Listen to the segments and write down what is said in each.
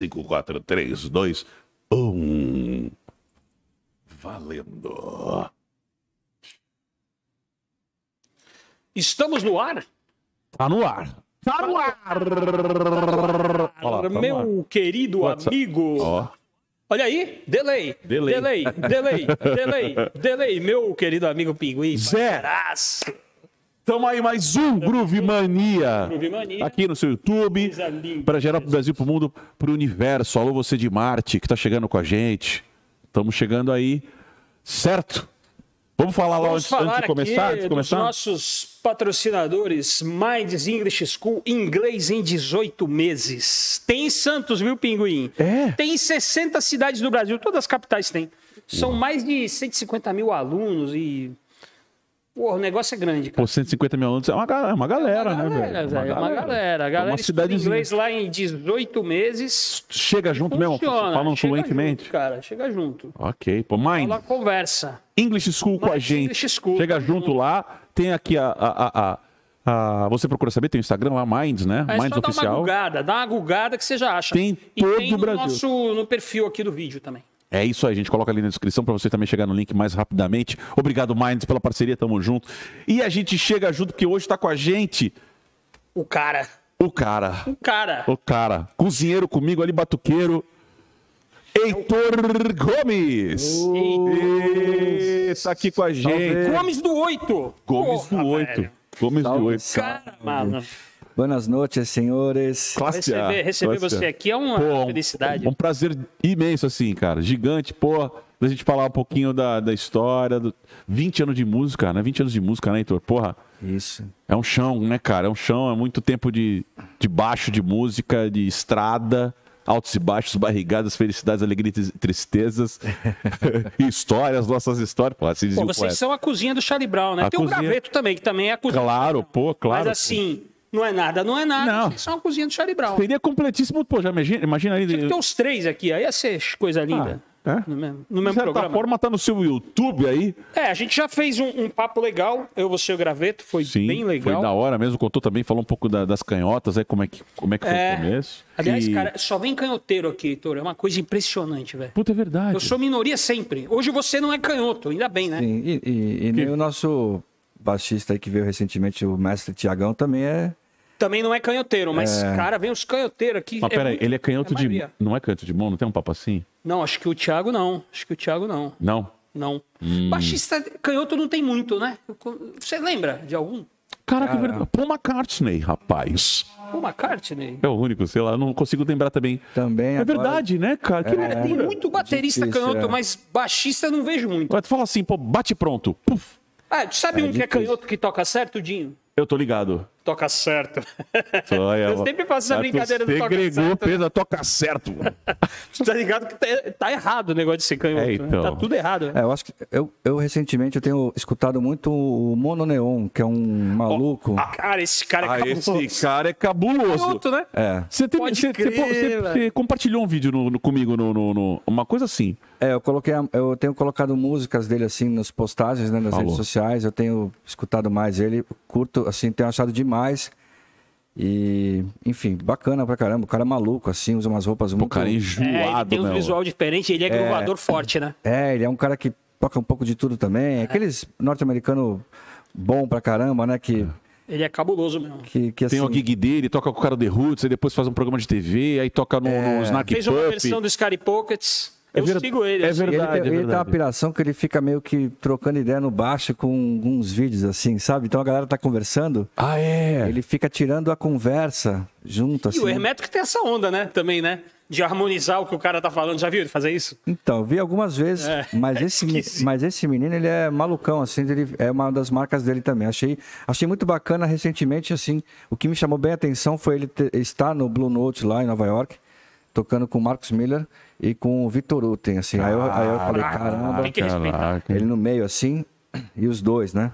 5, 4, 3, 2, 1. Valendo. Estamos no ar? Tá no ar. Tá no ar. Olha lá, tá no Meu ar. querido WhatsApp. amigo. Ó, Olha aí, delay. Delay. Delay, delay, delay, delay. Meu querido amigo Pinguim. Zé. parceiraço. Tamo aí mais um Groove Mania. Groove Mania. Aqui no seu YouTube. Para gerar pro Brasil, pro mundo, pro universo. Alô, você de Marte que tá chegando com a gente. Estamos chegando aí, certo? Vamos falar lá antes, falar antes de começar? aqui Antes de dos começar? nossos patrocinadores Minds English School, inglês em 18 meses. Tem em Santos, viu, Pinguim? É. Tem em 60 cidades do Brasil, todas as capitais têm. São mais de 150 mil alunos e... Pô, o negócio é grande, cara. Pô, 150 mil alunos é uma, é uma galera, né, Galera, velho? Zé, é uma galera. A galera uma estuda cidadezinha. inglês lá em 18 meses. Chega junto mesmo, Funciona. falam chega fluentemente. Junto, cara, chega junto. Ok, pô, Mind, Fala, conversa. English School com a Mind gente. English School, Chega junto lá, tem aqui a, a, a, a- Você procura saber, tem o Instagram lá, Minds, né? É Minds só dar uma Oficial. gugada, dá uma gugada que você já acha. Tem e todo tem o no Brasil. nosso no perfil aqui do vídeo também. É isso aí, a gente coloca ali na descrição para você também chegar no link mais rapidamente. Obrigado, Minds, pela parceria, tamo junto. E a gente chega junto, porque hoje tá com a gente O cara, o cara. o cara. O cara. Cozinheiro comigo ali, batuqueiro. Heitor Gomes. E tá aqui com a gente. Gomes do 8. Gomes do 8. Gomes do 8. Cara, mano. Buenas noches, senhores. Classe A. Receber, receber classe A. você aqui é uma Pô, um- felicidade. Um prazer imenso, assim, cara. Gigante, pô. Da gente falar um pouquinho da, da história. Do... 20 anos de música, né? 20 anos de música, né, Heitor? Porra. Isso. É um chão, né, cara? É um chão, é muito tempo de, de baixo de música, de estrada, altos e baixos, barrigadas, felicidades, alegrias e tristezas, histórias, nossas histórias. Pô, assim Pô, o vocês poeta. são a cozinha do Charlie Brown, né? A Tem o cozinha- graveto também, que também é a cozinha. Claro, pô, claro. Mas assim, não é nada, não é nada. Não. Vocês são a cozinha do Charlie Brown. Seria completíssimo, pô, já imagina, imagina aí. Tinha que ter os três aqui, aí ia ser coisa linda. Ah, é? No mesmo, no De mesmo certa programa. forma, tá no seu YouTube aí. É, a gente já fez um, um papo legal, eu, você e o Graveto, foi Sim, bem legal. foi da hora mesmo. Contou também, falou um pouco da- das canhotas, aí, como é que, como é que foi É. o começo. Aliás, E- cara, só vem canhoteiro aqui, Heitor. É uma coisa impressionante, velho. Puta, é verdade. Eu sou minoria sempre. Hoje você não é canhoto, ainda bem, né? Sim, e, e- e nem o nosso baixista aí que veio recentemente, o mestre Tiagão, também é. Também não é canhoteiro, mas, cara, vem os canhoteiros aqui. Mas peraí, muito- ele é canhoto a de. Não é canhoto de mão? Não tem um papo assim? Não, acho que o Thiago não. Acho que o Thiago não. Não. Não. Hum. Baixista canhoto não tem muito, né? Você lembra de algum? Caraca, é verdade. Paul McCartney, rapaz. O McCartney. É o único, sei lá, não consigo lembrar também. Também É agora- verdade, né, cara? Que Cara, tem muito baterista Difícil, canhoto, é. mas baixista eu não vejo muito. Tu fala assim, pô, bate pronto. Puf, Ah, tu sabe um que é difícil. canhoto que toca certo, Dinho? Eu tô ligado. Toca certo. Olha, Eu sempre faço essa brincadeira do toca certo. pesa, toca certo. Tu tá ligado que tá, tá errado o negócio de ser canhoto. É, né? então. Tá tudo errado. É, eu acho que eu, eu recentemente eu tenho escutado muito o Mono Neon, que é um maluco. Cara, esse cara é Ah, cabuloso. esse cara é cabuloso. Canhoto, né? É. Você, tem, Pode você, crer, você- você- você compartilhou um vídeo no- no- comigo, no, no- no- uma coisa assim. É, eu coloquei, eu tenho colocado músicas dele assim nas postagens, né, nas Falou. redes sociais. Eu tenho escutado mais ele, curto, assim, tenho achado demais. E, enfim, bacana pra caramba. O cara é maluco, assim, usa umas roupas muito. cara É, ele enjoado, tem um meu. visual diferente, ele é gruvador forte, né? É, ele é um cara que toca um pouco de tudo também. Aqueles norte-americano bom pra caramba, né? Que, Ele é cabuloso mesmo. que, que assim. Tem o gig dele, toca com o cara The Roots, aí depois faz um programa de TV, aí toca no, no Snack Fez uma Pup. versão do Scary Pockets. É Eu ver- sigo ele. é assim. Ele, verdade, tem, é ele tem uma verdade. piração que ele fica meio que trocando ideia no baixo com uns vídeos assim, sabe? Então a galera tá conversando, Ah, é? ele fica tirando a conversa junto, E assim. o Hermeto que tem essa onda, né? Também, né? De harmonizar o que o cara tá falando. Já viu ele fazer isso? Então, vi algumas vezes, É, mas, esse, mas esse menino, ele é malucão, assim, ele é uma das marcas dele também. Achei, achei muito bacana recentemente, assim, o que me chamou bem a atenção foi ele ter- estar no Blue Note lá em Nova York, tocando com o Marcos Miller e com o Vitor Uten, assim. Aí eu, aí eu falei, caramba, Tem que respeitar. Ele no meio, assim, e os dois, né?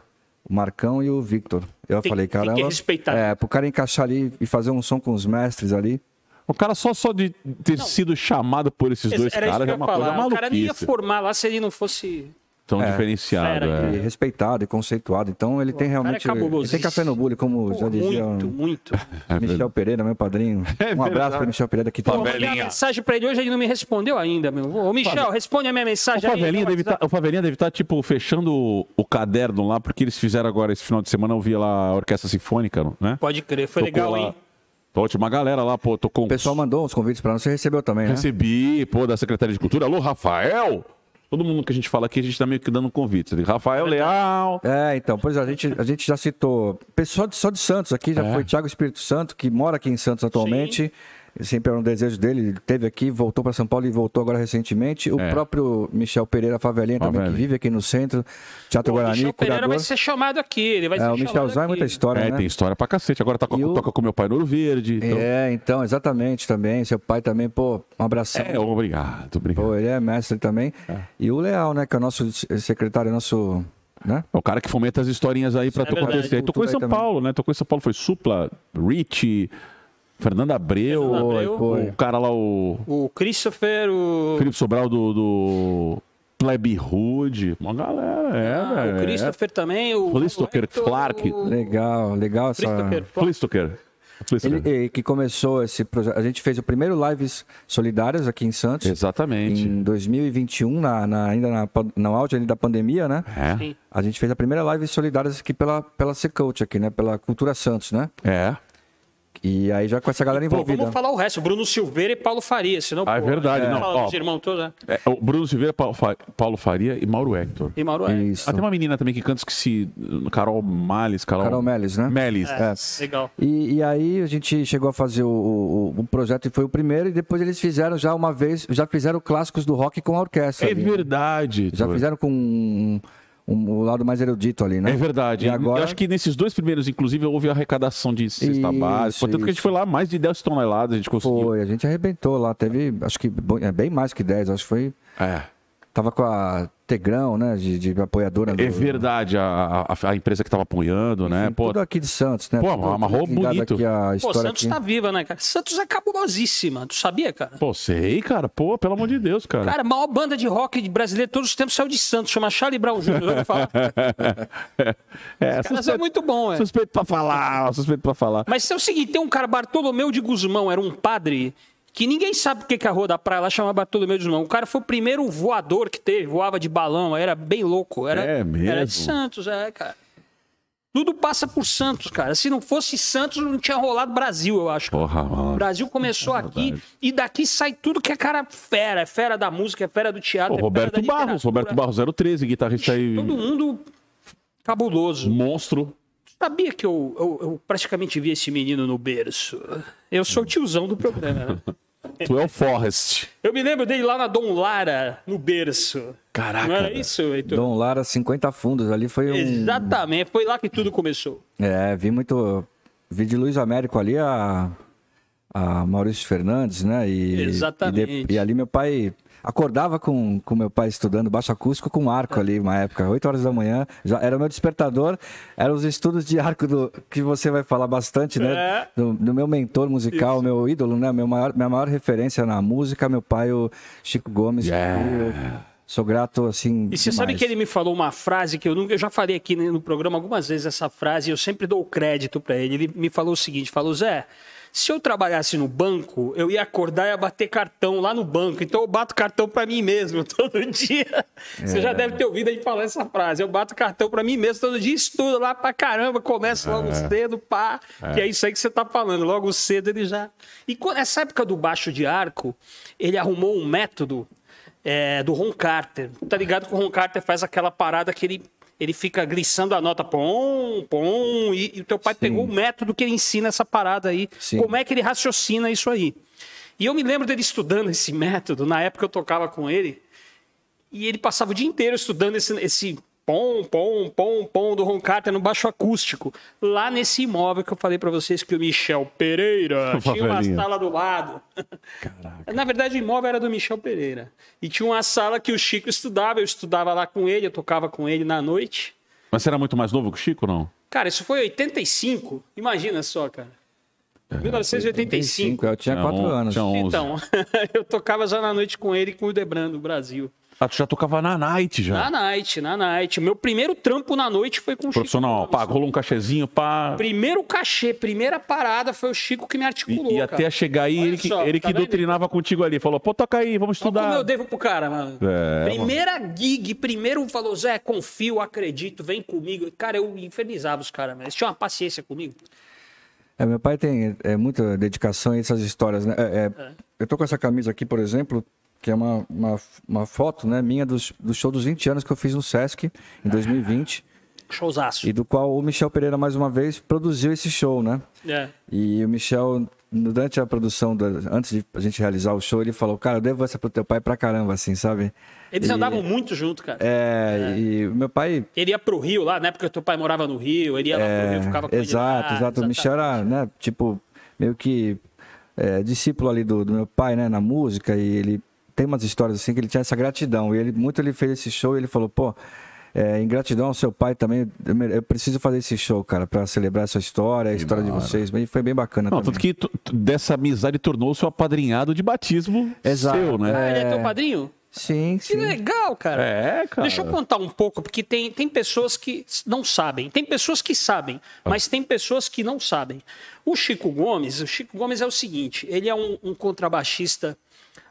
O Marcão e o Victor. Eu Tem- falei, tem que caramba. respeitar. É, pro cara encaixar ali e fazer um som com os mestres ali. O cara só, só de ter sido chamado por esses dois Era isso caras que é eu uma ia coisa falar. O cara nem ia maluquice. formar lá se ele não fosse Tão É. diferenciado. É. E respeitado e conceituado. Então ele tem realmente. é ele tem café no bule, como Pô, já dizia muito, o muito. Michel Pereira, meu padrinho. um abraço para Michel Pereira que Pô, tá. mandei uma Favelinha. mensagem pra ele hoje, ele não me respondeu ainda, meu. Ô, Michel, responde a minha O mensagem aí. Favelinha, no deve tá, o Favelinha deve estar, tipo, fechando o, o caderno lá, porque eles fizeram agora esse final de semana, eu vi lá a Orquestra Sinfônica, né? Pode crer, foi Tocou legal, lá. hein? Pô, tinha uma galera lá, pô, tocou um O pessoal mandou uns convites para nós, você recebeu também, né? Recebi, pô, da Secretaria de Cultura. Alô, Rafael! Todo mundo que a gente fala aqui, a gente tá meio que dando convites. Rafael Leal. É, então, pois a gente, a gente já citou. Pessoal de, só de Santos aqui, já É. foi Thiago Espírito Santo, que mora aqui em Santos atualmente. Sempre era um desejo dele, ele teve aqui, voltou para São Paulo e voltou agora recentemente. O É. próprio Michel Pereira Favelinha também, que vive aqui no centro, Teatro o Guarani, Michel Pereira curador. vai ser chamado aqui, ele vai É, ser o chamado Michelzão é muita história, É, né? tem história pra cacete. Agora toca, E o- toca com meu pai no Ouro Verde. Então... É, então, exatamente também. Seu pai também, pô, um abração. É, obrigado, obrigado. Pô, ele é mestre também. E o Leal, né, que é o nosso secretário, nosso. Né? É o cara que fomenta as historinhas aí pra é acontecer. Tocou em São também. Paulo, né? Tocou em São Paulo, foi Supla, Rich, Fernando Abreu, Fernando Abreu. Foi, o cara lá, o O Christopher, o, Felipe Sobral do, do Plebe Hood. Uma galera, é, ah, velho. o Christopher também, o Christopher o Clark. Legal, legal essa. Christopher É. Christopher. Christopher. Ele, ele que começou esse projeto. A gente fez o primeiro Lives Solidários aqui em Santos. Exatamente. Em 2021, na, na- ainda na, no auge da pandemia, né? É. Sim. A gente fez a primeira live solidárias aqui pela, pela Secult aqui, né? Pela Cultura Santos, né? É. E aí já com essa galera Pô, envolvida. vamos falar o resto. Bruno Silveira e Paulo Faria, senão. Ah, é pô, verdade, gente não, ó. dos irmãos todos, né? É, o Bruno Silveira, Paulo Fa- Paulo Faria e Mauro Hector. E Mauro é. Isso. Ah, tem uma menina também que canta, esqueci. Carol Males. Carol, Carol Melis, né? Melis. É, Legal. E, e aí a gente chegou a fazer o, o, o projeto e foi o primeiro, e depois eles fizeram já uma vez, já fizeram clássicos do rock com a orquestra. É ali. verdade. Já Heitor. fizeram com um, o lado mais erudito ali, né? É verdade. E agora- Eu acho que nesses dois primeiros, inclusive, houve arrecadação de cesta Isso, básica. Portanto, que a gente isso. foi lá, mais de 10 toneladas a gente conseguiu. Foi, a gente arrebentou lá, teve, acho que é, bem mais que 10, acho que foi. É. Tava com a Tegrão, né? De, de apoiadora. É do- verdade, a, a, a empresa que estava apoiando, né? Enfim, Pô, tudo aqui de Santos, né? Pô, Tudo- amarrou tudo bonito. Aqui a Pô, Santos aqui. tá viva, né, cara? Santos é cabulosíssima. Tu sabia, cara? pô, sei, cara. Pô, pelo amor de Deus, cara. Cara, a maior banda de rock de brasileiro de todos os tempos saiu de Santos, chama Charlie Brown Jr. Falar? é, Mas é suspeito, muito bom, é. suspeito pra falar, suspeito pra falar. Mas é o seguinte, tem um cara, Bartolomeu de Guzmão, era um padre que ninguém sabe por que a Rua da Praia lá chama Bartolomeu de Guzmão. O cara foi o primeiro voador que teve, voava de balão, era bem louco. Era, É mesmo? Era de Santos, é, cara. Tudo passa por Santos, cara. Se não fosse Santos, não tinha rolado Brasil, eu acho. Porra, O mano. Brasil começou aqui verdade. e daqui sai tudo que é cara fera. É fera da música, é fera do teatro, Pô, é Roberto Barros. Roberto Barros 013, guitarrista aí, Todo mundo cabuloso. monstro. Sabia que eu, eu- eu praticamente vi esse menino no berço? Eu sou o tiozão do programa, né? Tu é o Forrest. Eu me lembro dele lá na Dom Lara, no berço. Caraca, Não era velho. isso, Heitor? Dom Lara, 50 fundos ali foi um. Exatamente, foi lá que tudo começou. É, vi muito. Vi de Luiz Américo ali a, a Maurício Fernandes, né? E, Exatamente. E, de- e ali meu pai. Acordava com, com meu pai estudando baixo acústico com arco ali, uma época, 8 horas da manhã. Já era o meu despertador. Eram os estudos de arco do, que você vai falar bastante, né? É. Do, do meu mentor musical, meu ídolo, né? Meu maior, minha maior referência na música, meu pai, o Chico Gomes. Yeah. Eu sou grato, assim. E você sabe demais. que ele me falou uma frase que eu nunca, eu já falei aqui no programa algumas vezes essa frase, e eu sempre dou o crédito pra ele. Ele me falou o seguinte, falou: "Zé, se eu trabalhasse no banco, eu ia acordar e ia bater cartão lá no banco. Então eu bato cartão pra mim mesmo todo dia. Você já deve ter ouvido a gente falar essa frase. Eu bato cartão pra mim mesmo todo dia, estudo lá pra caramba, começo logo cedo, pá. Que é isso aí que você tá falando. Logo cedo ele já. E nessa época do baixo de arco, ele arrumou um método é, do Ron Carter. Tá ligado que o Ron Carter faz aquela parada que ele, ele fica glissando a nota pom, pom, e, e o teu pai pegou o método que ele ensina essa parada aí. Sim. Como é que ele raciocina isso aí? E eu me lembro dele estudando esse método, na época eu tocava com ele, e ele passava o dia inteiro estudando esse, esse pom, pom, pom, pom do Ron Carter no baixo acústico, lá nesse imóvel que eu falei pra vocês que o Michel Pereira tinha uma sala do lado. Na verdade, o imóvel era do Michel Pereira. E tinha uma sala que o Chico estudava, eu estudava lá com ele, eu tocava com ele na noite. Mas você era muito mais novo que o Chico, não? Cara, isso foi em 85, imagina só, cara. 1985. Eu tinha Tinha 4 on- anos. tinha 11. Então, eu tocava já na noite com ele e com o Debran do Brasil. Ah, tu já tocava na night já. Na night, na night. Meu primeiro trampo na noite foi com o Chico. Profissional, Gomes. pá, rolou um cachezinho, pá. Primeiro cachê, primeira parada foi o Chico que me articulou. E, e cara. até chegar aí, Olha ele que, só, ele tá que vendo? doutrinava contigo ali. Falou, pô, toca aí, vamos Olha como estudar. eu devo pro cara, mano. É, Primeira gig, primeiro falou, Zé, confio, acredito, vem comigo. Cara, eu infernizava os caras, mas eles tinham uma paciência comigo. É, meu pai tem é, muita dedicação a essas histórias, né? É, é, Eu tô com essa camisa aqui, por exemplo, que é uma, uma, uma foto né, minha dos, do show dos 20 anos que eu fiz no Sesc em 2020, Showzaço. e do qual o Michel Pereira, mais uma vez, produziu esse show, né? É. E o Michel, durante a produção, antes de a gente realizar o show, ele falou, cara, eu devo essa pro teu pai pra caramba, assim, sabe? Eles E- andavam muito junto, cara. É, e o meu pai Ele ia pro Rio lá, na época que teu pai morava no Rio, ele ia lá pro Rio, ficava com ele Exato, lá, exato. O Michel era, né, tipo, meio que é, discípulo ali do, do meu pai, né, na música, e ele tem umas histórias assim que ele tinha essa gratidão. E ele, muito ele fez esse show e ele falou, pô, é, em gratidão ao seu pai também, eu preciso fazer esse show, cara, pra celebrar essa história, a história de vocês. E foi bem bacana Não, também. tanto que dessa amizade tornou-se o apadrinhado de batismo Exato, seu, né? Ah, ele é teu padrinho? Sim, Que sim. legal, cara. É, cara. Deixa eu contar um pouco, porque tem, tem pessoas que não sabem. Tem pessoas que sabem, mas tem pessoas que não sabem. O Chico Gomes, o Chico Gomes é o seguinte, ele é um, um contrabaixista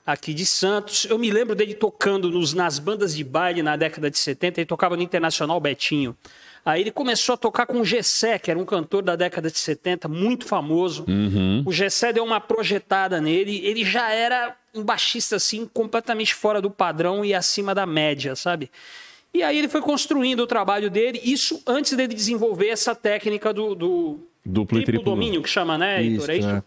aqui de Santos. Eu me lembro dele tocando nos, nas bandas de baile na década de 70, ele tocava no Internacional Betinho. Aí ele começou a tocar com o Gessé, que era um cantor da década de 70, muito famoso. O Gessé deu uma projetada nele, ele já era um baixista assim completamente fora do padrão e acima da média, sabe? E aí ele foi construindo o trabalho dele, isso antes dele desenvolver essa técnica do, do Duplo e triplo. domínio, que chama, né, Heitor? É Isso, isso?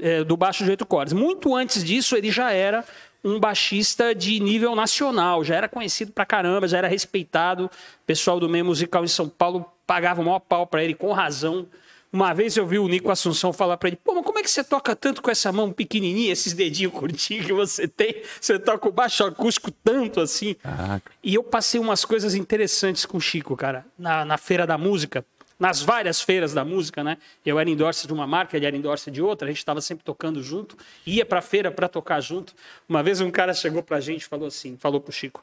É, do baixo de oito cordas. Muito antes disso, ele já era um baixista de nível nacional, já era conhecido pra caramba, já era respeitado. O pessoal do meio musical em São Paulo pagava o maior pau pra ele, com razão. Uma vez eu vi o Nico Assunção falar pra ele: pô, mas como é que você toca tanto com essa mão pequenininha, esses dedinhos curtinhos que você tem? Você toca o baixo acústico tanto assim? Caraca. E eu passei umas coisas interessantes com o Chico, cara, na, na Feira da Música, nas várias feiras da música, né? Eu era endorse de uma marca, ele era endorse de outra, a gente estava sempre tocando junto, ia pra feira pra tocar junto. Uma vez um cara chegou pra gente e falou assim, falou pro Chico,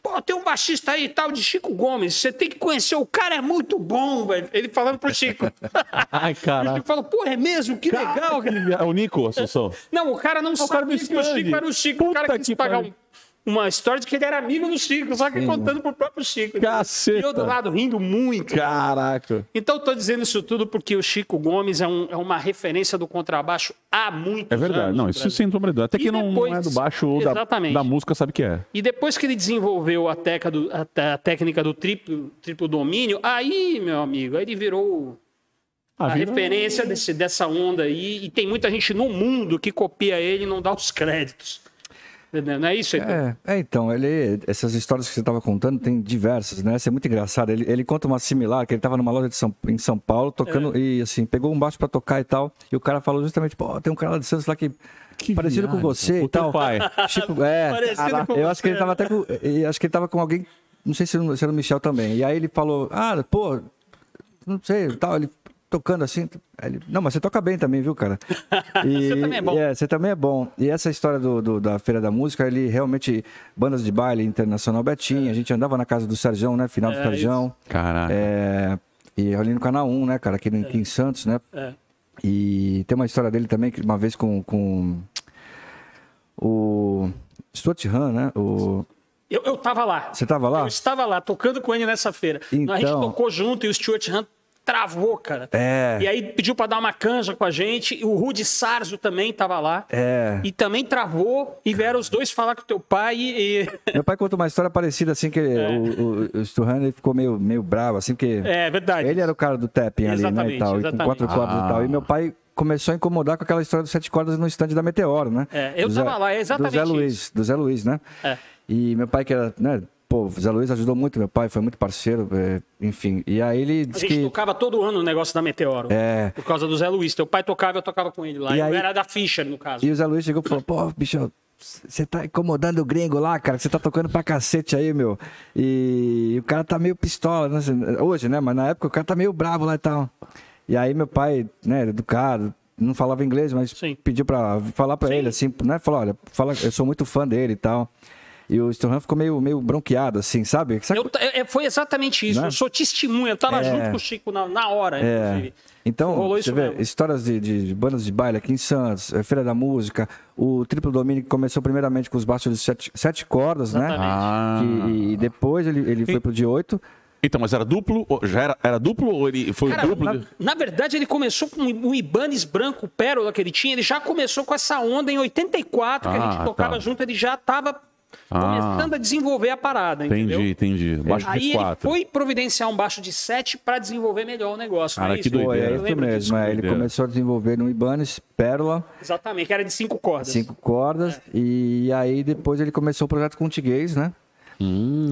Pô, tem um baixista aí tal de Chico Gomes, você tem que conhecer, o cara é muito bom, velho. Ele falando pro Chico. Ai, O caraca. Chico falou, pô, é mesmo? Que legal, cara. É o Nico, Assunção. Não, o cara não cara do sabia que o. Chico era o Chico. o cara Puta quis que pagar um- uma história de que ele era amigo do Chico, só que contando pro próprio Chico. Caceta. E eu do lado rindo muito. Caraca. Então, estou dizendo isso tudo porque o Chico Gomes é, um- é uma referência do contrabaixo há muito É verdade. Não, isso sem sombra de. Até E que não, depois- não é do baixo ou da, da música, sabe que é. E depois que ele desenvolveu a, teca do- a a técnica do triplo, triplo domínio, aí, meu amigo, aí ele virou a vira- referência desse- dessa onda aí. E tem muita gente no mundo que copia ele e não dá os créditos. Não é isso, Heitor? É, é, então, ele, essas histórias que você estava contando tem diversas, né? Essa é muito engraçado. Ele, ele conta uma similar, que ele estava numa loja de São, em São Paulo, tocando, É. e assim, pegou um baixo para tocar e tal, e o cara falou justamente, pô, tem um cara lá de Santos lá que, parecido com viagem. você O e tal. pai. Chico, é, Parecido com eu acho que ele você, tava até com, acho que ele tava com alguém, não sei se era, se era o Michel também, e aí ele falou, ah, pô, não sei, tal, ele tocando assim, ele, não, mas você toca bem também, viu, cara? E- Você também é bom. é, você também é bom. E essa história do, do- da Feira da Música, ele realmente, bandas de baile internacional Betinho, a gente andava na casa do Serjão, né? Final do É, Serjão. Caraca. É, e ali no Canal 1, né, cara, aqui, no- aqui em Santos, né? É. E tem uma história dele também, que uma vez com, com o Stuart Han, né? O... Eu, eu tava lá. Você tava lá? Eu estava lá, tocando com ele nessa feira. A gente Então- tocou junto e o Stuart Hunt travou, cara. É. E aí pediu pra dar uma canja com a gente. E o Rudy Sarzo também tava lá. É. E também travou. E vieram os dois falar com o teu pai e... Meu pai conta uma história parecida, assim, que o, o, o Stuart Han ele ficou meio, meio bravo, assim, porque... É verdade. Ele era o cara do tapping ali, né, Exatamente, e tal, e com exatamente. quatro cordas e tal. E meu pai começou a incomodar com aquela história dos sete cordas no stand da Meteoro, né? É, eu Do tava lá, é exatamente Do Zé isso. Luiz, do Zé Luiz, né? É. E meu pai que era, né? Pô, o Zé Luiz ajudou muito meu pai, foi muito parceiro, é, enfim. E aí ele A disse gente que... tocava todo ano o negócio da Meteoro. É. Por causa do Zé Luiz. Teu pai tocava, eu tocava com ele lá. E eu aí- era da Fischer, no caso. E o Zé Luiz chegou e falou, pô, bicho, você tá incomodando o gringo lá, cara, que você tá tocando pra cacete aí, meu. E o cara tá meio pistola, né? Hoje, né? Mas na época o cara tá meio bravo lá e tal. E aí meu pai, né, educado, não falava inglês, mas Sim. pediu pra falar pra Sim. ele, assim, né? Falou, olha, fala, eu sou muito fã dele e tal. E o Sturhan ficou meio, meio bronqueado, assim, sabe? sabe? Eu, é, foi exatamente isso. Né? Eu sou testemunha. Eu tava É. junto com o Chico na, na hora, É. inclusive. Então, Rolou você isso vê, mesmo. histórias de, de bandas de baile aqui em Santos, eh, Feira da Música, o Triplo Domínio que começou primeiramente com os baixos de sete, sete cordas, né? Exatamente. Ah. Que- e depois ele, ele foi pro de oito. Então, mas era duplo? Já era, era duplo ou ele foi Cara, duplo? na, na verdade, ele começou com o Ibanez branco, pérola que ele tinha. Ele já começou com essa onda em 84, que a Ah, gente tocava tá. junto. Ele já estava Ah. começando a desenvolver a parada, entendeu? Entendi, entendi. Baixo Aí de ele quatro. foi providenciar um baixo de 7 para desenvolver melhor o negócio. Cara, é que isso? doideira. Foi, é Eu isso mesmo. disso. é, ele começou a desenvolver no Ibanez, Pérola, Exatamente, que era de cinco cordas. cinco cordas. E aí depois ele começou o projeto com o Tiguez, né?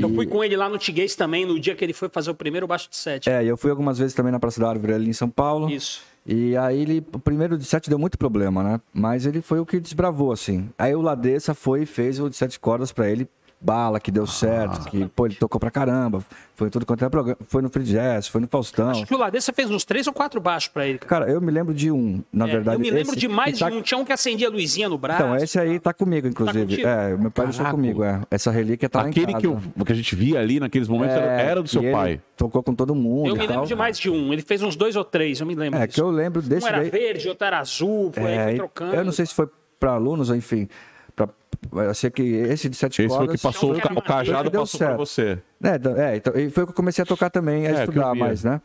Eu fui com ele lá no Tiguês também, no dia que ele foi fazer o primeiro baixo de 7. É, e eu fui algumas vezes também na Praça da Árvore ali em São Paulo. Isso. E aí ele, o primeiro de sete deu muito problema, né? Mas ele foi o que desbravou, assim. Aí o Ladessa foi e fez o de sete cordas pra ele, bala, que deu certo, que, pô, ele tocou pra caramba. Foi tudo quanto é programa. Foi no Free Jazz, foi no Faustão. Acho que o Ladessa fez uns três ou quatro baixos pra ele. cara. Cara, eu me lembro de um, na É, verdade. eu me lembro esse de mais tá- de um. Tinha um que acendia a luzinha no braço. Então, esse aí tá comigo, inclusive. contigo? é, meu pai deixou comigo, é. Essa relíquia tá lá em Aquele casa. que, eu- que a gente via ali naqueles momentos era, É, era do seu e ele pai. Tocou com todo mundo. Eu e me lembro de mais de um. Ele fez uns dois ou três, eu me lembro. É, disso. que eu lembro desse Um era daí. verde, outro era azul, foi, aí É, foi e trocando. eu não sei se foi para alunos ou enfim. Eu sei que esse de sete Esse foi o cordas. que passou Então, o, ca- o cajado, deu passou pra certo. você. É, então- é, então, e foi o que eu comecei a tocar também, a É, estudar mais, né?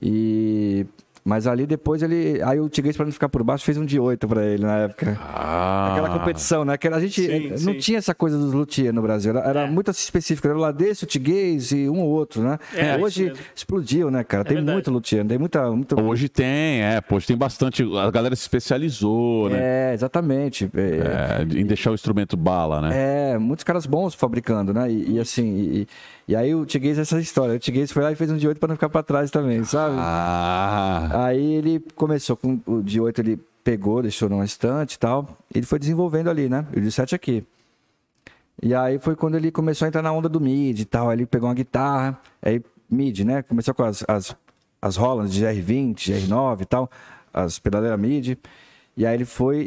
E. Mas ali depois ele. Aí o Tiguez, pra não ficar por baixo, fez um de oito pra ele na época. Ah. Aquela competição, né? Que a gente Sim, não sim. tinha essa coisa dos luthier no Brasil. Era, era É. muito específico. Era o Ladesse, o Tiguez e um ou outro, né? É, Hoje explodiu, né, cara? tem verdade. muito luthier, tem muita. muita... Hoje tem, é, hoje tem bastante. A galera se especializou, né? É, exatamente. É, É, em deixar o instrumento bala, né? É, muitos caras bons fabricando, né? E, e assim, e, e aí o Tiguez essa história. O Tiguez foi lá e fez um de 8 para não ficar para trás também, sabe? Ah. Aí ele começou com o de 8, ele pegou, deixou numa estante e tal. Ele foi desenvolvendo ali, né? E o de 7 aqui. E aí foi quando ele começou a entrar na onda do mid e tal. Aí ele pegou uma guitarra, aí mid, né? Começou com as, as, as Roland de GR20, GR9 e tal, as pedaleiras mid. E aí ele foi e,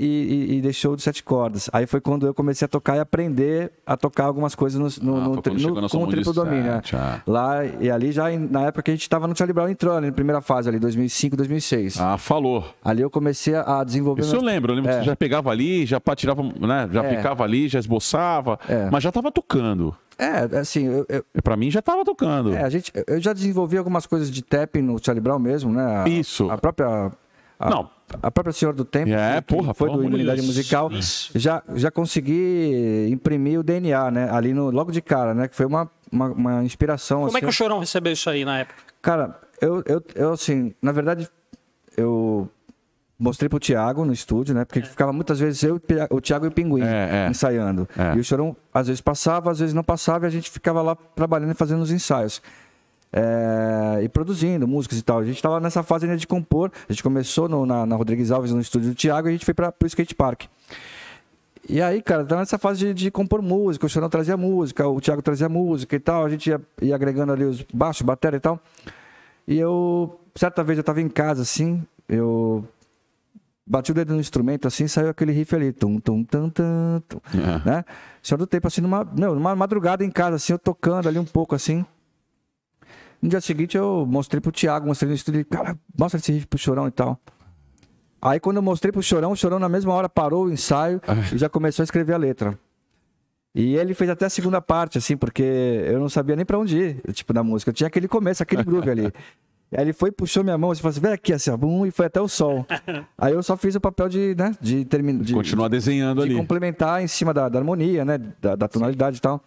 e- e deixou de sete cordas. Aí foi quando eu comecei a tocar e aprender a tocar algumas coisas no, no, Ah, no, tri- no- com o triplo domínio. ah. Lá e ali já na época que a gente estava no Charlie Brown entrando, na primeira fase ali, 2005, 2006. Ah, falou. Ali eu comecei a desenvolver. Isso eu meus- lembro, eu lembro que É. você já pegava ali, já pá, tirava, né? Já É. ficava ali, já esboçava, É. mas já tava tocando. É, assim, eu, eu- Pra mim já tava tocando. é, a gente, eu já desenvolvi algumas coisas de tapping no Charlie Brown mesmo, né? A- Isso. A própria. a- Não. A própria Senhor do Tempo, É, que porra, foi do Imunidade. Musical, Isso. já, já consegui imprimir o DNA, né? Ali no, logo de cara, né? Que foi uma, uma, uma inspiração. Como é assim. que o Chorão recebeu isso aí na época? Cara, eu, eu, eu assim, na verdade, eu mostrei pro Thiago no estúdio, né? Porque ficava muitas vezes eu, e o Thiago e o Pinguim É, é. ensaiando. É. E o Chorão às vezes passava, às vezes não passava, e a gente ficava lá trabalhando e fazendo os ensaios. É, e produzindo músicas e tal. A gente estava nessa fase ainda de compor. A gente começou no- na, na Rodrigues Alves, no estúdio do Thiago, e a gente foi para o skate park. E aí, cara, tá nessa fase de, de compor música, o Chorão trazia música, o Thiago trazia música e tal, a gente ia, ia agregando ali os baixos, bateria e tal. E eu, certa vez eu tava em casa assim, eu bati o dedo no instrumento assim, saiu aquele riff ali, tum, tum, tum, tum, tum, É. né? Senhor do tempo assim, numa, meu, numa madrugada em casa assim, eu tocando ali um pouco assim. No dia seguinte eu mostrei pro Thiago, mostrei no estúdio, cara, mostra esse riff pro Chorão e tal. Aí quando eu mostrei pro Chorão, o Chorão na mesma hora parou o ensaio e já começou a escrever a letra. E ele fez até a segunda parte, assim, porque eu não sabia nem pra onde ir, tipo, da música. Eu tinha aquele começo, aquele groove ali. Aí ele foi, puxou minha mão, assim, falou assim, vem aqui, assim, ó, bum, e foi até o sol. Aí eu só fiz o papel de, né, de terminar... De, Continuar desenhando de ali. complementar em cima da, da harmonia, né, da, da tonalidade e tal.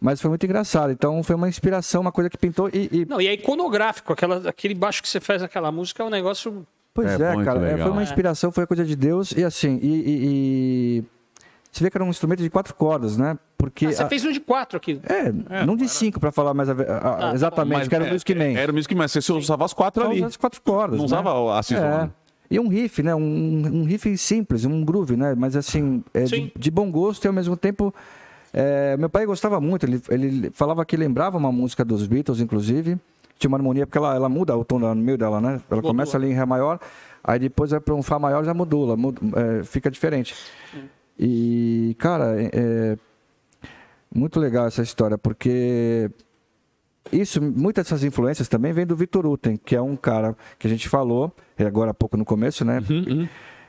Mas foi muito engraçado. Então foi uma inspiração, uma coisa que pintou e... e- Não, e é iconográfico. Aquela, aquele baixo que você faz aquela música é um negócio. Pois É é, cara. é, foi uma inspiração, foi coisa de Deus. E assim, e... e- e- Você vê que era um instrumento de quatro cordas, né? Porque... Ah, você a- fez um de quatro aqui. É, não de cinco, pra falar mais a a- a- tá exatamente, Mas que era o é, Music Man. Era o Music Man, você usava as quatro Só ali. usava as quatro cordas. Não né? usava a. É. E um riff, né? Um, um riff simples, um groove, né? Mas assim, é Sim. de, de bom gosto e ao mesmo tempo. É, meu pai gostava muito, ele, ele falava que lembrava uma música dos Beatles, inclusive. Tinha uma harmonia, porque ela, ela muda o tom no meio dela, né? Ela começa ali em Ré maior, aí depois vai para um Fá maior já modula, muda, é, fica diferente. E, cara, é, Muito legal essa história, porque isso, muitas dessas influências também vêm do Vitor Uten, que é um cara que a gente falou, agora há pouco no começo, né?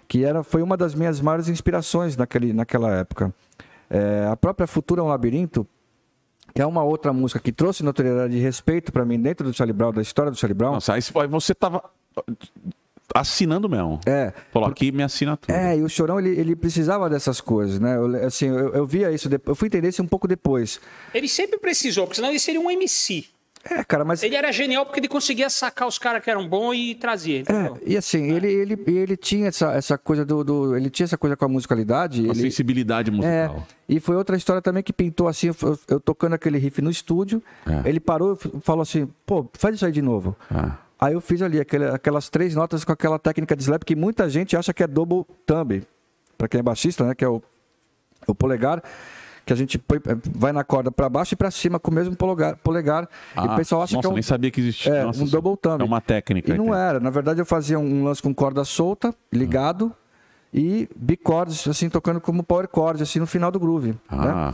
Que era, foi uma das minhas maiores inspirações naquele, naquela época. É, a própria Futura é um Labirinto, que é uma outra música que trouxe notoriedade e respeito para mim dentro do Charlie Brown, da história do Charlie Brown. Nossa, aí você tava assinando mesmo. É. Falou aqui minha assinatura. É, e o Chorão, ele, ele precisava dessas coisas, né? Eu, assim, eu, eu via isso, eu fui entender isso um pouco depois. Ele sempre precisou, porque senão ele seria um MC. É, cara, mas... Ele era genial porque ele conseguia sacar os caras que eram bons e trazia. É, e assim, ele, ele, ele tinha essa, essa coisa do, do- Ele tinha essa coisa com a musicalidade. Uma ele, sensibilidade É, musical. e foi outra história também que pintou assim, eu, eu tocando aquele riff no estúdio, É. ele parou e falou assim, pô, faz isso aí de novo. Ah. Aí eu fiz ali aquele- aquelas três notas com aquela técnica de slap que muita gente acha que é double thumb. Pra quem é baixista, né, que é o, o polegar, que a gente põe- vai na corda pra baixo e pra cima com o mesmo polegar. polegar e Ah, o pessoal acha nossa, que é um, nem sabia que existia. é, Nossa, um double thumb. É uma técnica. E não entende? era. Na verdade, eu fazia um lance com corda solta, ligado, e bicordes, assim, tocando como power chord, assim, no final do groove. Ah. Né?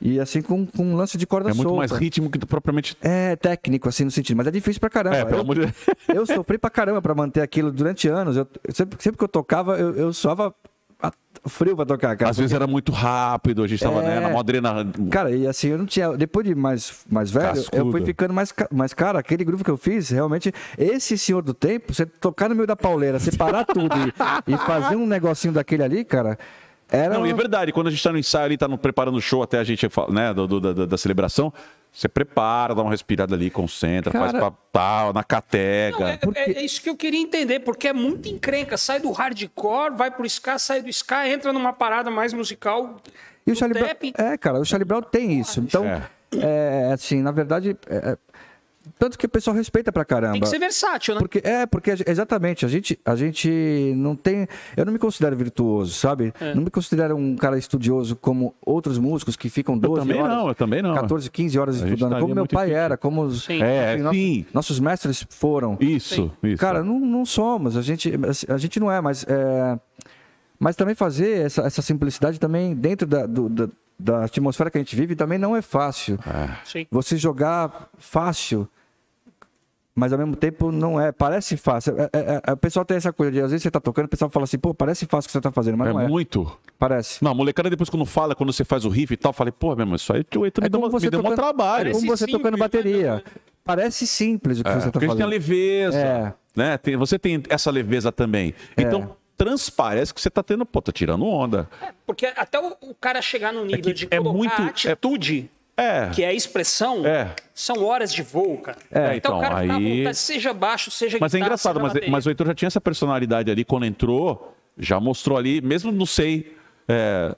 E assim, com, com um lance de corda É muito solta. mais ritmo que propriamente. É técnico, assim, no sentido, mas é difícil pra caramba. É, pelo eu, de eu sofri pra caramba pra manter aquilo durante anos. Eu, sempre, sempre que eu tocava, eu, eu suava a- frio pra tocar, cara. Às vezes era muito rápido, a gente tava né, É. na modrena. Cara, e assim, eu não tinha. Depois de mais, mais velho, eu fui ficando mais. Mas, cara, aquele grupo que eu fiz, realmente, esse senhor do tempo, você tocar no meio da pauleira, separar tudo e, e fazer um negocinho daquele ali, cara, era. Não, e é verdade, quando a gente tá no ensaio ali, tá no, preparando o show até a gente, né, do, do- da, da celebração, você prepara, dá uma respirada ali, concentra, faz Cara- pra tal, na catega. Não, é, é- é isso que eu queria entender, porque é muito encrenca. Sai do hardcore, vai pro ska, sai do ska, entra numa parada mais musical. E o Charlie Brown. É, cara, o Charlie Brown tem isso. Então, É. é, assim, na verdade. Tanto que o pessoal respeita pra caramba. Tem que ser versátil, né? Porque, é, porque exatamente, a gente, a gente não tem. Eu não me considero virtuoso, sabe? É. Não me considero um cara estudioso como outros músicos que ficam 12 também horas. não, eu também não. 14, 15 horas A estudando, como meu pai difícil. era, como os, Sim. É, assim, nossos- sim. nossos mestres foram. Isso, isso. Cara, não, não somos, a gente, a gente não é, mas, é, mas também fazer essa, essa simplicidade também dentro da, do- da, da atmosfera que a gente vive também não é fácil. Sim. Você jogar fácil, mas ao mesmo tempo não é. Parece fácil. É- é- é- o pessoal tem essa coisa de, às vezes você tá tocando, o pessoal fala assim, pô, parece fácil o que você tá fazendo, mas é não é. muito. Parece. Não, a molecada depois quando fala, quando você faz o riff e tal, falei, pô, meu irmão, isso aí tu, tu me, É deu, uma- você me deu um trabalho. É como você Parece tocando simples, bateria. Parece simples o que É, você tá porque a gente tem a fazendo. leveza. É. Né? Tem- você tem essa leveza também. Então, transparece que você tá tendo, pô, tá tirando onda. Porque até o, o cara chegar no nível que de é muito- a atitude, É. que é a expressão, É. são horas de voo, cara. É, então, então, o cara aí- vontade, seja baixo, seja Mas é engraçado, mas, mas o Heitor já tinha essa personalidade ali quando entrou, já mostrou ali, mesmo não sei. é,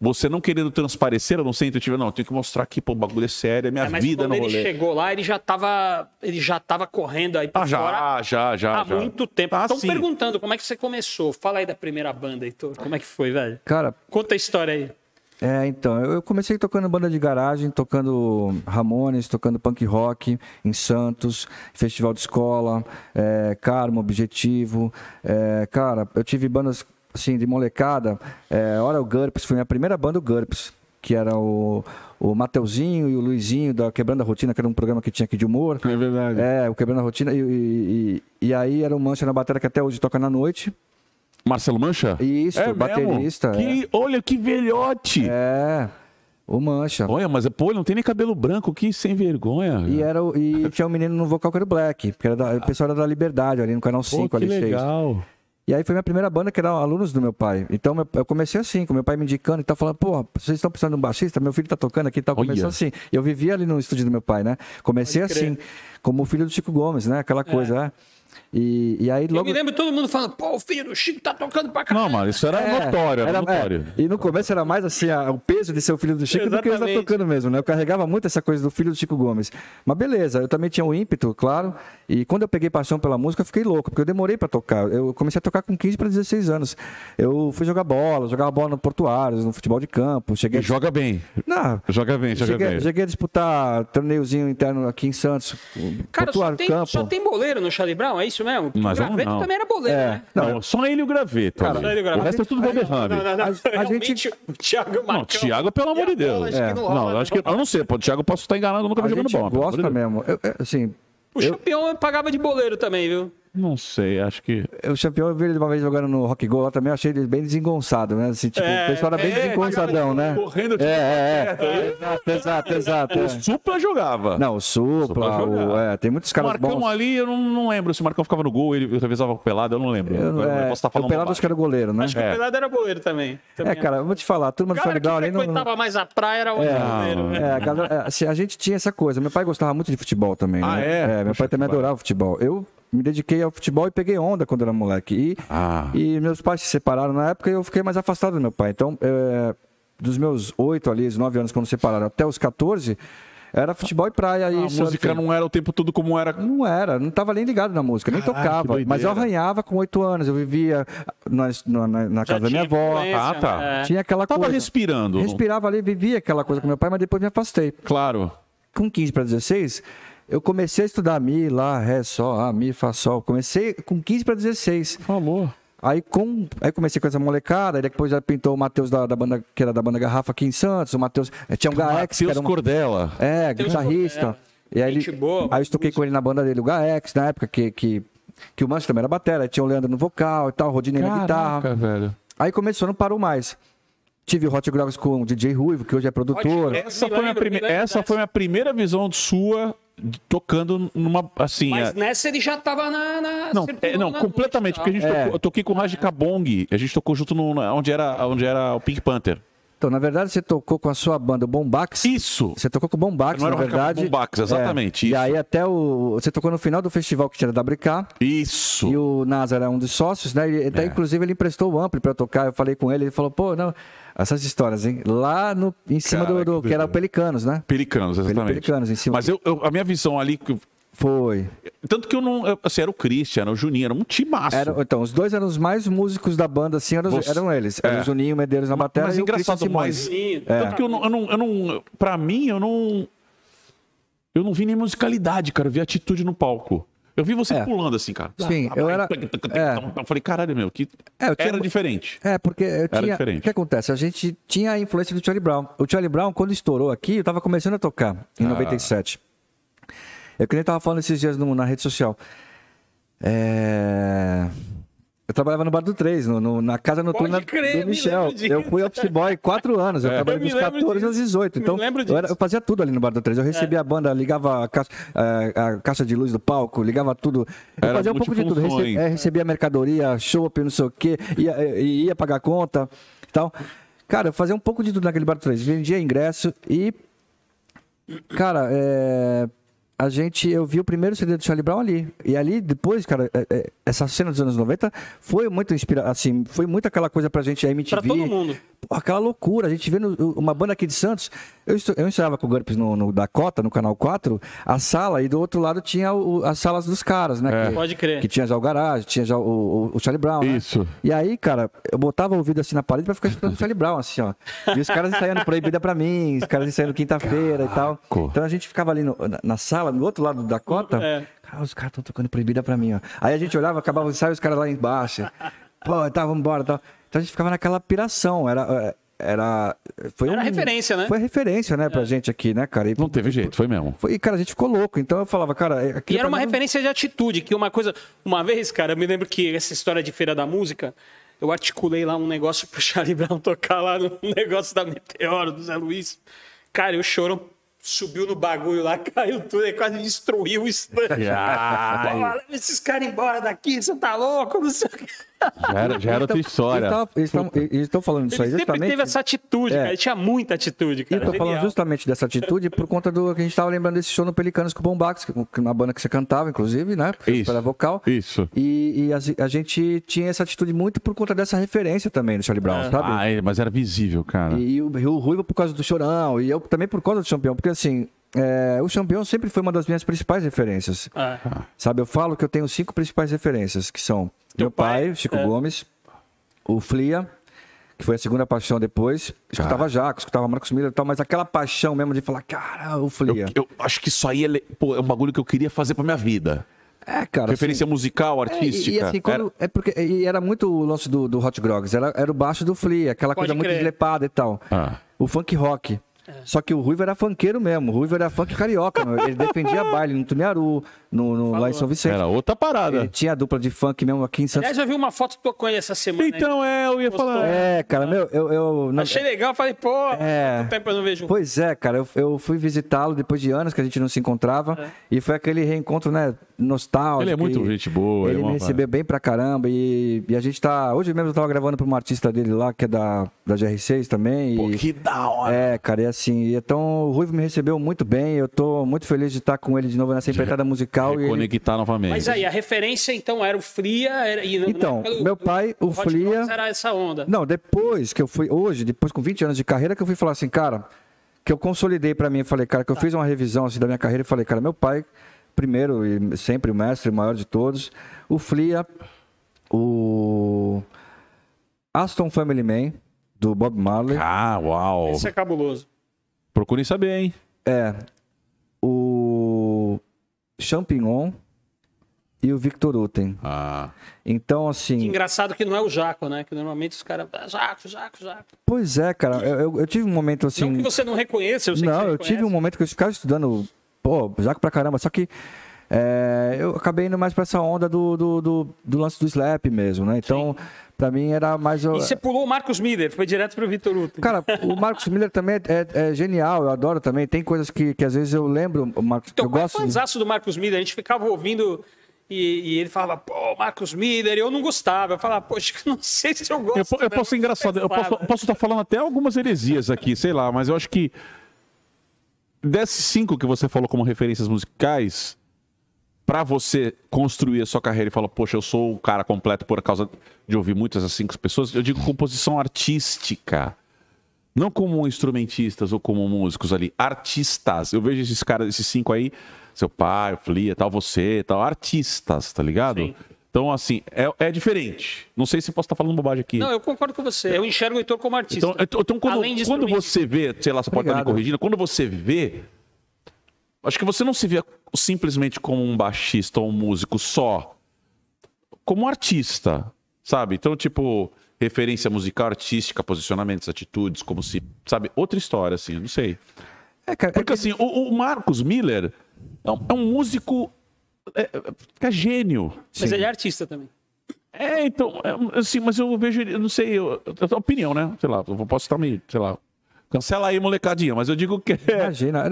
você não querendo transparecer, eu não sei intuitivo, não, eu tenho que mostrar que pô, o bagulho é sério, é minha É, mas vida quando no ele rolê. chegou lá, ele já tava, ele já tava correndo aí por Ah, já, fora já, já. há já. muito tempo. Ah, Estão sim. perguntando como é que você começou. Fala aí da primeira banda, Heitor. Como é que foi, velho? Cara, Conta a história aí. É, então, eu comecei tocando banda de garagem, tocando Ramones, tocando punk rock em Santos, festival de escola, é, Karma, Objetivo. é, cara, eu tive bandas assim de molecada. É, Hora o GURPS, foi minha primeira banda, o GURPS, que era o, o Mateuzinho e o Luizinho da Quebrando a Rotina, que era um programa que tinha aqui de humor. É verdade. É, o Quebrando a Rotina. E, e, e- e aí era o Mancha na bateria que até hoje toca na noite. Marcelo Mancha? Isso, é baterista? Que, Olha que velhote! É, o Mancha. Olha, mas pô, ele não tem nem cabelo branco, que sem vergonha. E, era, o- e tinha um menino no vocal que era o Black, que era da, o pessoal era da Liberdade, ali no canal 5, Pô, que ali 6. E aí foi minha primeira banda, que eram alunos do meu pai. Então eu comecei assim, com meu pai me indicando e tal, falando, pô, vocês estão precisando de um baixista? Meu filho tá tocando aqui e tal. Olha. Começou assim. E eu vivia ali no estúdio do meu pai, né? Comecei assim, como o filho do Chico Gomes, né? Aquela coisa, né? E, e aí Eu logo. me lembro todo mundo falando, pô, o filho do Chico tá tocando pra caralho. Não, mano, isso era É, notório, era, era- notório. é. E no começo era mais assim, a- o peso de ser o filho do Chico do que ele Exatamente. tocando mesmo, né? Eu carregava muito essa coisa do filho do Chico Gomes. Mas beleza, eu também tinha o ímpeto, claro. E quando eu peguei paixão pela música, eu fiquei louco, porque eu demorei pra tocar. Eu comecei a tocar com 15 para 16 anos. Eu fui jogar bola, jogava bola no Portuários, no futebol de campo. Cheguei E joga bem. Não, Joga bem, joga cheguei, bem. cheguei a disputar torneiozinho interno aqui em Santos. Cara, só Portuário, tem, campo. só tem boleiro no Charlie Brown, é É isso mesmo? Porque Mas o eu Graveto não. também era boleiro, É. né? Não, só ele e o graveto. Cara, ele e o o Graveto. resto é tudo Valderrame. Não, não, não. A- gente- o Thiago Não, Marcão. Thiago, pelo amor de Deus. É. não Não, eu acho que. Eu não sei, pô, o Thiago posso estar enganado, eu nunca vi jogando bola. gosta mesmo. Eu- eu- assim, O campeão pagava de boleiro também, viu? Não sei, acho que. o campeão eu vi ele uma vez jogando no Rock Go lá também, eu achei ele bem desengonçado, né? Assim, tipo, É, o pessoal era bem é, desengonçadão, né? Correndo, É, é, é. Exato, exato, exato. O é. Supla jogava. Não, o Supla, Supla o, jogava. é, tem muitos o caras Marcão bons. ali, eu não, não lembro se o Marcão ficava no gol, ele revezava com o pelado, eu não lembro. Eu, não- Eu é, posso estar falando o Pelado acho que era o goleiro, né? Acho que É. o Pelado era boleiro também. também É, cara, eu vou te falar, a turma O do Brown ali não... frequentava mais a praia era o É, goleiro. né? É, a, galera- é, assim, a gente tinha essa coisa. Meu pai gostava muito de futebol também. Ah, né? é? meu Puxa, pai também adorava futebol. Eu me dediquei ao futebol e peguei onda quando era moleque. E, Ah. e meus pais se separaram na época e eu fiquei mais afastado do meu pai. Então, é, dos meus oito ali, os nove anos quando se separaram, até os 14, era futebol e praia. A e surf. música não era o tempo todo como era. Não era, não estava nem ligado na música, nem Caraca, tocava. que doideira. Mas eu arranhava com oito anos, eu vivia na, na, na- casa da minha avó. Ah, tá. É. Tinha aquela Tava coisa. respirando. Respirava ali, vivia aquela coisa com meu pai, mas depois me afastei. Claro. Com 15 para 16, eu comecei a estudar Mi, Lá, Ré, Sol, A, Mi, Fá, Sol. Comecei com 15 para 16. Falou. Aí, com, aí comecei com essa molecada, aí depois já pintou o Matheus da, da banda, que era da banda Garrafa aqui em Santos, o Matheus. eh, Tinha um Gaex, que Matheus era um, Cordela. é, guitarrista. Cordela. E aí, ele, boa, aí eu toquei com ele na banda dele, o Gaex, na época que, que, que o Manso também era batera, aí tinha o Leandro no vocal e tal, o Rodinei na guitarra. Caraca, velho. Aí começou, não parou mais. Tive o Hot Grogs com o DJ Ruivo, que hoje é produtor. Essa foi, minha lembro, prime- me lembro essa foi minha primeira visão sua tocando numa. Assim. Mas é- nessa ele já tava na. na Não, é, não, na completamente, noite porque a gente É. tocou, eu toquei com o Raj Kabong, a gente tocou junto no, onde, era, onde era o Pink Panther. Então, na verdade, você tocou com a sua banda, o Bombax. Isso! Você tocou com o Bombax, Não era na verdade. Bombax, exatamente, É. E aí até o... Você tocou no final do festival que tinha da WK. Isso! E o Nasa era um dos sócios, né? E, até, É. inclusive, ele emprestou o ampli pra eu tocar. Eu falei com ele, ele falou, pô, não... Essas histórias, hein? Lá no, em cima do, Caraca, do... Que era o Pelicanos, né? Pelicanos, exatamente. Pelicanos, em cima. Mas eu, eu- a minha visão ali. Foi. Tanto que eu não. Assim, era o Christian, era o Juninho, era um timaço. Era, então, os dois eram os mais músicos da banda, assim, eram, Você- eram eles. Era é. o Juninho Medeiros na bateria Mas e engraçado, mas. Tanto que eu não, eu não, eu não. Pra mim, eu não. Eu não vi nem musicalidade, cara. Eu vi atitude no palco. Eu vi você É. pulando assim, cara. Sim, eu era- é. Eu falei, caralho, meu, que. É, tinha Era diferente. É, porque eu tinha... diferente. o que acontece? A gente tinha a influência do Charlie Brown. O Charlie Brown, quando estourou aqui, eu tava começando a tocar, em Ah. 97. Eu que nem tava falando esses dias no- na rede social. É... Eu trabalhava no Bar do 3, no, no- na casa noturna Pode crer, do Michel. Eu fui office boy quatro anos. Eu É. trabalhei Eu dos lembro 14 aos disso. 18. Me Então, lembro eu, era- disso. eu fazia tudo ali no Bar do 3. Eu recebia a banda, ligava a caixa, a, a caixa de luz do palco, ligava tudo. Eu Era fazia um pouco de tudo. Rece- é, recebia mercadoria, shopping, não sei o quê, ia, ia, ia pagar conta e tal. Cara, eu fazia um pouco de tudo naquele bar do 3. Vendia ingresso e. Cara, é, a gente. Eu vi o primeiro CD do Charlie Brown ali. E ali, depois, cara, é, é, essa cena dos anos 90 foi muito inspira assim, foi muito aquela coisa pra gente, a MTV. Pra todo mundo. Pô, aquela loucura. A gente vendo uma banda aqui de Santos. Eu, eu ensaiava com o GURPS no, no Dakota, no canal 4, a sala, e do outro lado tinha o- as salas dos caras, né? Que, Pode crer. Que tinha já o garagem, tinha já o, o- o Charlie Brown. né? Isso. E aí, cara, eu botava o ouvido assim na parede pra ficar escutando o Charlie Brown, assim, ó. E os caras ensaiando proibida pra mim, os caras ensaiando quinta-feira e tal. Então a gente ficava ali no- na, na sala, no outro lado do Dakota. É. Cara, os caras estão tocando proibida pra mim, ó. Aí a gente olhava, acabava o ensaio, os caras lá embaixo. Pô, tá, vambora, tal. Então a gente ficava naquela piração. Era. Era, foi Era um- referência, né? Foi referência, né, pra gente aqui, né, cara? E, Não teve jeito, foi mesmo. foi, e, cara, a gente ficou louco. Então eu falava, cara. é- aquilo E era pra uma mim- referência de atitude, que uma coisa. Uma vez, cara, eu me lembro que essa história de Feira da Música, eu articulei lá um negócio pro Charlie Brown tocar lá no negócio da Meteoro, do Zé Luiz. Cara, e o choro subiu no bagulho lá, caiu tudo, e quase destruiu o stand. Pô, leva esses caras embora daqui, você tá louco? Não sei o quê. Já era, já era outra história. Eles estão falando disso aí sempre justamente. teve essa atitude, É. cara. Ele tinha muita atitude, cara. eu tô falando justamente dessa atitude por conta do que a gente tava lembrando desse show no Pelicanos com o Bombax, que uma banda que você cantava, inclusive, né? Isso. Pela vocal. Isso. E, e a, a gente tinha essa atitude muito por conta dessa referência também do Charlie Brown, É. sabe? Ah, é, mas era visível, cara. E, o, e o Ruivo por causa do Chorão, e eu também por causa do Champião, porque assim, é, o Champião sempre foi uma das minhas principais referências. É. Sabe, eu falo que eu tenho cinco principais referências, que são Teu meu pai, pai, Chico é. Gomes, o Flia, que foi a segunda paixão depois, escutava Jaco, escutava Marcos Miller e tal, mas aquela paixão mesmo de falar, cara, o Eu, Flia. eu acho que isso aí é, pô, é um bagulho que eu queria fazer pra minha vida. É, cara. Referência assim, musical, é, e- artística. e, assim, quando, é porque e era muito o lance do, do Hot Grogs. Era, era o baixo do Flea, aquela Pode coisa muito crer. eslepada e tal. Ah. O funk rock. Só que o Ruivo era funkeiro mesmo. O Ruivo era funk carioca. Ele defendia baile no Tumiaru, no, no- lá em São Vicente. Era outra parada. Ele tinha a dupla de funk mesmo aqui em Santos. Aliás, eu vi uma foto tua com ele essa semana. Então, é, eu ia Postou. falar. É, cara, meu, eu. eu não- Achei legal, falei, pô, É. quanto tempo eu não vejo. Pois é, cara, eu, eu fui visitá-lo depois de anos que a gente não se encontrava. E foi aquele reencontro, né, nostálgico. Ele é muito e gente boa, Ele irmão, me recebeu bem pra caramba. E, e a gente tá. Hoje mesmo eu tava gravando pra uma artista dele lá, que é da, da GR6 também. Pô, e, que da hora. É, cara, e assim, então o Ruivo me recebeu muito bem. Eu tô muito feliz de estar com ele de novo nessa empreitada musical. E ele, Reconectar novamente. Mas aí, a referência então era o Fria. Era, e Então, época, meu pai, o Hot Fria- Era essa onda. Não, depois que eu fui, hoje, depois com 20 anos de carreira, que eu fui falar assim, cara, que eu consolidei pra mim, falei, cara, que eu fiz uma revisão assim da minha carreira e falei, cara, meu pai, primeiro e sempre o mestre, o maior de todos, o Flia, o Aston Family Man, do Bob Marley, Ah, uau. Esse é cabuloso. Procurem saber, hein? é, o Champignon e o Victor Uten. Ah. Então, Que assim, engraçado que não é o Jaco, né? Que normalmente os caras. "Ah, Jaco, Jaco, Jaco. pois é, cara, eu, eu- eu tive um momento assim... Não que você não reconheça, eu sei que Não, você eu tive um reconhece. momento que eu ficava estudando, pô, Jaco pra caramba, só que é, eu acabei indo mais pra essa onda do, do, do, do lance do slap mesmo, né? Então, pra mim era mais. o- E você pulou o Marcos Miller, foi direto pro Vitor Uto. Cara, o Marcos Miller também é, é- é genial, eu adoro também. Tem coisas que, que às vezes eu lembro, o Marcos, Então, eu é o gosto. fãzaço do Marcos Miller? A gente ficava ouvindo e, e ele falava, pô, Marcos Miller, e eu não gostava. Eu falava, poxa, não sei se eu gosto. Eu, eu posso ser engraçado, eu posso, Fala. posso estar falando até algumas heresias aqui, sei lá, mas eu acho que desses cinco que você falou como referências musicais, pra você construir a sua carreira e falar, poxa, eu sou o cara completo por causa de ouvir muitas das cinco pessoas, eu digo composição artística. Não como instrumentistas ou como músicos ali, artistas. Eu vejo esses caras, esses cinco aí, seu pai, o Flia, tal, você, tal, artistas, tá ligado? Sim. Então, assim, é, é diferente. Não sei se posso estar falando bobagem aqui. Não, eu concordo com você. Eu enxergo o Heitor como artista. Então, então, então, quando, Além de quando você vê, sei lá, você pode estar me corrigindo, quando você vê, acho que você não se vê simplesmente como um baixista ou um músico só, como artista, sabe? Então, tipo, referência musical, artística, posicionamentos, atitudes, como se, sabe? Outra história, assim, eu não sei. É, cara, é Porque, que- assim, o, o Marcos Miller é um, é um músico, é, é, é gênio. Mas Sim. ele é artista também. É, então, é, assim, mas eu vejo, ele- eu não sei, eu, eu, eu- opinião, né? Sei lá, eu posso estar meio, sei lá. Cancela aí, molecadinha, mas eu digo que é, Imagina,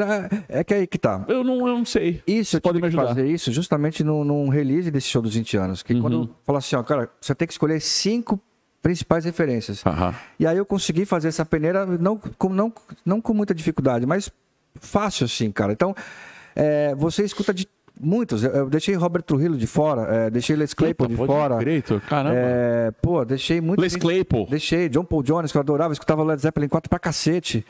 é, é que aí que tá. eu não, eu não sei. Isso, eu Pode tive me que ajudar. fazer isso justamente num release desse show dos 20 anos. Que Uhum. quando fala assim, ó, cara, você tem que escolher cinco principais referências. Aham. E aí eu consegui fazer essa peneira não com, não, não com muita dificuldade, mas fácil assim, cara. Então, é, você escuta de muitos. Eu, deixei Robert Trujillo de fora, é, deixei Les Claypool de fora. Direito, caramba. É, pô, deixei muito. Les Claypool. Deixei John Paul Jones, que eu adorava, escutava Led Zeppelin 4 pra cacete.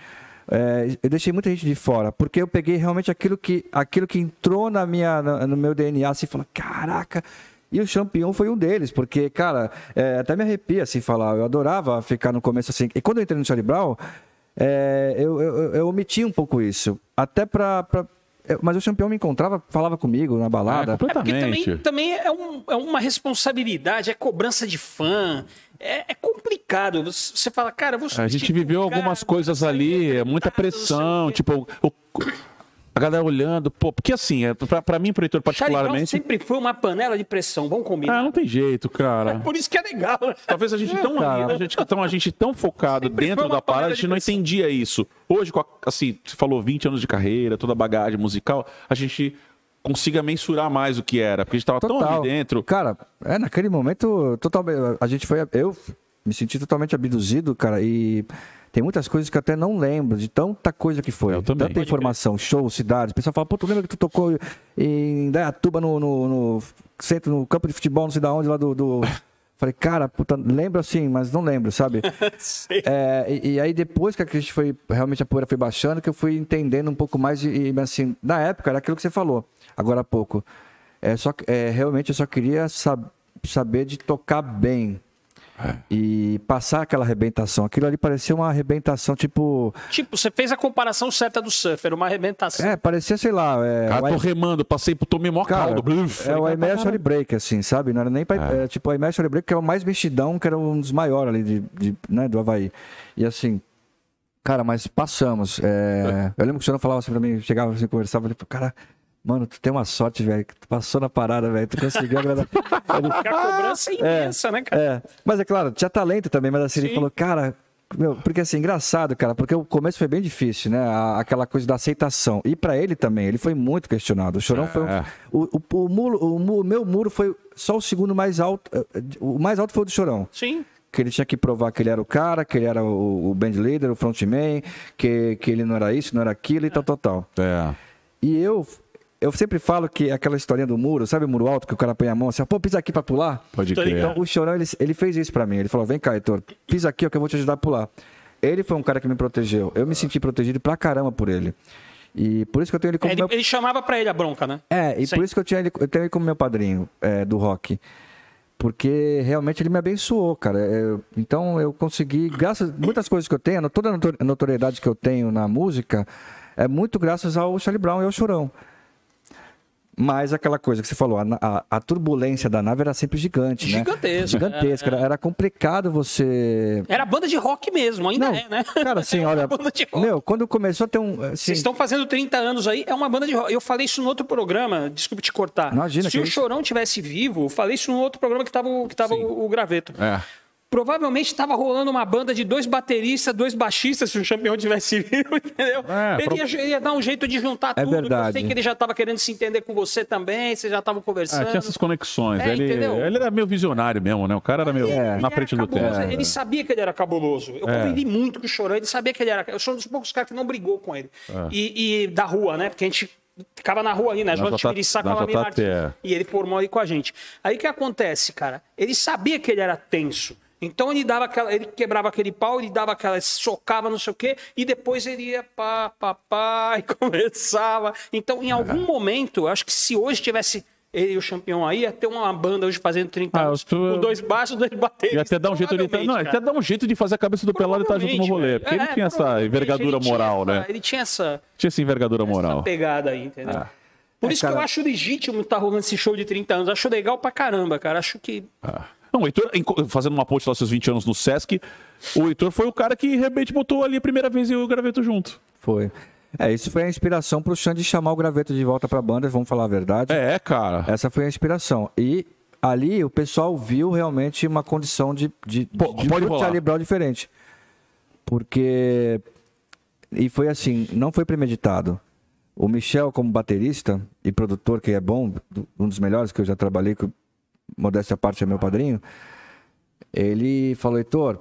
É, eu deixei muita gente de fora, porque eu peguei realmente aquilo que, aquilo que entrou na minha, no meu DNA, assim, falou, caraca. E o Champion foi um deles, porque, cara, é, até me arrepia, assim, falar. Eu adorava ficar no começo, assim. E quando eu entrei no Charlie Brown, é, eu, eu, eu omiti um pouco isso. Até pra... eu- mas o Champion me encontrava, falava comigo na balada. É, É porque completamente. também, também é, um- é uma responsabilidade, é cobrança de fã. É, é complicado. Você você fala, cara, vou A gente viveu algumas coisas ali, é muita pressão, tipo, o- a galera olhando, pô, porque assim, é, pra, pra mim, pro Heitor particularmente, sempre foi uma panela de pressão, vamos combinar. ah, não tem jeito, cara. Por isso que é legal. né? Talvez a gente tão, cara. a gente, tão, a gente tão focado Sempre dentro da parada, a gente não pressão. entendia isso. Hoje, com a- assim, você falou 20 anos de carreira, toda a bagagem musical, a gente consiga mensurar mais o que era, porque a gente tava tão Total. ali dentro. Cara, é, naquele momento, totalmente, a gente foi, eu me senti totalmente abduzido, cara, e tem muitas coisas que eu até não lembro de tanta coisa que foi. Eu também. Tanta informação, show, cidades. O pessoal fala, pô, tu lembra que tu tocou em Dayatuba no, no, no centro, no campo de futebol, não sei da onde, lá do... do... Falei, cara, puta, lembro assim, mas não lembro, sabe? É, e, e aí depois que a gente foi, realmente a poeira foi baixando, que eu fui entendendo um pouco mais e, e, assim, na época era aquilo que você falou, agora há pouco. É, só, é, realmente eu só queria sab- saber de tocar bem. E passar aquela arrebentação. Aquilo ali parecia uma arrebentação, tipo. Tipo, você fez a comparação certa do surfer, uma arrebentação. É, parecia, sei lá. É, Cara, o tô I- remando, passei pro tomei mó Cara, caldo. Bluf, é o Short Break, assim, sabe? Não era nem pra, É. é, tipo o Imer Short Break, que é o mais mexidão, que era um dos maiores ali de, de, né, do Havaí. E assim, cara, mas passamos. é, eu lembro que o senhor falava assim pra mim, chegava assim, conversava, eu falei, cara, mano, tu tem uma sorte, velho, que tu passou na parada, velho, tu conseguiu agradar. Ele- Porque a cobrança é imensa, né, cara? é, mas é claro, tinha talento também, mas assim, ele Sim. falou, cara, meu, porque assim, engraçado, cara, porque o começo foi bem difícil, né? A- aquela coisa da aceitação. E pra ele também, ele foi muito questionado. O Chorão foi um, É. o, o, o muro, o, o meu muro foi só o segundo mais alto. eh, O mais alto foi o do Chorão. Sim. Que ele tinha que provar que ele era o cara, que ele era o, o band leader, o frontman, que, que ele não era isso, não era aquilo e tal, tal, tal. É. E eu, eu sempre falo que aquela historinha do muro, sabe o muro alto que o cara põe a mão assim, pô, pisa aqui pra pular? Pode crer. Então, o Chorão, ele, ele fez isso pra mim. Ele falou: vem cá, Heitor, pisa aqui ó, que eu vou te ajudar a pular. Ele foi um cara que me protegeu. Eu me senti protegido pra caramba por ele. E por isso que eu tenho ele como Ele, meu... ele chamava pra ele a bronca, né? É, e Sim. por isso que eu, tinha ele, eu tenho ele como meu padrinho é, do rock. Porque realmente ele me abençoou, cara. É, então eu consegui, graças muitas coisas que eu tenho, toda a notoriedade que eu tenho na música, é muito graças ao Charlie Brown e ao Chorão. Mas aquela coisa que você falou, a, a- a turbulência da nave era sempre gigante, né? Gigantesca, Gigantesca. é, é. Era, era complicado você. Era banda de rock mesmo, ainda Não, é, né? cara, assim, olha. banda de rock. Meu, quando começou a ter um. Assim, Vocês estão fazendo 30 anos aí, é uma banda de rock. Eu falei isso no outro programa, desculpe te cortar. Imagina, Se que o isso. Chorão tivesse vivo, eu falei isso no outro programa que tava, o- que tava o, o graveto. É. Provavelmente estava rolando uma banda de dois bateristas, dois baixistas, se o campeão tivesse vivo, entendeu? É, ele, ia, ele ia dar um jeito de juntar É tudo. Eu verdade. sei que ele já estava querendo se entender com você também, vocês já estavam conversando. tinha essas conexões. É, ele, entendeu? ele era meio visionário mesmo, né? O cara era meio É. na Ele frente era do tempo. Ele sabia que ele era cabuloso. Eu É. convivi muito com o Chorão, ele sabia que ele era. Eu sou um dos poucos caras que não brigou com ele. É. E, e da rua, né? Porque a gente ficava na rua ali, né? João Tibiriçá com na a é. E ele formou ali com a gente. Aí o que acontece, cara? Ele sabia que ele era tenso. Então ele dava aquela, ele quebrava aquele pau, ele dava aquela, socava, não sei o quê, e depois ele ia pá, pá, pá, e começava. Então, em algum momento, eu acho que se hoje tivesse ele e o campeão aí, ia ter uma banda hoje fazendo 30 Ah, anos, tô- com dois baixos, dois bateristas. E até dar um jeito de. Não, até dar um jeito de fazer a cabeça do pelado e estar junto no rolê. Porque ele velho. tinha É, essa envergadura ele tinha moral, essa- né? Ele tinha essa, Tinha essa envergadura essa moral. pegada aí, entendeu? Ah. Por É, isso que cara. eu acho legítimo estar rolando esse show de 30 anos. Acho legal pra caramba, cara. Acho que. Ah. Não, o Heitor, fazendo uma ponte lá seus 20 anos no Sesc, o Heitor foi o cara que de repente botou ali a primeira vez e o graveto junto. Foi. É, isso foi a inspiração pro Xande chamar o graveto de volta pra banda, vamos falar a verdade. É, cara. Essa foi a inspiração. E ali o pessoal viu realmente uma condição de, de, Pô, de pode rolar. Charlie Brown diferente. Porque. E foi assim, não foi premeditado. O Michel, como baterista e produtor, que é bom, um dos melhores que eu já trabalhei, que modéstia à parte é meu padrinho, ele falou, Heitor,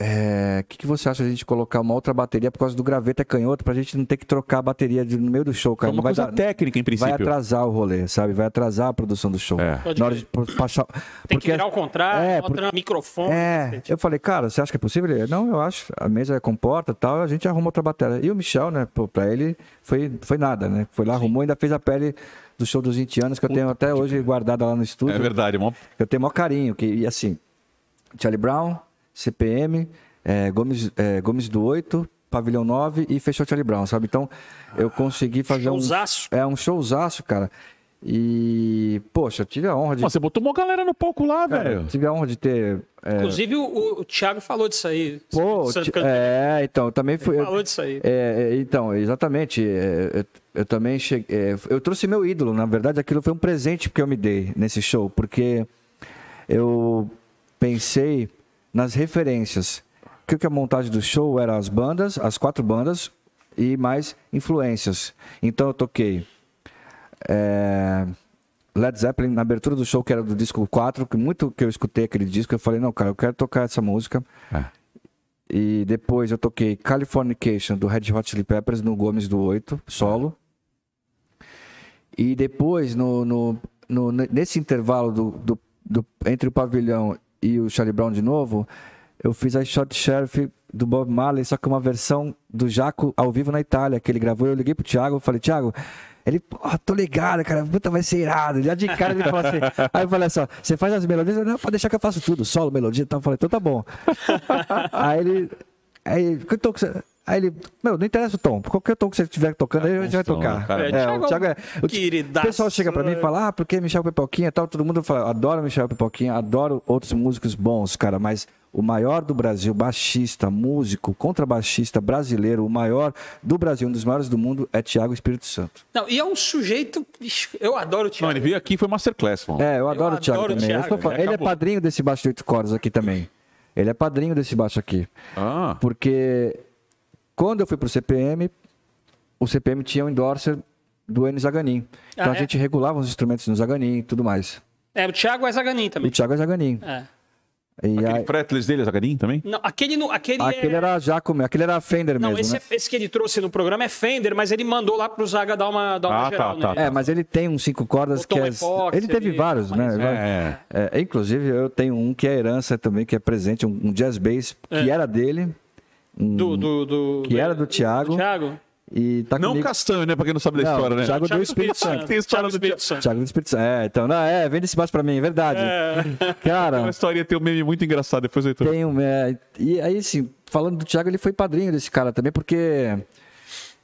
o que, que você acha de a gente colocar uma outra bateria por causa do graveto é canhoto, pra gente não ter que trocar a bateria de- no meio do show, É cara? uma Não vai coisa dar- técnica, em vai princípio. atrasar o rolê, sabe? Vai atrasar a produção do show. É. Na hora de passar. Tem porque- que virar ao contrário, É, porque- microfone. É, cacete. eu falei, cara, você acha que é possível? Ele, não, eu acho. A mesa comporta e tal, a gente arruma outra bateria. E o Michel, né, pô, pra ele foi, foi nada, né? Foi lá, arrumou e ainda fez a pele do show dos 20 anos, que eu tenho até hoje guardada lá no estúdio. É verdade, irmão. Eu tenho maior carinho. Que, e assim, Charlie Brown, CPM, é, Gomes, é, Gomes do 8, Pavilhão 9 e fechou Charlie Brown, sabe? Então, eu consegui fazer um... Showzaço. É, um showzaço, cara. E, poxa, eu tive a honra de... Nossa, você botou uma galera no palco lá, cara, velho. tive a honra de ter... é, Inclusive, o, o, Thiago falou disso aí. Pô, ti- é, então, eu também fui... falou disso aí. É, é, então, exatamente. é, eu, eu também cheguei. é, eu trouxe meu ídolo, na verdade, aquilo foi um presente que eu me dei nesse show, porque eu pensei nas referências. O que a montagem do show era as bandas, as quatro bandas e mais influências. Então eu toquei é, Led Zeppelin na abertura do show, que era do disco 4, que muito que eu escutei aquele disco, eu falei, não, cara, eu quero tocar essa música. É. E depois eu toquei Californication do Red Hot Chili Peppers no Gomes do 8, solo. E depois, no, no, no- nesse intervalo do, do- do- entre o pavilhão e o Charlie Brown de novo, eu fiz a Shot Sheriff do Bob Marley, só que uma versão do Jaco ao vivo na Itália, que ele gravou. Eu liguei pro Thiago falei, Thiago, Ele, pô, tô ligado, cara, puta, vai ser irado. Já de cara ele falou assim. Aí eu falei assim: ó, você faz as melodias? Eu, não, pode deixar que eu faço tudo, solo, melodia e tal. Eu falei, então tá bom. aí ele. Aí, que tom que você. Aí ele, meu, não interessa o tom. Qualquer tom que você estiver tocando, aí a gente vai tom, tocar. cara. É, É, o Thiago é. O, o queridaço, pessoal chega pra mim e fala, ah, porque Michel Pipoquinha e tal. Todo mundo fala, adoro Michel Pipoquinha, adoro outros músicos bons, cara, mas o maior do Brasil, baixista, músico, contrabaixista brasileiro, o maior do Brasil, um dos maiores do mundo, é Thiago Espírito Santo. Não, e é um sujeito. Eu adoro o Não, Thiago. ele veio aqui e foi Masterclass, mano. É, eu adoro o Thiago adoro o também. Eu Thiago, tô falando, ele ele é padrinho desse baixo de oito cordas aqui também. Ele é padrinho desse baixo aqui. Ah, Porque quando eu fui pro CPM, o CPM tinha um endorser do N Zaganin. Então Ah, a é? gente regulava os instrumentos no Zaganin e tudo mais. É, o Thiago é Zaganin também. o Thiago é Zaganin. É. E aquele aí- fretless dele, Zagarin, também? Não, aquele, não- aquele, aquele é... era Jaco, aquele era Fender Não, mesmo, esse, né? é- esse que ele trouxe no programa é Fender, mas ele mandou lá pro Zaga dar uma, dar uma Ah, geral tá, tá. nele. É, mas ele tem uns cinco cordas Botou que é... epóxi ele teve ali, vários, né? mas- É. É, inclusive, eu tenho um que é herança também, que é presente, um, um jazz bass, que era dele. um- Do, do, do- Que era do Thiago. Do Thiago. E tá Não comigo. Castanho, né? Pra quem não sabe da Não, história, né? Thiago do Thiago Espírito Santo. Tem história Thiago do Espírito Santo. Thiago do Espírito Santo. É, então, não, é, vende esse baixo pra mim, é verdade. Tem Cara, uma historinha, tem um meme muito engraçado. Depois eu tem um. é, e aí, assim, falando do Thiago, ele foi padrinho desse cara também, porque.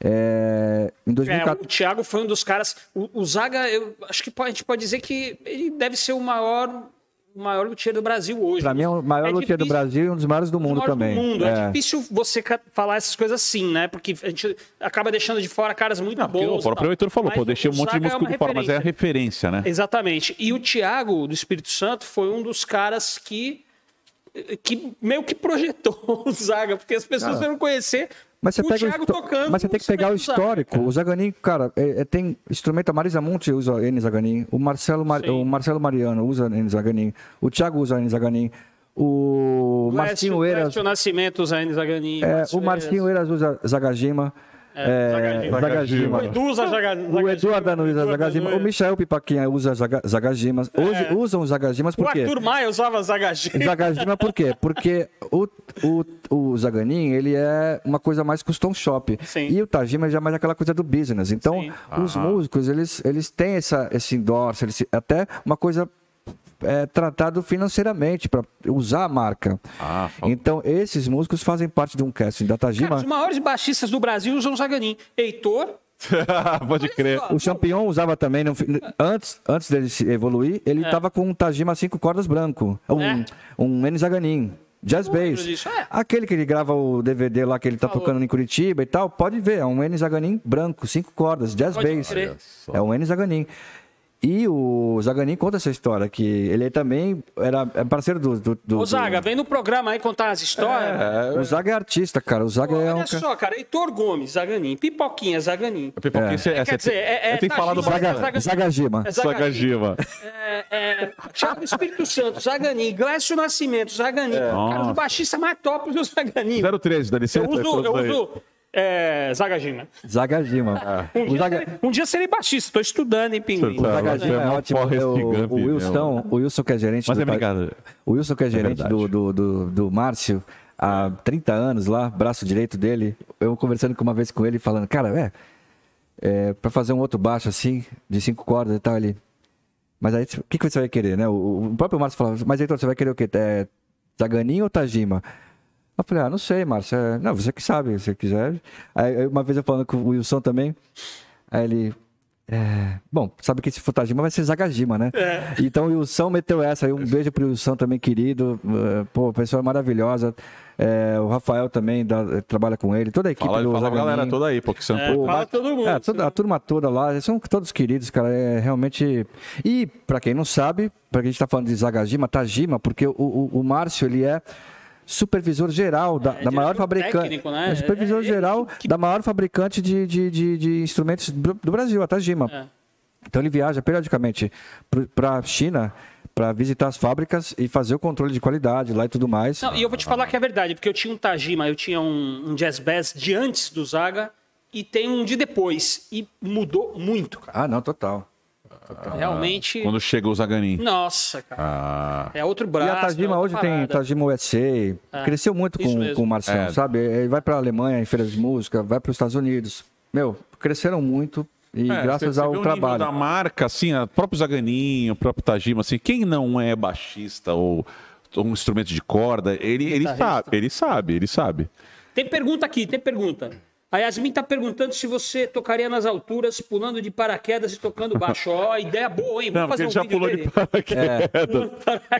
É, em É, 2014. o Thiago foi um dos caras. O, o Zaga, eu acho que pode- a gente pode dizer que ele deve ser o maior, o maior luthier do Brasil hoje. Pra mim é o maior É luthier do Brasil e um dos maiores do um dos mundo maiores também. Do mundo. É. É. difícil você falar essas coisas assim, né? Porque a gente acaba deixando de fora caras muito Não, bons. o próprio. Heitor falou, Mas pô, deixei um monte de é músico uma de fora, mas é a referência. né? Exatamente. E o Thiago, do Espírito Santo, foi um dos caras que, que meio que projetou o Zaga, porque as pessoas não conhecer Mas você, o pega o Thiago histó- tocando. mas você tem que pegar o histórico. O Zaganin, cara, é- é- tem instrumento. A Marisa Monte usa N Zaganin. O Marcelo, Mar- o Marcelo Mariano usa N Zaganin. O Thiago usa N Zaganin. O Marcinho Lécio- Eiras. Lécio Nascimento, Zaine Zaganin. é, o Marcinho Eiras usa Zagajima. É, Zagajima. Zagajima. O Edu usa Zaga- O Zagajima. Eduardo usa Eduardo Zagajima. O Michel Pipaquinha usa Zaga- Zagajimas. Hoje usam os Zagajimas O por quê? Arthur Maia usava Zagajima. Zagajima por quê? Porque o, o, o Zaganin, ele é uma coisa mais custom shop. Sim. E o Tajima já é mais aquela coisa do business. Então, Sim. os músicos, eles, eles têm essa, esse endorse, eles, até uma coisa é, tratado financeiramente para usar a marca. Ah. Então, esses músicos fazem parte de um casting da Cara, Tajima. os maiores baixistas do Brasil usam Zaganin. Heitor, Pode crer. O Champion usava também, no antes, antes dele se evoluir, ele estava com um Tajima cinco cordas branco. Um, É. um N Zaganin. Jazz Bass. é. Aquele que ele grava o DVD lá que ele tá Falou. tocando em Curitiba e tal, pode ver, é um N Zaganin branco, cinco cordas, Jazz Pode Bass. crer. É um N Zaganin. E o Zaganin conta essa história, que ele também era é parceiro do... do, do Ô, Zaga, vem no programa aí contar as histórias. do- O Zaga é artista, cara. O Zaga Pô, é um... olha ca- só, cara, Heitor Gomes, Zaganin, Pipoquinha, Zaganin. Pipoquinha, você- É, quer você dizer, tem- é- é eu tenho que falar do Tajima, Zaga- Zaga- Zagajima. É. É, é, Thiago Espírito Santo, Zaganin, Glécio Nascimento, Zaganin. Cara, Nossa. os baixistas mais top do Zaganin. 013, dá Eu licença? uso, eu todos aí. uso é, Zagajima. Zagajima. Um, O dia Zaga... serei, um dia serei baixista, tô estudando, hein, Pinguim. O você é é ótimo. Forrest O, o Wilson, o Wilson que é gerente Mas do é obrigado. O Wilson que é gerente verdade. do, do, do, do Márcio há 30 anos lá, braço direito dele. Eu conversando com uma vez com ele, falando, cara, é, é para fazer um outro baixo assim, de cinco cordas e tal, ele. Mas aí, o que, que você vai querer, né? O, o próprio Márcio falava, mas então, você vai querer o quê? É, Zaganinho ou Tajima? Eu falei, ah, não sei, Márcio. é, Não, você que sabe, se você quiser. Aí, uma vez eu falando com o Wilson também, aí ele. é, bom, sabe que se for Tajima vai ser Zagajima, né? Então o Wilson meteu essa aí. Um beijo pro Wilson também, querido. eh, Pô, pessoa maravilhosa. É, o Rafael também dá- trabalha com ele, toda a equipe Fala, do fala a galera toda aí, porque são É, Pô, fala todo mundo. É, toda- a turma toda lá, são todos queridos, cara. É realmente. E, pra quem não sabe, pra quem a gente tá falando de Zagajima, Tajima, porque o, o, o Márcio, ele é supervisor geral da, da maior fabricante. né? É supervisor É, é, geral que- da maior fabricante de, de, de, de instrumentos do, do Brasil, a Tajima. É. Então ele viaja periodicamente para a China para visitar as fábricas e fazer o controle de qualidade lá e tudo mais. Não, e eu vou te falar que é verdade, porque eu tinha um Tajima, eu tinha um, um Jazz Bass de antes do Zaga e tem um de depois. E mudou muito, cara. Ah, não, total. Realmente. Quando chega o Zaganin. Nossa, cara. Ah, É outro braço. E a Tajima é hoje tem parada. Tajima USA, cresceu muito isso com, mesmo. com o Marcelo, É. sabe? Ele vai para a Alemanha em feiras de música, vai para os Estados Unidos. Meu, cresceram muito E É, graças você- ao trabalho. da marca, assim, o próprio Zaganinho, o próprio Tajima, assim, quem não é baixista ou, um instrumento de corda, ele, ele sabe, ele sabe, ele sabe. Tem pergunta aqui, tem pergunta. A Yasmin tá perguntando se você tocaria nas alturas, pulando de paraquedas e tocando baixo. Ó, ideia boa, hein? Vamos fazer um vídeo dele. paraquedas.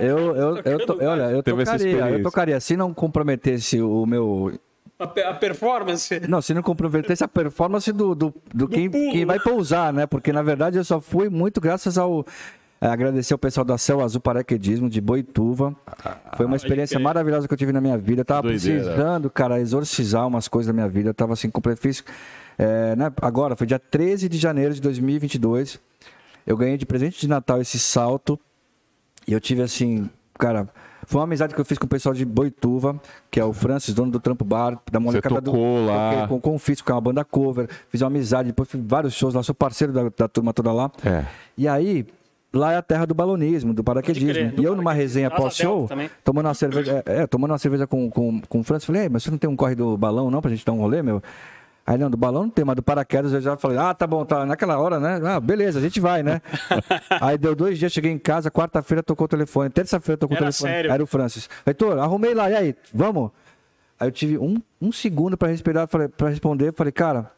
Eu, eu, eu, to- olha, eu tocaria, eu tocaria. Se não comprometesse o meu. A, pe- a performance. Não, se não comprometesse a performance do, do, do quem, pulo. quem vai pousar, né? Porque na verdade eu só fui muito graças ao. É, agradecer ao pessoal da Céu Azul Paraquedismo de Boituva. Foi uma experiência crer. maravilhosa que eu tive na minha vida. Eu tava Doideira. precisando, cara, exorcizar umas coisas da minha vida. Eu tava assim, completo. Fiz, é, né, agora, foi dia 13 de janeiro de 2022. Eu ganhei de presente de Natal esse salto. E eu tive assim, cara, foi uma amizade que eu fiz com o pessoal de Boituva, que é o Francis, dono do Trampo Bar, da molecada do. tocou lá. Com, com o Fisco, que é uma banda cover, fiz uma amizade, depois fiz vários shows lá, sou parceiro da, da turma toda lá. É. E aí, lá é a terra do balonismo, do paraquedismo. E eu numa resenha pós-show, tomando uma cerveja, é, é, tomando uma cerveja com, com, com o Francis, falei, "Ei, mas você não tem um corre do balão não, pra gente dar um rolê, meu? Aí, não, do balão não tem, mas do paraquedas eu já falei, ah, tá bom, tá. Naquela hora, né? Ah, beleza, a gente vai, né? Aí deu dois dias, cheguei em casa, quarta-feira tocou o telefone, terça-feira tocou Era o telefone. sério? Era o Francis. Heitor, arrumei lá, e aí, vamos? Aí eu tive um, um segundo pra respirar, falei, pra responder, falei, cara,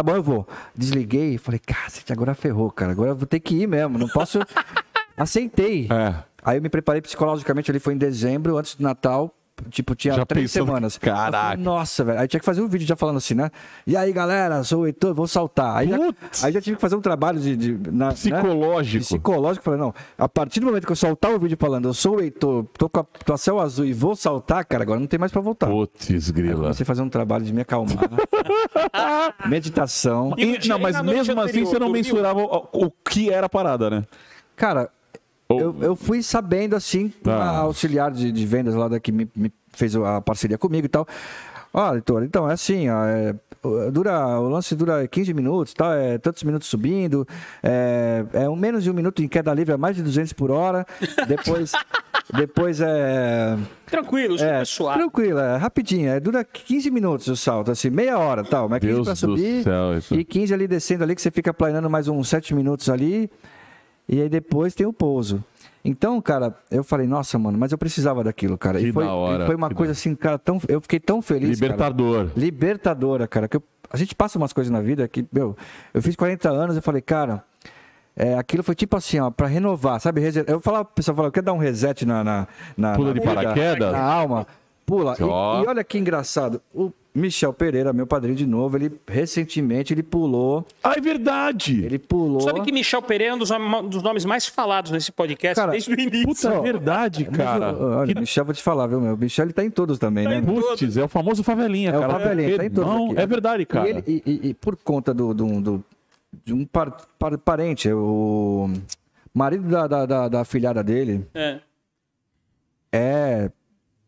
tá bom, eu vou. Desliguei, falei, cacete, agora ferrou, cara, agora eu vou ter que ir mesmo, não posso. Aceitei. É. Aí eu me preparei psicologicamente, ali foi em dezembro, antes do Natal. Tipo, tinha Já três pensando, semanas. caraca. Falei, Nossa, velho. Aí tinha que fazer um vídeo já falando assim, né? E aí, galera, sou o Heitor, vou saltar. Aí já, aí já tive que fazer um trabalho de. de na, né? Psicológico. Psicológico. Falei, não. A partir do momento que eu soltar o vídeo falando, eu sou o Heitor, tô com a, tô a céu azul e vou saltar, cara, agora não tem mais pra voltar. Putz, grila. Comecei a fazer um trabalho de me acalmar. Meditação. E não, mas mesmo assim anterior, você não mensurava o, o que era a parada, né? Cara, eu, eu fui sabendo assim, Ah. a auxiliar de, de vendas lá da que me, me fez a parceria comigo e tal. Olha, Heitor, então é assim, ó, é, o- dura, o lance dura 15 minutos, tá? É tantos minutos subindo, é, é um, menos de um minuto em queda livre, é mais de 200 por hora. Depois, depois é, Tranquilo, é suave. tranquilo, é rapidinho, é, dura 15 minutos o salto, assim, meia hora, tal, mas 15 Deus pra subir céu, isso. e 15 ali descendo ali que você fica planando mais uns 7 minutos ali. E aí depois tem o pouso. Então, cara, eu falei, nossa, mano, mas eu precisava daquilo, cara. Que e foi, da hora, e foi uma coisa da- assim, cara, tão, eu fiquei tão feliz. cara. Libertador. Libertadora, cara. Que eu- a gente passa umas coisas na vida que, meu, eu fiz 40 anos, eu falei, cara, é, aquilo foi tipo assim, ó, pra renovar, sabe? Eu falava, o pessoal falava, quer dar um reset na. na, na Pula na de vida, paraquedas? Na alma. Pula. E, e olha que engraçado. O Michel Pereira, meu padrinho de novo, ele recentemente ele pulou. Ah, é verdade. Ele pulou. Sabe que Michel Pereira é um dos, nom- dos nomes mais falados nesse podcast Cara, desde o início. Puta, é verdade, cara. Olha, Que- Michel, vou te falar, viu, meu? Michel, ele tá em todos também, Tá né? Putz, é o famoso favelinha, É o cara. Favelinha, tá em todos Não, aqui. é verdade, cara. E, ele- e- e- e por conta do, do- do- de um par- par- parente, o marido da, da, da, da afilhada dele É. é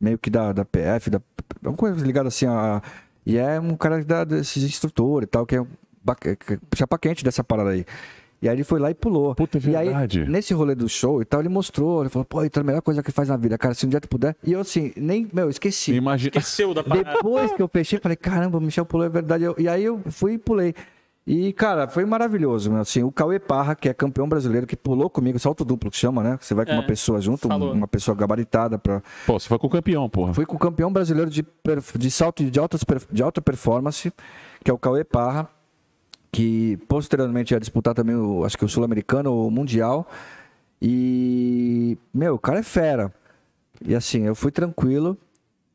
meio que da, da PF, da, alguma coisa ligada assim a. E é um cara da, desses instrutores e tal, que é um chapa quente dessa parada aí. E aí ele foi lá e pulou. Puta, é e aí, verdade. nesse rolê do show e tal, ele mostrou, ele falou, pô, então é a melhor coisa que faz na vida, cara, se um dia tu puder. E eu assim, nem, meu, esqueci. Imagina. Esqueceu da parada. Depois que eu fechei, falei, caramba, o Michel pulou, é verdade. Eu- e aí eu fui e pulei. E, cara, foi maravilhoso. meu, Assim, o Cauê Parra, que é campeão brasileiro, que pulou comigo, salto duplo que chama, né? Você vai com É, uma pessoa junto, falou. uma pessoa gabaritada. Pra... Pô, você foi com o campeão, porra. Fui com o campeão brasileiro de, de salto de, altas de alta performance, que é o Cauê Parra, que posteriormente ia disputar também, o, acho que o Sul-Americano, o Mundial. E, meu, o cara é fera. E assim, eu fui tranquilo,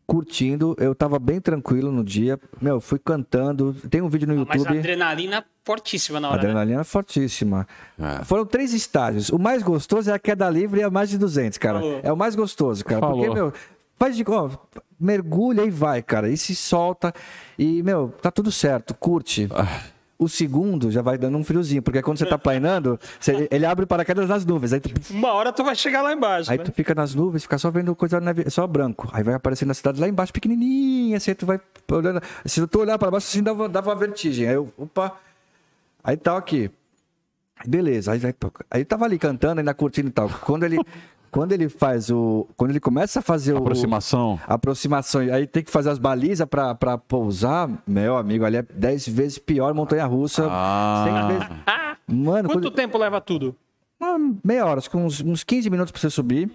curtindo, eu tava bem tranquilo no dia. Meu, fui cantando. Tem um vídeo no Mas a YouTube. adrenalina fortíssima na hora, né? Adrenalina fortíssima. É. Foram três estágios. O mais gostoso é a queda livre e a mais de 200, cara. Falou. É o mais gostoso, cara. Falou. Porque, meu, faz de. Ó, mergulha e vai, cara. E se solta. E, meu, tá tudo certo. Curte. Ah. O segundo já vai dando um friozinho, porque quando você tá planeando, ele abre paraquedas nas nuvens. Aí tu, Uma hora tu vai chegar lá embaixo. aí né? tu fica nas nuvens, fica só vendo coisa neve- só branco. Aí vai aparecendo a cidade lá embaixo, pequenininha, assim, aí tu vai olhando. Se tu olhar para baixo, assim, dava, dava uma vertigem. Aí eu, opa. Aí tá aqui. Beleza, aí, vai, aí tava ali cantando, ainda curtindo e tal. Quando ele, quando ele faz o. Quando ele começa a fazer o. Aproximação. Aproximação. Aí tem que fazer as balizas pra, pra pousar. Meu amigo, ali é 10 vezes pior montanha russa. Ah. 100 vezes. Mano, Quanto quando- tempo leva tudo? uma meia hora, acho que uns, uns 15 minutos pra você subir.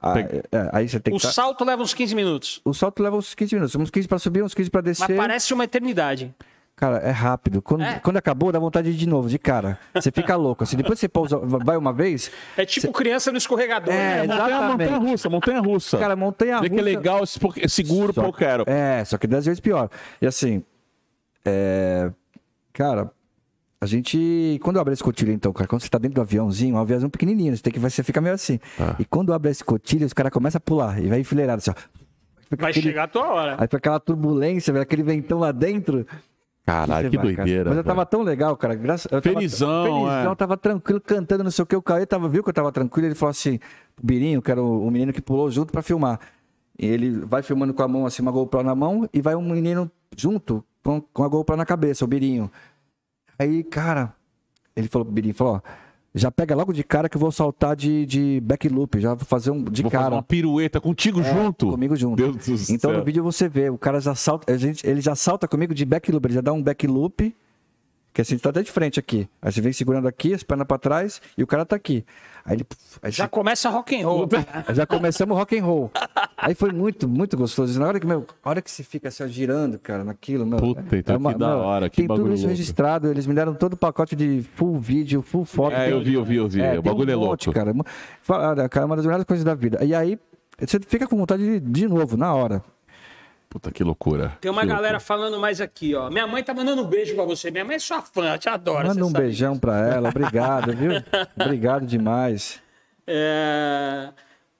Aí, é, aí você tem O que. tá- salto leva uns 15 minutos. O salto leva uns 15 minutos. Uns 15 pra subir, uns 15 pra Mas descer. parece uma eternidade. Cara, é rápido. Quando, É? quando acabou, dá vontade de ir de novo, de cara. Você fica louco. Assim, depois você pousa, vai uma vez. É tipo criança no escorregador. É, né? Montanha, Exatamente. montanha russa, montanha russa. Cara, montanha Vê russa. que é legal, é seguro, pô, eu quero. É, só que 10 vezes pior. E assim, é, cara, a gente. Quando abre a escotilha, então, cara, quando você tá dentro do aviãozinho, um aviãozinho pequenininho, você, tem que, você fica meio assim. Ah. E quando abre a escotilha, os caras começam a pular e vai enfileirado assim, ó. Vai aquele- chegar a tua hora. Aí fica aquela turbulência, aquele ventão lá dentro. Caralho, que doideira. Mas eu tava tão legal, cara. Graças, eu tava- Felizão, felizão, é. tava tranquilo, cantando, não sei o que. O Cauê tava, viu que eu tava tranquilo. Ele falou assim: Birinho, que era o, o menino que pulou junto pra filmar. E ele vai filmando com a mão, assim, uma GoPro na mão, e vai um menino junto com, com a GoPro na cabeça, o Birinho. Aí, cara, ele falou pro Birinho: falou, ó, já pega logo de cara que eu vou saltar de, de backloop, já vou fazer um de Vou fazer cara. uma pirueta contigo junto. Comigo junto. Deus do então céu. no vídeo você vê, o cara já salta, a gente, ele já salta comigo de backloop, ele já dá um backloop, que assim, tá até de frente aqui. Aí você vem segurando aqui, as pernas pra trás, e o cara tá aqui. Aí ele. Aí Já já, começa rock and roll. já começamos rock and roll. Aí foi muito, muito gostoso. Na hora que, meu, a hora que você fica assim, ó, girando, cara, naquilo, meu. Puta, então que da hora, que Tem bagulho tudo isso louco. registrado, eles me deram todo o pacote de full vídeo, full foto. É, eu vi, eu vi, eu vi. o tem bagulho é um monte, louco. cara. Fala, cara, é uma das melhores coisas da vida. E aí, você fica com vontade de, de novo, na hora. Puta, que loucura. Tem uma Que galera loucura. falando mais aqui, ó. Minha mãe tá mandando um beijo pra você. Minha mãe é sua fã, ela te adora. Manda um sabe. beijão pra ela, obrigado, viu? Obrigado demais. É,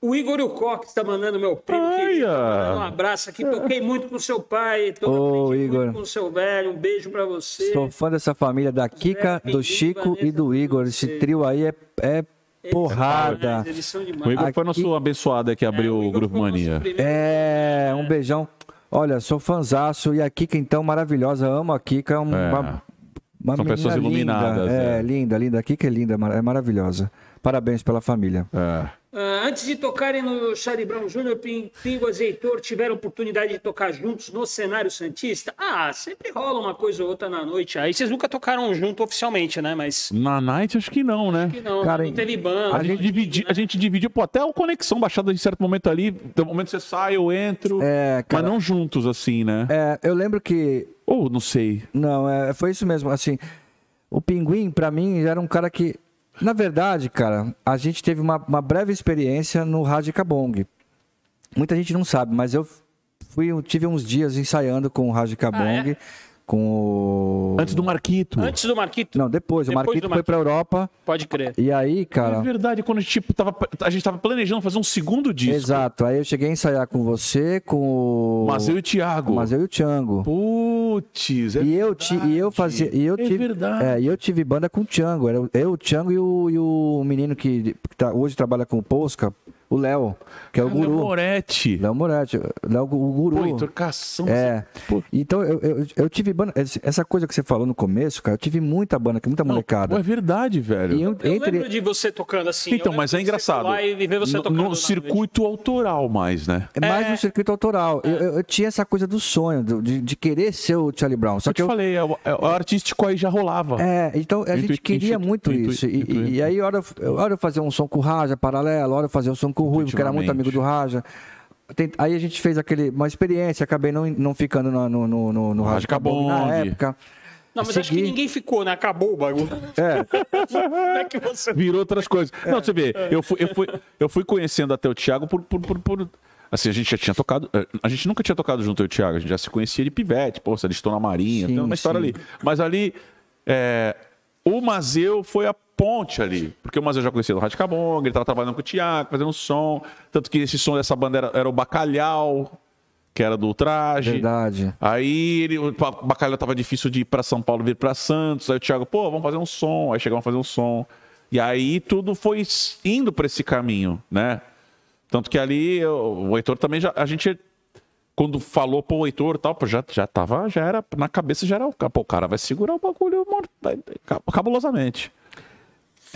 O Igor Cox tá mandando meu primo Ai, tá um abraço aqui. Toquei muito com seu pai, tô Ô, Igor. muito com seu velho. Um beijo pra você. Sou fã dessa família da Kika, do Chico e do Igor. Esse trio aí é, é porrada. Eles são O demais. Igor foi nosso abençoado que abriu o, Igor Grupo Mania. É, um beijão. Olha, sou fanzaço e a Kika, então, maravilhosa. Amo a Kika. É uma, É. uma São menina pessoas linda. iluminadas, É, é. linda, linda. A Kika é linda, mar- é maravilhosa. Parabéns pela família. É. Ah, antes de tocarem no Charlie Brown Jr., Pin- Pingo e Heitor tiveram oportunidade de tocar juntos no cenário Santista? Ah, sempre rola uma coisa ou outra na noite. Aí vocês nunca tocaram junto oficialmente, né? Mas Na Night, acho que não, né? que não, Cara, não teve banda. A gente, dividi, a gente dividiu, pô, até o Conexão baixada em certo momento ali. Tem um momento que você sai, eu entro. É, cara. Mas não juntos, assim, né? É, eu lembro que Ou não sei. Não, é, foi isso mesmo. Assim, o Pinguim, pra mim, era um cara que. Na verdade, cara, a gente teve uma, uma breve experiência no Rádio Kabong. Muita gente não sabe, mas eu fui, tive uns dias ensaiando com o Rádio Kabong, é? Com o. Antes do Marquito. Antes do Marquito? Não, depois. o Depois Marquito do foi pra Europa. Pode crer. E aí, É cara. verdade, quando a gente, tipo, tava, a gente tava planejando fazer um segundo disco. Exato. Aí eu cheguei a ensaiar com você, com o. Mas eu e o Thiago. Mas eu e o Thiago. Putz, é E eu, ti, e eu fazia. E eu É tive, verdade. é, e eu tive banda com o Thiago. Era eu, o Thiago e o, e o menino que, que tá- hoje trabalha com o Posca, o Léo, que é o Léo guru. Moretti. Léo Moretti, Léo, o guru. Pô, intercação. É. Pô, Então, eu, eu, eu tive banda. Essa coisa que você falou no começo, cara, eu tive muita banda, muita não, molecada. pô, é verdade, velho. E eu- Eu entre. lembro de você tocando assim. Então, mas é engraçado. colar ver você No- tocando no na circuito autoral mais, né? É mais no circuito autoral. Eu, eu- eu tinha essa coisa do sonho, do- de, de querer ser o Charlie Brown. Só Eu que te eu, falei, é o, é o artístico aí já rolava. É, então a gente queria muito isso. E, e- e aí, hora, eu- hora eu fazia um som com o Raja, paralelo, hora eu fazia um som com o Ruivo, que era muito amigo do Raja. Tem- aí a gente fez aquele, uma experiência, acabei não, não ficando no, no, no, no, no Raja Kabong na época. Não, mas acho que Segui. ninguém ficou, né? Acabou o bagulho. É, Como é que você. Virou outras coisas. Não, você vê, eu fui, eu fui, eu fui conhecendo até o Thiago por, por, por, por- Assim, a gente já tinha tocado. eh, A gente nunca tinha tocado junto eu e o Thiago, a gente já se conhecia de pivete, pô, você listou na Marinha, Sim, tem uma história sim. ali. Mas ali, é, o Mazeu foi a ponte ali, porque o Mazeu já conhecia do Rádio Cabong, ele estava trabalhando com o Thiago, fazendo um som. Tanto que esse som dessa banda era, era o Bacalhau, que era do traje. verdade. Aí ele, o ba- bacalhau tava difícil de ir pra São Paulo, vir pra Santos. Aí o Thiago, pô, vamos fazer um som. Aí chegamos a fazer um som. E aí tudo foi indo pra esse caminho, né? Tanto que ali eu- o Heitor também já. A gente, quando falou pro Heitor e tal, já, já tava, já era. Na cabeça já era o. Pô, o cara vai segurar o bagulho cabulosamente.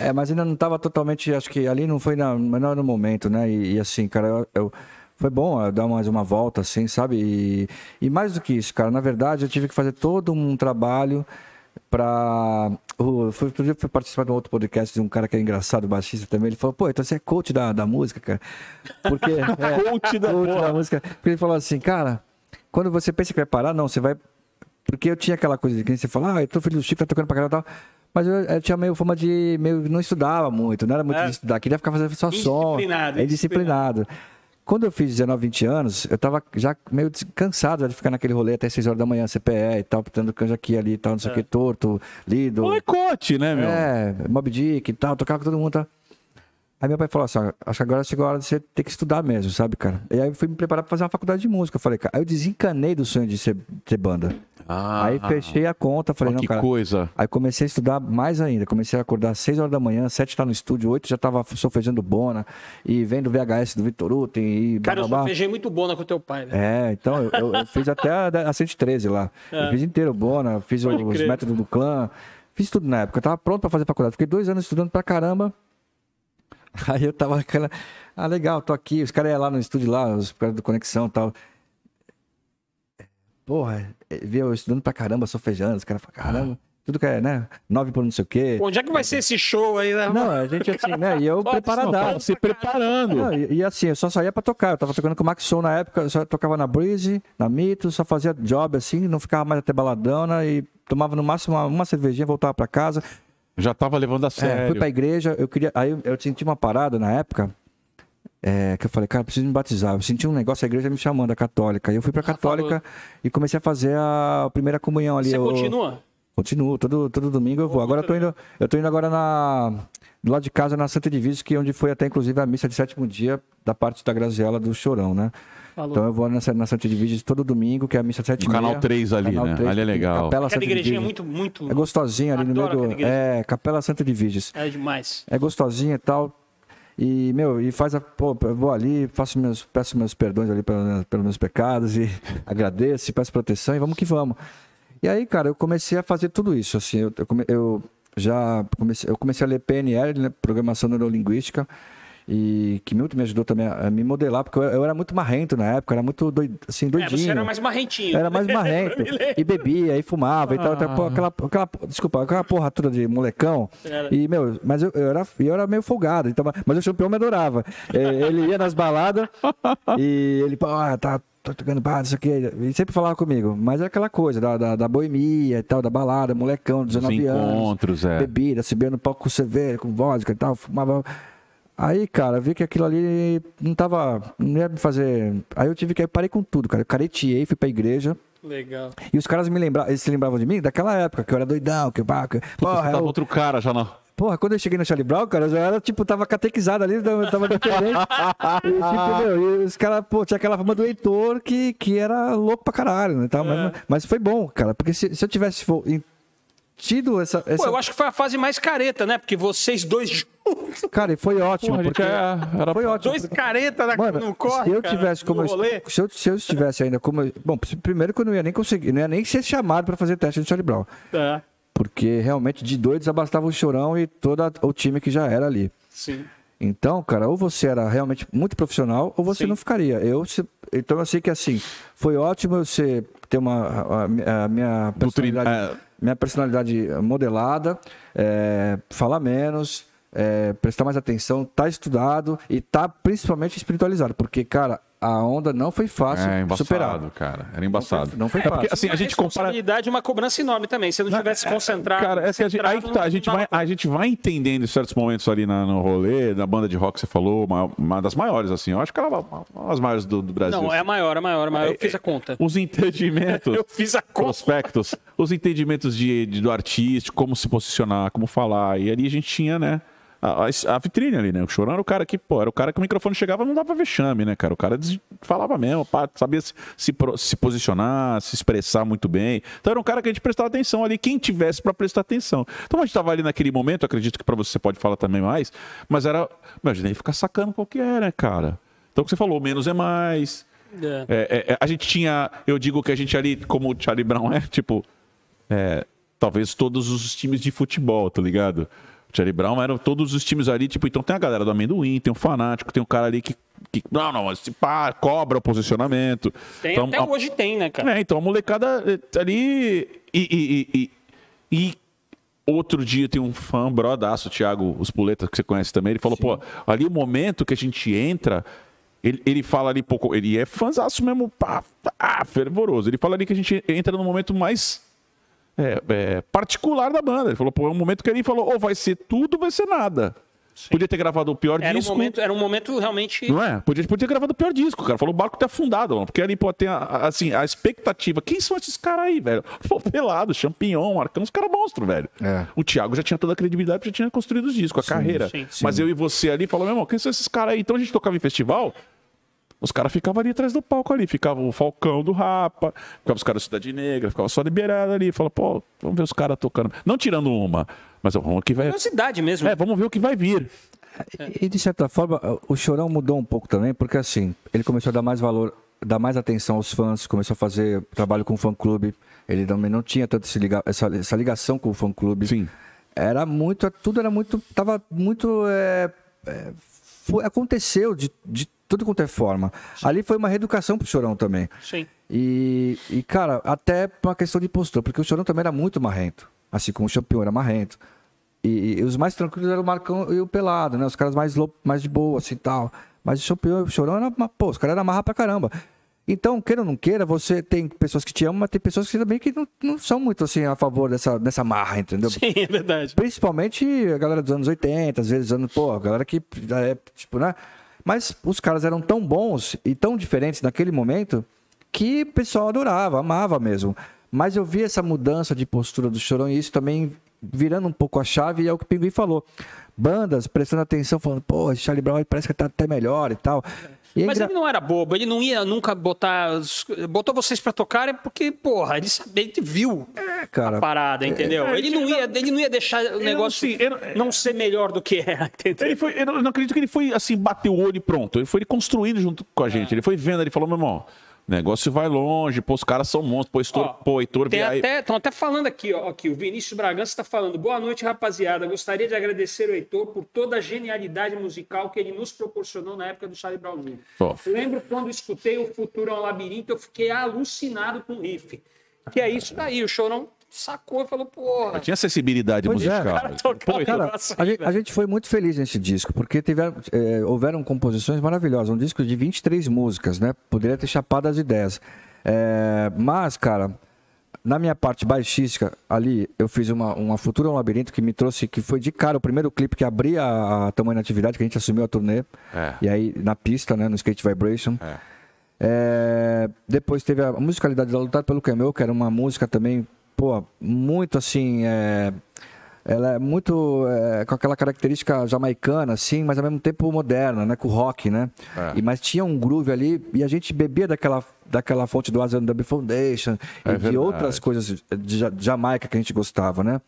É, mas ainda não estava totalmente. Acho que ali não foi na, era no momento, né? E, e assim, cara, eu, eu- foi bom eu dar mais uma volta, assim, sabe? E, e mais do que isso, cara, na verdade, eu tive que fazer todo um trabalho pra. o- Fui, fui participar de um outro podcast de um cara que é engraçado, baixista também. Ele falou, pô, então você é coach da, da música, cara. Porque. é, Coach da coach porra. da música. Porque ele falou assim, cara, quando você pensa que vai parar, não, você vai. Porque eu tinha aquela coisa de que você fala, ah, eu tô filho do Chico, tá tocando pra caramba e tal. Mas eu, eu tinha meio fama de. Meio, não estudava muito, não era muito É. de estudar, queria ficar fazendo só som. Indisciplinado, É disciplinado. Quando eu fiz 19, 20 anos, eu tava já meio cansado de ficar naquele rolê até 6 horas da manhã, CPE e tal, dando canja aqui ali e tal, não sei o que, torto, lido. Molecote, né, meu? É, Mob Dick e tal, tocava com todo mundo. Tá? Aí meu pai falou assim: ó, acho que agora chegou a hora de você ter que estudar mesmo, sabe, cara? E aí eu fui me preparar pra fazer uma faculdade de música. Eu falei, cara, aí eu desencanei do sonho de ser, ter banda. Ah, aí fechei a conta, falei, não, que cara. coisa. Aí comecei a estudar mais ainda. Comecei a acordar às 6 horas da manhã, 7 tá no estúdio, 8 já tava solfejando Bona e vendo VHS do Vitor Uten e Cara, eu bababá. solfejei muito bona com teu pai, velho. É, então eu, eu- eu fiz até a, a 113 lá. Eu fiz inteiro Bona, fiz Pode os crer. métodos do clã, fiz tudo na época. Eu tava pronto pra fazer faculdade. Fiquei dois anos estudando pra caramba. Aí eu tava aquela. Ah, legal, tô aqui. Os caras iam lá no estúdio lá, os caras do Conexão e tal. Porra, é, via eu estudando pra caramba, solfejando, os caras falam, caramba, tudo que é, né? Nove por não sei o quê. Onde é que vai ser esse show aí, né? Não, a gente assim, né? E eu preparadaço. Não, se preparando. Não, e, e assim, eu só saía pra tocar. Eu tava tocando com o Max Soul na época, eu só tocava na Breeze, na Mito, só fazia job assim, não ficava mais até baladona e tomava no máximo uma, uma cervejinha, voltava pra casa. Já tava levando a É, sério. fui pra igreja, eu queria. Aí eu, eu senti uma parada na época. é, que eu falei, cara, preciso me batizar. Eu senti um negócio, a igreja me chamando, a católica. Aí eu fui pra Ah, católica e comecei a fazer a primeira comunhão ali. Você eu- continua? Continuo, todo, todo domingo eu vou. Agora eu tô indo, eu tô indo agora na, do lado de casa na Santa Divisa, que é onde foi até inclusive a missa de sétimo dia da parte da Graziela do Chorão, né? Falou. Então eu vou nessa, na Santa Divisa todo domingo, que é a missa de sete e No canal meia. 3 ali, Canal né? 3, Ali é legal. Capela Aquela Santa igrejinha é muito, muito... É gostosinha ali no meio do... É, Capela Santa Divisa. É demais. É gostosinha e tal. E, meu, e faz a. Pô, eu vou ali, faço meus, peço meus perdões ali pela- pelos meus pecados e agradeço, e peço proteção e vamos que vamos. E aí, cara, eu comecei a fazer tudo isso. Assim, eu, eu, come- eu já comecei, eu comecei a ler PNL, né, Programação Neurolinguística, e que muito me ajudou também a, a me modelar, porque eu, eu era muito marrento na época, era muito doido, assim, É, doidinho. você era mais marrentinho. Era mais marrento. e bebia, e fumava e tal. até, pô, aquela, aquela, desculpa, aquela porra toda de molecão. E, meu, mas eu, eu era, eu era meio folgado. Então, mas o campeão me adorava. É, Ele ia nas baladas e ele, pô, ah, tá, tá tocando bar, não sei o quê. E sempre falava comigo. Mas é aquela coisa da, da, da boemia e tal, da balada, molecão, 19 anos. encontros, é. Bebida, subia no palco com cerveja, com vodka e tal, fumava. Aí, cara, vi que aquilo ali não tava. Não ia me fazer. Aí eu tive que. Aí parei com tudo, cara. Eu careteei, fui pra igreja. Legal. E os caras me lembravam, eles se lembravam de mim daquela época, que eu era doidão, que eu. Puta, Porra, você tava eu- outro cara já não. Porra, quando eu cheguei no Charlie Brown, cara, eu já era, tipo, tava catequizado ali, tava diferente. e, tipo, meu, e os caras, pô, tinha aquela fama do Heitor que, que era louco pra caralho, né? tal, mas, mas foi bom, cara, porque se, se eu tivesse tido essa. essa Pô, eu acho que foi a fase mais careta, né? Porque vocês dois juntos, Cara, e foi ótimo, Porra, porque. é- era- Foi ótimo. dois careta na, Mano, no corre, se eu cara, tivesse como no eu, rolê. se eu, se eu estivesse ainda como eu- bom primeiro que eu não ia nem conseguir não ia nem ser chamado pra fazer teste de Charlie Brown É, porque realmente de doidos abastava o chorão e todo o time que já era ali sim. Então, cara, ou você era realmente muito profissional ou você Sim. não ficaria. Eu, se- então eu sei que assim, foi ótimo você ter uma a, a- minha personalidade, é. Minha personalidade modelada, é, falar menos, é, prestar mais atenção, tá estudado e tá principalmente espiritualizado, porque cara, a onda não foi fácil É superar. embaçado, cara. Era embaçado. Não foi É porque, fácil. assim, a gente compara. responsabilidade e uma cobrança enorme também. Se não tivesse concentrado. Cara, é que a gente, aí que tá, a gente, vai, a gente vai entendendo em certos momentos ali na- no rolê, na banda de rock que você falou, uma, uma das maiores, assim. Eu acho que ela é uma, uma das maiores do, do Brasil. Não, é a maior, a maior, a maior. Eu fiz a conta. Os entendimentos. Eu fiz a conta. prospectos, os entendimentos de, de- do artista, como se posicionar, como falar. E ali a gente tinha, né? A, a- a vitrine ali, né? O Chorão era o cara que, pô, era o cara que o microfone chegava não dava vexame, né, cara? O cara falava mesmo, pá, sabia se, se, se posicionar, se expressar muito bem. Então era um cara que a gente prestava atenção ali, quem tivesse pra prestar atenção. Então a gente tava ali naquele momento, acredito que pra você pode falar também mais, mas era. Imagina ele ficar sacando qual que é, né, cara? Então o que você falou, menos é mais. É. É, é, é, a gente tinha, eu digo que a gente ali, como o Charlie Brown é, tipo, é, talvez todos os times de futebol, tá ligado? Charlie Brown eram todos os times ali, tipo, então tem a galera do amendoim, tem um fanático, tem um cara ali que. que não, não, esse pá, cobra o posicionamento. Tem, então, até a- hoje tem, né, cara? é, então a molecada eh, ali. E, e- e- e- outro dia tem um fã brodaço, o Thiago Os Puletas, que você conhece também. Ele falou, pô, ali o momento que a gente entra. Ele, ele fala ali pouco. Ele é fãzaço mesmo, pá, pá, fervoroso. Ele fala ali que a gente entra no momento mais é, é, particular da banda. Ele falou, pô, é um momento que ele falou, ou vai ser tudo, ou vai ser nada. Podia ter gravado o pior Era um, disco. momento, era um momento realmente. Não é? Podia, podia ter gravado o pior disco, cara. Falou, o barco tá afundado, mano. Porque ali, pô, tem a, a- assim, a expectativa. Quem são esses caras aí, velho? Pô, Pelado, Champignon, Marcão, os caras monstros, velho. É. O Thiago já tinha toda a credibilidade, porque já tinha construído os discos, a carreira. sim, Mas eu e você ali, falou, meu irmão, quem são esses caras aí? Então a gente tocava em festival, os caras ficavam ali atrás do palco ali. Ficava o Falcão do Rapa, ficava os caras da Cidade Negra, ficava só liberado ali. Fala, pô, vamos ver os caras tocando. Não tirando uma, mas vamos ver o que vai... Curiosidade mesmo. É, vamos ver o que vai vir. E de certa forma, o Chorão mudou um pouco também, porque assim, ele começou a dar mais valor, dar mais atenção aos fãs, começou a fazer trabalho com o fã-clube. Ele também não tinha tanto esse liga- essa, essa ligação com o fã-clube. Sim. Era muito, tudo era muito, tava muito, é, é, foi- aconteceu de, de tudo quanto é forma. Ali foi uma reeducação pro Chorão também. Sim. E, e, cara, até uma questão de postura, porque o Chorão também era muito marrento. Assim como o Champion era marrento. E, e os mais tranquilos eram o Marcão e o Pelado, né? Os caras mais, lou- mais de boa, assim tal. Mas o Champion e o Chorão era. uma- Pô, os caras eram marra pra caramba. Então, queira ou não queira, você tem pessoas que te amam, mas tem pessoas que também que não, não são muito assim a favor dessa, dessa marra, entendeu? Sim, é verdade. Principalmente a galera dos anos 80, às vezes, anos, pô, a galera que é, tipo, né? Mas os caras eram tão bons e tão diferentes naquele momento que o pessoal adorava, amava mesmo. Mas eu vi essa mudança de postura do Chorão e isso também virando um pouco a chave e é o que o Pinguim falou. Bandas prestando atenção, falando, pô, Charlie Brown parece que tá até melhor e tal. E é Mas engra- ele não era bobo, ele não ia nunca botar. Botou vocês pra tocar é porque, porra, ele, sabia, ele viu É, cara, a parada, entendeu? é, ele, não ia, ele não ia deixar o negócio assim, eu não- não ser melhor do que era, entendeu? Ele foi, eu não acredito que ele foi assim, bateu o olho e pronto. Ele foi ele construindo junto com a É. gente. Ele foi vendo, ele falou, meu irmão, negócio vai longe, pô, os caras são monstros, pô, Heitor, Ó, pô, Heitor até, estão até falando aqui, ó, aqui, o Vinícius Bragança está falando. Boa noite, rapaziada. Gostaria de agradecer o Heitor por toda a genialidade musical que ele nos proporcionou na época do Charlie Brown Jr. Lembro quando escutei o Futuro é um Labirinto, eu fiquei alucinado com o riff. Que é isso daí, o Chorão sacou e falou, porra, Tinha acessibilidade Pois é. musical. cara tocava Pô, Cara, a gente, a gente foi muito feliz nesse disco, porque tiveram, é, houveram composições maravilhosas. Um disco de 23 músicas, né? Poderia ter chapado as ideias. É, mas, cara, na minha parte baixística, ali, eu fiz uma, uma Futura um Labirinto que me trouxe, que foi de cara o primeiro clipe que abria a, a Tamanho na Atividade, que a gente assumiu a turnê. É. E aí, na pista, né? No Skate Vibration. É, depois teve a musicalidade da Lutar pelo Camel, que era uma música também, pô, muito assim. é, ela é muito é, com aquela característica jamaicana, assim, mas ao mesmo tempo moderna, né? Com rock, né? É. E, mas tinha um groove ali e a gente bebia daquela, daquela fonte do Asian Dub Foundation É e de verdade. outras coisas de de Jamaica que a gente gostava, né?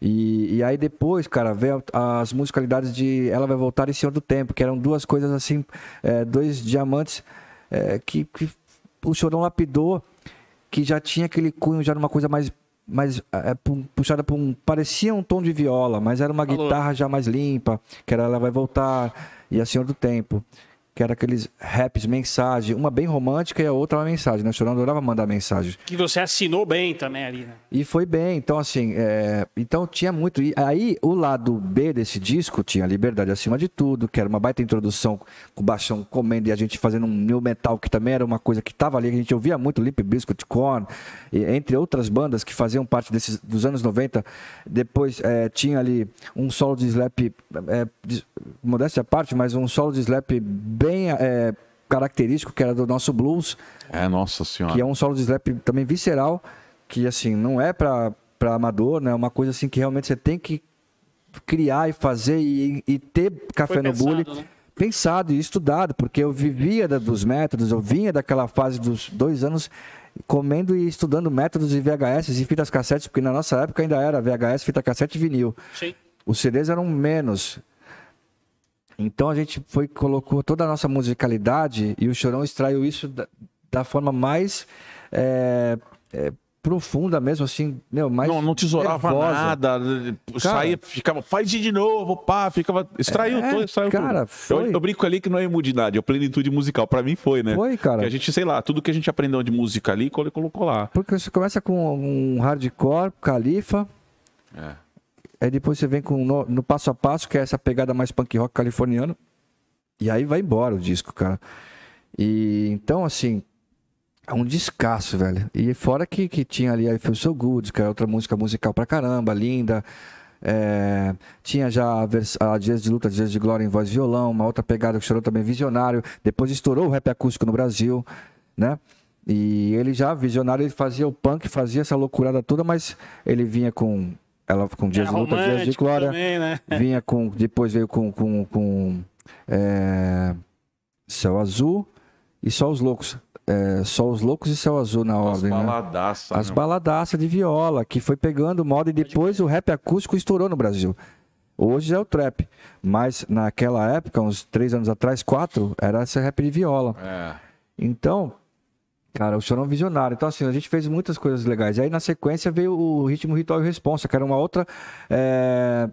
E, e aí depois, cara, veio as musicalidades de Ela Vai Voltar e Senhor do Tempo, que eram duas coisas assim, é, dois diamantes é, que, que o Chorão lapidou, que já tinha aquele cunho, já era uma coisa mais, mais é, pu- puxada por um... Parecia um tom de viola, mas era uma guitarra já mais limpa, que era Ela Vai Voltar e A Senhor do Tempo. Que era aqueles raps, mensagem, uma bem romântica e a outra uma mensagem, né? O Chorão adorava mandar mensagem. que você assinou bem também ali, né? E foi bem, então assim, é, então tinha muito. E aí o lado B desse disco tinha Liberdade Acima de Tudo, que era uma baita introdução com o baixão comendo e a gente fazendo um new metal, que também era uma coisa que estava ali, que a gente ouvia muito, Limp Bizkit, Korn, e, entre outras bandas que faziam parte desses, dos anos 90. Depois é, tinha ali um solo de slap, é, de- modéstia à parte, mas um solo de slap bem é, característico, que era do nosso blues É, nossa senhora. que é um solo de slap também visceral, que assim, não é pra, pra amador, né? É uma coisa assim que realmente você tem que criar e fazer e, e ter café Foi no pensado, bullying. né? Pensado e estudado, porque eu vivia da- dos métodos, eu vinha daquela fase dos dois anos comendo e estudando métodos e VHS e fitas cassetes, porque na nossa época ainda era VHS, fita cassete e vinil. Sim. Os CDs eram menos. Então a gente foi colocou toda a nossa musicalidade e o Chorão extraiu isso da, da forma mais é, é, profunda mesmo, assim, meu, mais não, não tesourava nervosa. nada, saía, ficava, faz de novo, pá, ficava, extraiu É, tudo, extraiu cara, tudo. foi. Eu, eu brinco ali que não é imudidade, é plenitude musical, pra mim foi, né? Foi, cara. Que a gente, sei lá, tudo que a gente aprendeu de música ali, colo- colocou lá. Porque você começa com um hardcore, califa, É. aí depois você vem com no, no passo a passo, que é essa pegada mais punk rock californiano, e aí vai embora o disco, cara. E então, assim, é um descasso, velho. E fora que, que tinha ali I Feel So Good, que é outra música musical pra caramba, linda. É, tinha já a, a Dias de Luta, Dias de Glória em voz e violão, uma outra pegada que chorou também visionário. Depois estourou o rap acústico no Brasil, né? E ele já, visionário, ele fazia o punk, fazia essa loucurada toda, mas ele vinha com. Ela com Dias Era de Luta, Dias de Glória. também, né? Vinha com. Depois veio com. com, com é, Céu Azul e Só os Loucos. É, Só os Loucos e Céu Azul na As ordem, né? baladaças. As né? baladaças de viola, que foi pegando moda e depois o rap acústico estourou no Brasil. Hoje é o trap. Mas naquela época, uns três anos atrás, quatro, era esse rap de viola. É. Então, cara, o Chorão Visionário. Então, assim, a gente fez muitas coisas legais. Aí, na sequência, veio o Ritmo Ritual e Responsa, que era uma outra é,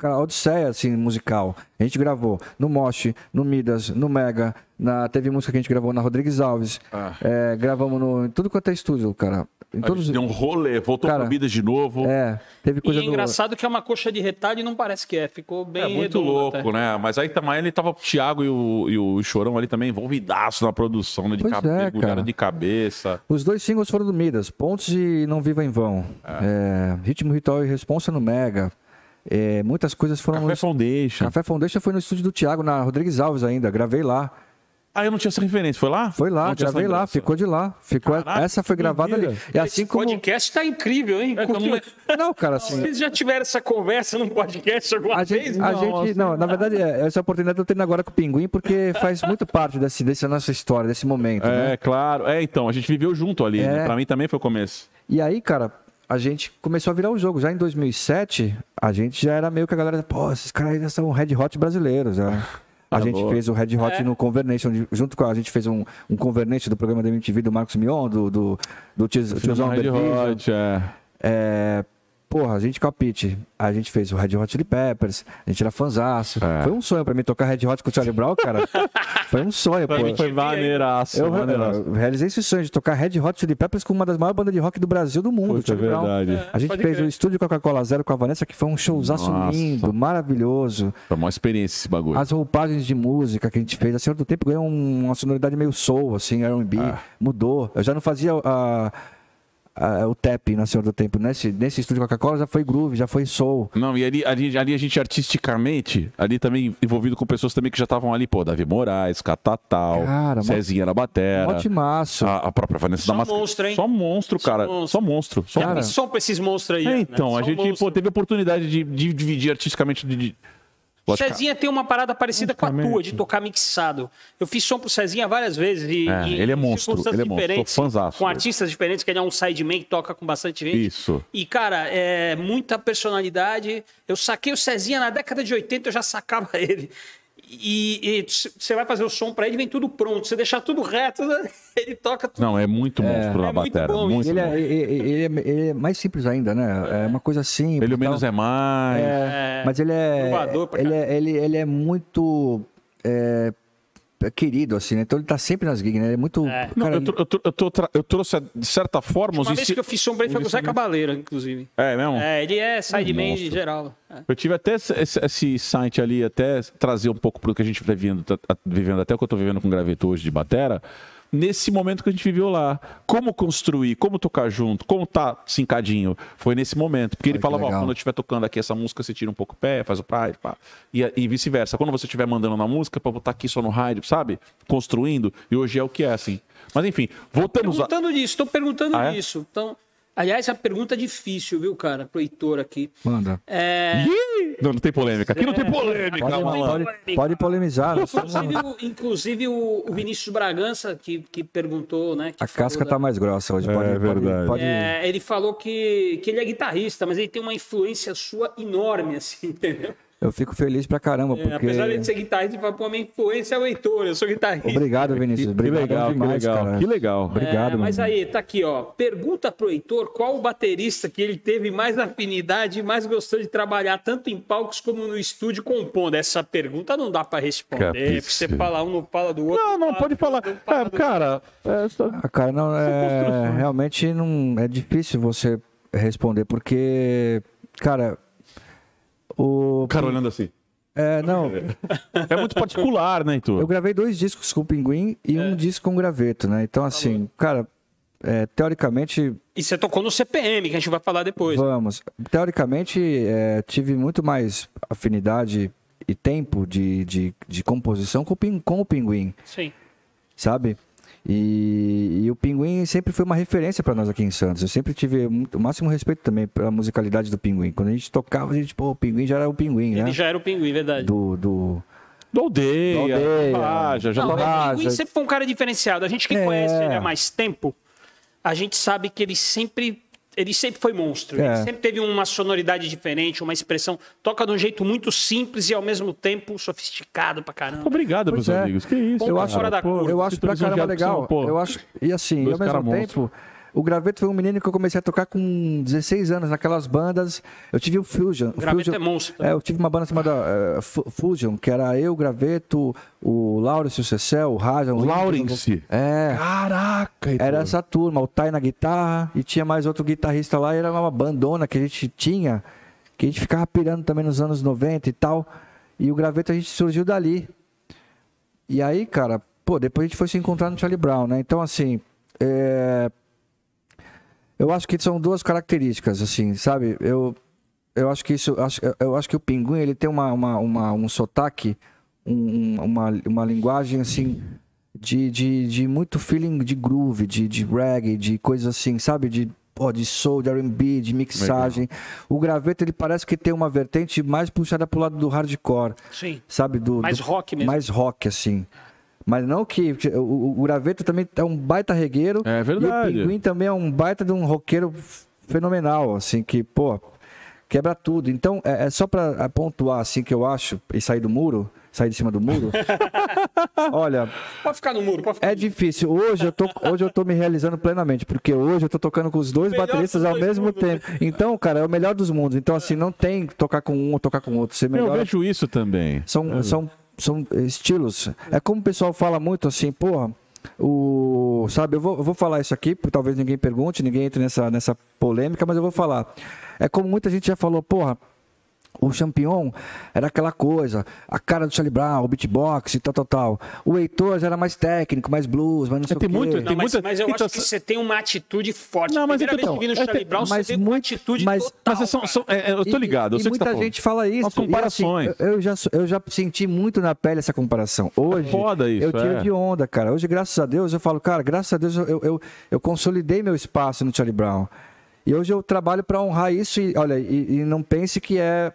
cara, odisseia, assim, musical. A gente gravou no Mosh, no Midas, no Mega. Na, teve música que a gente gravou na Rodrigues Alves. Ah. É, gravamos no, em tudo quanto é estúdio, cara. Em todos, deu um rolê, voltou Cara, pro Midas de novo. é, teve E coisa é do... engraçado que é uma coxa de retalho e não parece que é. Ficou bem É muito louco, até. né? Mas aí também ele tava o Thiago e o, e o Chorão ali também envolvidaço na produção, né? De Pois cabeça, é, cara. de cabeça. Os dois singles foram do Midas, Pontos e Não Viva em Vão. É, Ritmo Ritual e Responsa no Mega. É, muitas coisas foram Café no... Foundation. Café Foundation foi no estúdio do Thiago, na Rodrigues Alves ainda, gravei lá. Ah, eu não tinha essa referência. Foi lá? Foi lá, Não gravei lá, ficou de lá. Ficou, Caraca, essa foi gravada ali. doideira. E assim Esse como. podcast tá incrível, hein? É eu não- Não, cara, assim. Vocês já tiveram essa conversa num podcast alguma A vez? gente, a gente, não, na verdade, é, essa oportunidade eu tô tendo agora com o Pinguim, porque faz muito parte desse, dessa nossa história, desse momento, né? É, claro. É, então, a gente viveu junto ali, né? É. Pra mim também foi o começo. E aí, cara, a gente começou a virar o jogo. Já em 2007, a gente já era meio que a galera, pô, esses caras aí já são Red Hot brasileiros. já. A Ah, gente boa. fez o Red Hot É. no Convernation, de- junto com a, a gente fez um, um Convernation do programa da MTV do Marcos Mion, do, do, do Tiz- Tiozão Red. Hot, é. É, porra, a gente com a gente fez o Red Hot Chili Peppers, a gente era fanzaço. É. Foi um sonho pra mim tocar Red Hot com o Charlie Brown, cara. Foi um sonho, pô. Foi, foi maneiraço. Eu, maneiraço. eu realizei esse sonho de tocar Red Hot Chili Peppers com uma das maiores bandas de rock do Brasil do mundo, Puta, é Charlie Brown. verdade. A gente fez crer. o estúdio Coca-Cola Zero com a Vanessa, que foi um showzaço Nossa. lindo, maravilhoso. Foi uma experiência esse bagulho. As roupagens de música que a gente fez, a Senhora do Tempo ganhou um- uma sonoridade meio soul, assim, R&B, Ah. mudou. Eu já não fazia a- a- o tap na Senhora do Tempo. Nesse, nesse estúdio Coca-Cola já foi groove, já foi soul. Não, e ali, ali, ali a gente artisticamente, ali também envolvido com pessoas também que já estavam ali, pô, Davi Moraes, Catatal, Cara, Cezinha na batera. Um Ótimaço. A, a própria Vanessa Só da Máscara. monstro, hein? Só monstro, Só cara. monstro. Só monstro. Só Cara, som pra esses monstros aí. É, né? então, a Só gente pô, teve a oportunidade de, de dividir artisticamente. De, de... Lógico, Cezinha tem uma parada parecida com a tua, de tocar mixado. Eu fiz som pro Cezinha várias vezes. E, É, em ele é monstro, ele é monstro. fãzaço Com artistas diferentes, que ele é um sideman que toca com bastante gente. Isso. E, cara, é muita personalidade. Eu saquei o Cezinha na década de 80, eu já sacava ele. E você vai fazer o som pra ele, vem tudo pronto. Você deixar tudo reto, ele toca tudo. Não, é muito monstro na É muito batera. Muito. Ele monstro. é, ele, ele é, ele é mais simples ainda, né? É uma coisa simples. Ele o menos é mais. É, mas ele é, ele é, ele, ele é muito é, querido, assim, né? Então ele tá sempre nas gigs, né? Ele é muito... É. Não, cara, eu, tro- eu, tro- eu, tô tra- eu trouxe, de certa forma, os Uma vez que eu fiz som pra ele foi com o Zé Cabaleiro, inclusive. É mesmo? É, ele é sideman monstro. geral. É. Eu tive até esse, esse- site ali, até trazer um pouco pro que a gente está vivendo, tá- tá vivendo, até o que eu tô vivendo com o graveto hoje de batera, nesse momento que a gente viveu lá. Como construir, como tocar junto, como tá cincadinho. Foi nesse momento. Porque ele que falava, ó, quando eu estiver tocando aqui essa música, você tira um pouco o pé, faz o praia, pá. E, e vice-versa. Quando você estiver mandando na música, pra botar aqui só no rádio, sabe? Construindo. E hoje é o que é, assim. Mas enfim, voltamos a... Perguntando disso, estou perguntando Ah, é? disso. Então, aliás, a pergunta é difícil, viu, cara, pro Heitor aqui. Manda. É! Não, não tem polêmica. Aqui não tem polêmica, Pode, malandro. pode, pode polemizar. inclusive, o- inclusive o, o Vinícius Bragança, que, que perguntou, né? que A casca da- tá mais grossa hoje. Pode, É pode- verdade. pode- É, ele falou que, que ele é guitarrista, mas ele tem uma influência sua enorme, assim, entendeu? Eu fico feliz pra caramba, É, porque... apesar de ser guitarrista, ele fala, pô, minha influência é o Heitor, eu sou guitarrista. Obrigado, Vinícius. Que Obrigado legal, demais, que legal, cara. que legal. Obrigado, É, mas mano. aí, tá aqui, ó. Pergunta pro Heitor qual o baterista que ele teve mais afinidade e mais gostou de trabalhar, tanto em palcos como no estúdio compondo. Essa pergunta não dá pra responder. Capice. porque Você fala um, não fala do outro. Não, não, fala pode falar. fala É, cara, é só- Ah, cara, não, é, realmente não é difícil você responder, porque, cara, o... cara olhando assim. É, não, É muito particular, né, eu Heitor? gravei dois discos com o Pinguim e É. um disco com o Graveto, né? Então, assim, cara, é, teoricamente, E você tocou no CPM, que a gente vai falar depois. vamos, teoricamente, é, tive muito mais afinidade e tempo de, de, de composição com o, com o Pinguim. Sim. sabe? E, e o Pinguim sempre foi uma referência para nós aqui em Santos. Eu sempre tive muito- o máximo respeito também pela musicalidade do Pinguim. Quando a gente tocava, a gente, pô, o Pinguim já era o Pinguim, né? Ele já era o pinguim, verdade. Do, do... Do aldeia, Do Aldeia. Raja, já Não, o Pinguim sempre foi um cara diferenciado. A gente que É. conhece ele há mais tempo, a gente sabe que ele sempre. Ele sempre foi monstro. É. Ele sempre teve uma sonoridade diferente, uma expressão. Toca de um jeito muito simples e ao mesmo tempo sofisticado pra caramba. Obrigado, meus Pois é. amigos. Que isso, Eu cara. acho fora da Pô, curva. Eu acho pra caramba legal. Pô, Eu acho, e assim, dois ao mesmo cara monstro. O Graveto foi um menino que eu comecei a tocar com 16 anos, naquelas bandas. Eu tive o Fusion. O Graveto Fusion é monstro. É, eu tive uma banda chamada Fu- Fusion, que era eu, o Graveto, o Laurence, o Cecel, o Raja. O Laurence? É. Caraca, Heitor. Era essa turma, o Tai na guitarra e tinha mais outro guitarrista lá, e era uma bandona que a gente tinha, que a gente ficava pirando também nos anos 90 e tal. E o graveto a gente surgiu dali. E aí, cara, pô, depois a gente foi se encontrar no Charlie Brown, né? Então, assim, é... eu acho que são duas características, assim, sabe? Eu, eu acho que isso, eu acho, que o Pinguim, ele tem uma, uma, uma- um sotaque, um- uma, uma linguagem, assim, de, de, de muito feeling de groove, de, de reggae, de coisas assim, sabe? De, de soul, de R&B, de mixagem. O graveto, ele parece que tem uma vertente mais puxada pro lado do hardcore, Sim. sabe? Do, Mais do- rock mesmo. Mais rock, assim. Mas não que... O, o, graveto também é um baita regueiro. É verdade. E o Pinguim também é um baita de um roqueiro fenomenal, assim, que, pô, quebra tudo. Então, é, é só pra pontuar, assim, que eu acho, e sair do muro, sair de cima do muro. Olha, Pode ficar no muro, pode ficar é difícil. Hoje eu, tô, hoje eu tô me realizando plenamente, porque hoje eu tô tocando com os dois bateristas ao dois mesmo mundos, né? tempo. Então, cara, é o melhor dos mundos. Então, assim, não tem tocar com um ou tocar com o outro. Você Eu melhora vejo isso também. são, são, são estilos. É como o pessoal fala muito assim, porra. O, sabe, eu vou, eu vou falar isso aqui, porque talvez ninguém pergunte, ninguém entre nessa, nessa polêmica, mas eu vou falar. É como muita gente já falou, porra, o Champion era aquela coisa, a cara do Charlie Brown, o beatbox e tal, tal, tal. O Heitor já era mais técnico, mais blues, mas não sei tem o quê. muito- Não, tem mas, muita- mas eu então, acho que você tem uma atitude forte. Não, mas Primeira então, vez que vi no é, Charlie Brown, mas você tem uma atitude mas- total. Mas são, são- é, é, eu tô E- ligado, eu e, sei que você muita tá falando. gente fala isso. As comparações. E, assim, eu, eu já, eu já senti muito na pele essa comparação. Hoje, foda isso, eu tiro é. de onda, cara. Hoje, graças a Deus, eu falo, cara, graças a Deus eu, eu, eu consolidei meu espaço no Charlie Brown. E hoje eu trabalho para honrar isso. E, olha, e, e não pense que é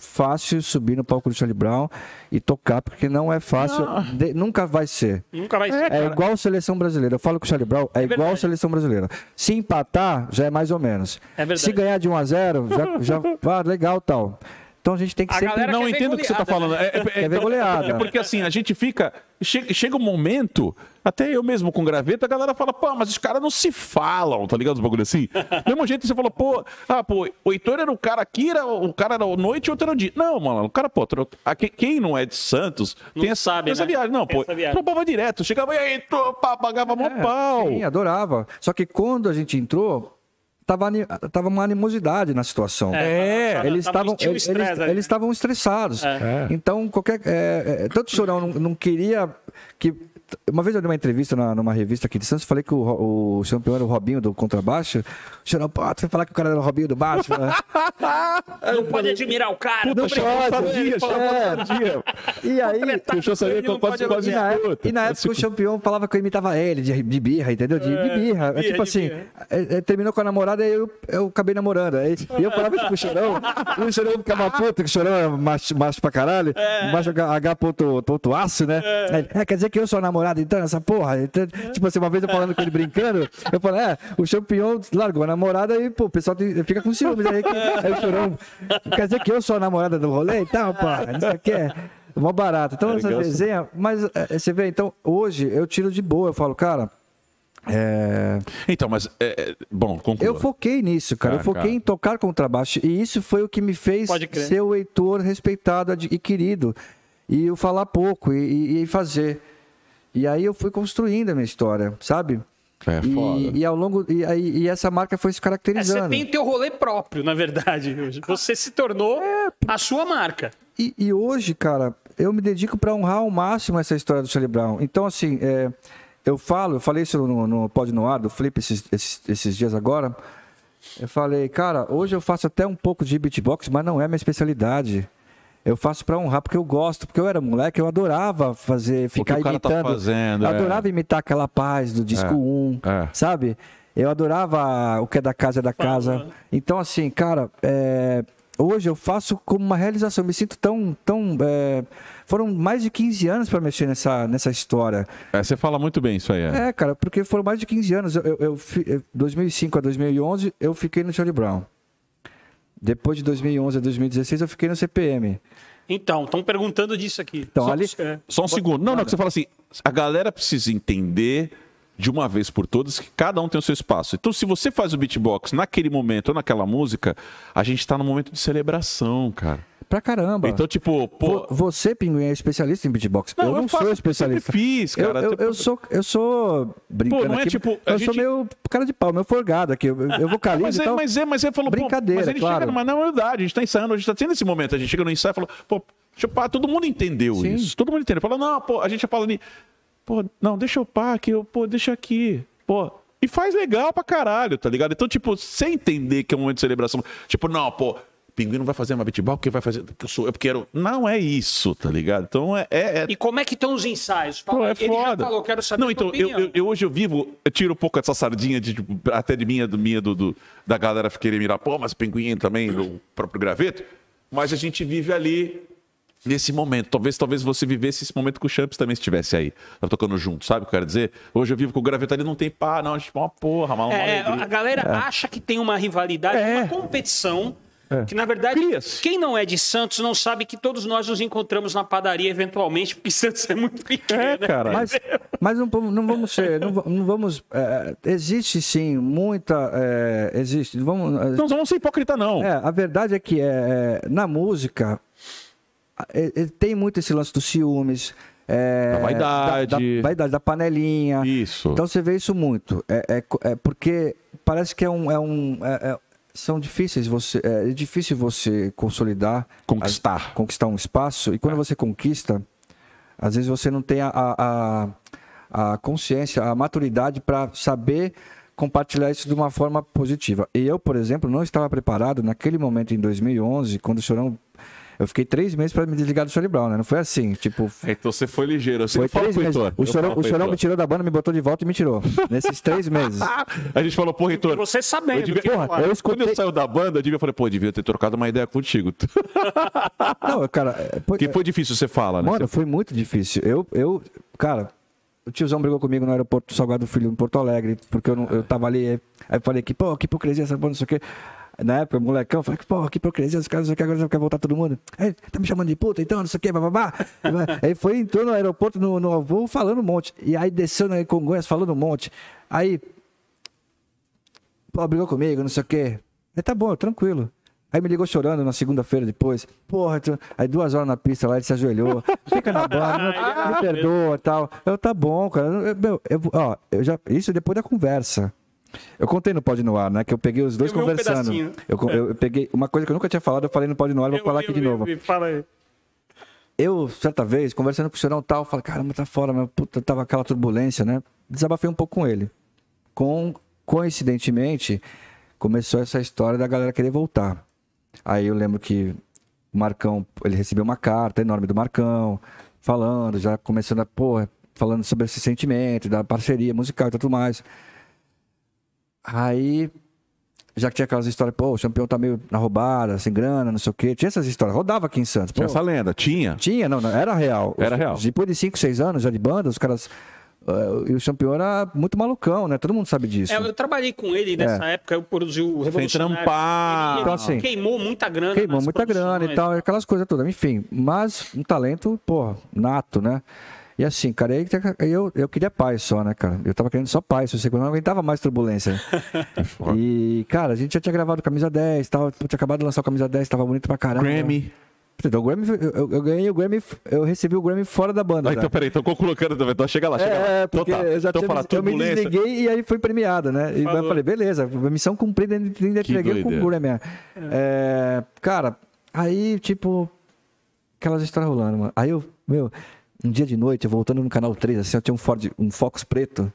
fácil subir no palco do Charlie Brown e tocar, porque não é fácil. De- nunca vai ser. Nunca vai ser. É igual seleção brasileira. Eu falo com o Charlie Brown, é, igual verdade. seleção brasileira. Se empatar, já é mais ou menos. É. Se ganhar de 1 a 0 já, já ah, legal tal. Então a gente tem que A sempre. Não, entendo o que você tá goleada, falando. né? É, é- ver então, goleada. é porque assim, a gente fica. Chega, chega um momento, até eu mesmo com graveta, a galera fala, pô, mas os caras não se falam, tá ligado? Os bagulho assim. Do mesmo jeito que você falou, pô, ah, pô, o Heitor era o cara aqui, era, o cara era noite e o outro era o dia. Não, mano, o cara, pô, tro- a- que- quem não é de Santos Não tem essa, sabe, tem essa né? viagem. Não, Tem pô, essa tropava direto. Chegava e aí, pagava mó pau. Sim, adorava. Só que quando a gente entrou, tava, tava uma animosidade na situação. É, tava- Eles tava estavam eles, estavam estressados. É. Então, qualquer. é, é, tanto o Chorão não, não queria que. Uma vez eu dei uma entrevista na- numa revista aqui de Santos, falei que o, o campeão era o Robinho do contrabaixo. O Chorão, pô, tu vai falar que o cara era o Robinho do baixo? né? Não pode admirar o cara. Não tô brincando. pode, Ele é. E aí. Saber ele que eu não quase- E na, época, e na época o campeão falava que eu imitava ele de, de birra, entendeu? De, de birra. É, birra, tipo de assim, é, é, terminou com a namorada e eu, eu acabei namorando. Aí, e eu falava isso pro chorão. E o chorão ficava puto, que o chorão é macho, macho pra caralho. Macho H, H ponto, ponto aço, né? Aí, É. quer dizer que eu sou a namorada então, essa porra? Então, tipo assim, uma vez eu falando com ele brincando, eu falei, é, o Champion largou a namorada e, pô, o pessoal tem- fica com ciúmes. Aí, que, aí o Chorão, quer dizer que eu sou a namorada do rolê e tal, porra, não sei o que. Mó barato. Então, essa engraçado. resenha, mas é, você vê, então, hoje eu tiro de boa, eu falo, cara, é, Então, mas. é, é, bom, conclua. eu foquei nisso, cara. Cara, eu foquei cara. em tocar contrabaixo. E isso foi o que me fez ser o Heitor respeitado ad- e querido. E eu falar pouco e, e- e fazer. E aí eu fui construindo a minha história, sabe? É foda. E, e ao longo. E, aí, e essa marca foi se É, você caracterizando. tem o teu rolê próprio, na verdade. Você se tornou a sua marca. E, e hoje, cara, eu me dedico para honrar ao máximo essa história do Charlie Brown. Então, assim, é, eu falo, eu falei isso no, no Pod no Ar, do Flip, esses, esses, esses dias agora. Eu falei, cara, hoje eu faço até um pouco de beatbox, mas não é minha especialidade. Eu faço para honrar porque eu gosto, porque eu era moleque, eu adorava fazer, ficar o cara tá imitando. fazendo, eu é. adorava imitar aquela paz do disco É, 1, é. sabe? Eu adorava o que é da casa é da casa. Então, assim, cara, é, hoje eu faço como uma realização. Eu me sinto tão. tão é, foram mais de 15 anos para mexer nessa, nessa história. É, você fala muito bem isso aí. É. É, cara, porque foram mais de 15 anos. Eu, eu, eu- 2005 a 2011, eu fiquei no Charlie Brown. Depois de 2011 a 2016, eu fiquei no CPM. Então, estão perguntando disso aqui. Então, Só- ali- é. Só um segundo. Não, não, que você fala assim, a galera precisa entender de uma vez por todas que cada um tem o seu espaço. Então, se você faz o beatbox naquele momento ou naquela música, a gente tá num momento de celebração, cara. Pra caramba. Então, tipo, pô. Vo- Você, Pinguim, é especialista em beatbox. Não, eu não eu faço, sou eu especialista. sempre fiz, Eu- cara. Eu, Tipo- eu sou, eu sou brincando Pô, não é aqui, tipo, eu sou gente- meio cara de pau, meu forgado aqui. Eu, eu vocalizo Mas é, então, mas é, mas é, falou, pô, Brincadeira, mas ele claro. chega numa não, é a gente tá ensaiando, a gente tá tendo esse momento, a gente chega no ensaio e falou, pô, deixa eu pá, todo mundo entendeu Sim. isso, todo mundo entendeu. Falou, não, pô, a gente já fala ali, pô, não, deixa eu pá aqui, eu, pô, deixa aqui, pô. E faz legal pra caralho, tá ligado? Então, tipo, sem entender que é um momento de celebração, tipo, não, pô, Pinguim não vai fazer uma beatball, porque vai fazer, porque eu sou, eu quero. Não é isso, tá ligado? Então é. é, é- E como é que estão os ensaios? Pô, é ele foda. já falou, quero saber Não, então, eu, eu- eu hoje eu vivo, eu tiro um pouco essa sardinha de, tipo, até de minha, do, minha do, do- da galera querer mirar, pô, mas pinguim também, o próprio graveto. Mas a gente vive ali nesse momento. Talvez, talvez você vivesse esse momento com o Champs também estivesse aí. Tá tocando junto, sabe o que eu quero dizer? Hoje eu vivo com o graveto ali, não tem pá, não, a gente, uma porra, uma, uma É, a galera acha que tem uma rivalidade, É. uma competição. Que na verdade, quem não é de Santos não sabe que todos nós nos encontramos na padaria eventualmente, porque Santos é muito pequeno. É, né? cara. Mas, mas não, vamos- não vamos ser. Não, não vamos. é, existe sim muita. é, existe. Vamos, Não vamos ser hipócrita, não. É, a verdade é que é, é, na música é, é, tem muito esse lance dos ciúmes. é, Da vaidade. Da, da vaidade, da panelinha. Isso. Então você vê isso muito. É, é é porque parece que é um. É um é- é- são difíceis você. É, difícil você consolidar. Conquistar. as- conquistar um espaço. E quando você conquista, às vezes você não tem a, a, a, a consciência, a maturidade para saber compartilhar isso de uma forma positiva. E eu, por exemplo, não estava preparado naquele momento em 2011, quando o Chorão... Eu fiquei três meses para me desligar do Charlie Brown, né? Não foi assim, tipo... Então você foi ligeiro. Você Foi três pro meses. Heitor. O Chorão, falo o Chorão me tirou da banda, me botou de volta e me tirou. Nesses três meses. A gente falou, pô, Heitor. Você sabendo. Eu devia- Porra, falar. eu Quando escutei... eu saio da banda, eu devia falar, pô, eu devia ter trocado uma ideia contigo. Não, cara... é, foi- Que foi difícil, você fala, né? Mano, foi muito difícil. Eu, eu, cara, o tiozão brigou comigo no aeroporto Salgado Filho, em Porto Alegre, porque eu, não, eu tava ali. Aí eu falei que, pô, que hipocrisia essa banda, não sei o quê. Na época, molecão, falei que, pô, que hipocrisia, os caras não sei o que, agora quer voltar todo mundo. Aí, tá me chamando de puta, então, não sei o que, bababá. aí foi, entrou no aeroporto, no, no voo, falando um monte. E aí desceu na Congonhas falando um monte. Aí, pô, brigou comigo, não sei o quê. Aí tá bom, tranquilo. Aí me ligou chorando na segunda-feira depois. Porra, tu- aí duas horas na pista lá, ele se ajoelhou. Fica na me, me perdoa e tal. Eu, tá bom, cara. Eu, meu, eu, ó, eu já, isso depois da conversa. Eu contei no Pode No Ar, né? Que eu peguei os dois Eu um conversando. pedacinho. eu, eu- eu peguei uma coisa que eu nunca tinha falado, eu falei no Pode No Ar, vou falar aqui de novo. Fala aí. Eu, certa vez, conversando com o e tal, falei, caramba, tá fora, meu puta, tava aquela turbulência, né? Desabafei um pouco com ele. Com, coincidentemente, começou essa história da galera querer voltar. Aí eu lembro que o Marcão, ele recebeu uma carta enorme do Marcão, falando, já começando a, porra, falando sobre esse sentimento, da parceria musical e tudo mais. Aí já que tinha aquelas histórias, pô, o campeão tá meio na roubada, sem grana, não sei o quê. Tinha essas histórias. Rodava aqui em Santos. Tinha Pô, essa lenda, tinha. tinha, não, não, era real. Era real. Depois de 5, 6 anos já de banda, os caras. ah, e o campeão era muito malucão, né? Todo mundo sabe disso. É, eu trabalhei com ele nessa época, eu produzi o Revolucionário. trampar. Ele, Então, assim, queimou muita grana. Queimou muita grana e tal, aquelas coisas todas. Enfim, mas um talento, porra, nato, né? E assim, cara, aí eu, eu queria paz só, né, cara? Eu tava querendo só paz, eu não aguentava mais turbulência. e, cara, a gente já tinha gravado Camisa 10 tal, tinha acabado de lançar o Camisa 10, tava bonito pra caramba. Grammy. Então, o Grammy, eu, eu- ganhei o Grammy, eu recebi o Grammy fora da banda. Ah, então, peraí, então colocando também. Então, chega lá, chega lá. É, Então, porque tá. eu já então, tinha, fala, eu me desliguei e aí fui premiado, né? E Falou. eu falei, beleza, missão cumprida, ainda entreguei com o. Grammy. É, cara, aí, tipo, aquelas histórias rolando, mano. Aí eu, meu, um dia de noite, eu voltando no canal 3, assim, eu tinha um Ford, um Fox preto.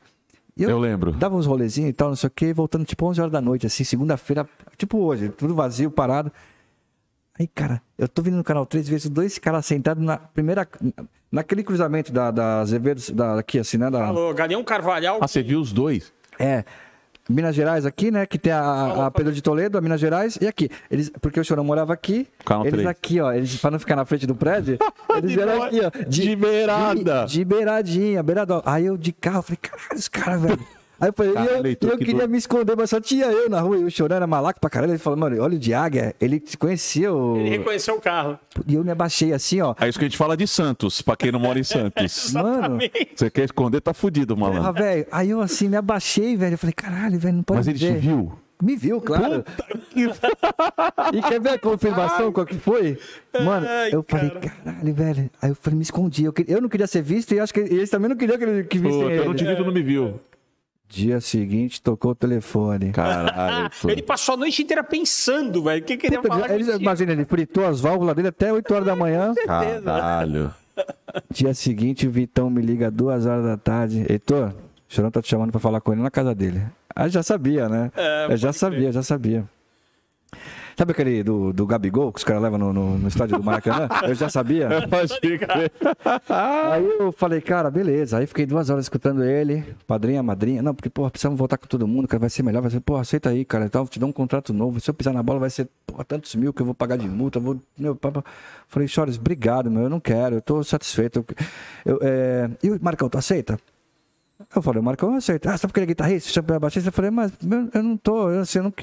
E Eu lembro. Dava uns rolezinhos e tal, não sei o quê, voltando tipo 11 horas da noite, assim, segunda-feira, tipo hoje, tudo vazio, parado. Aí, cara, eu tô vindo no canal 3 e vejo dois caras sentados na primeira. Naquele cruzamento da, da Azevedo, da, aqui, assim, né? Da, Falou, Galeão Carvalhal. Ah, você viu os dois? é. Minas Gerais aqui, né? Que tem a, a Pedro de Toledo, a Minas Gerais, e aqui. Eles, porque o Chorão morava aqui, Canal eles 3. aqui, ó. Eles, pra não ficar na frente do prédio, eles De eram aqui, ó. de beirada. De, de beiradinha, beiradão. Aí eu de carro, falei, caralho, os caras, velho. Aí eu falei, Caralho, e eu, Heitor, eu que queria doido. me esconder, mas só tinha eu na rua. E o Chorão era malaco pra caralho. Ele falou, mano, olha o de águia. Ele conhecia o... Ele reconheceu o carro. E eu me abaixei assim, ó. É isso que a gente fala de Santos, pra quem não mora em Santos. Mano, Você quer esconder, tá fudido, malandro. velho. Aí eu assim, me abaixei, velho. Eu falei, caralho, velho, não pode Mas ele te viu? Me viu, claro. E quer ver a confirmação qual que foi? Mano, Ai, eu falei, caralho, velho. Aí eu falei, me escondi. Eu, que- eu não queria ser visto e acho que eles também não queriam que, ele- que vissem Puta, eu ele. não te vi, tu não me viu. Dia seguinte, tocou o telefone. Caralho. Heitor. Ele passou a noite inteira pensando, velho. O que que ele ia falar ele, contigo? imagina, ele fritou as válvulas dele até 8 horas da manhã. Caralho. Dia seguinte, o Vitão me liga duas horas da tarde. Heitor, o Chorão tá te chamando pra falar com ele na casa dele. Aí já sabia, né? É, eu já pode sabia, já sabia. Sabe aquele do, do Gabigol que os caras levam no, no, no estádio do Maracanã? Eu já sabia. Pode crer. Aí eu falei, cara, beleza. Aí fiquei duas horas escutando ele, padrinha, madrinha. Não, porque, porra, precisamos voltar com todo mundo, cara, vai ser melhor. Vai ser, porra, aceita aí, cara. Então, te dou um contrato novo. Se eu pisar na bola, vai ser, porra, tantos mil que eu vou pagar de multa. eu Vou, meu, pá, pá. Falei, Chores, obrigado, meu. Eu não quero, eu tô satisfeito. Eu, eu, é... E o Marcão, tu aceita? Eu falei, o Marcão aceita. Ah, sabe porque ele é guitarrista, é baixista? Eu falei, mas eu não tô, eu, assim, eu não...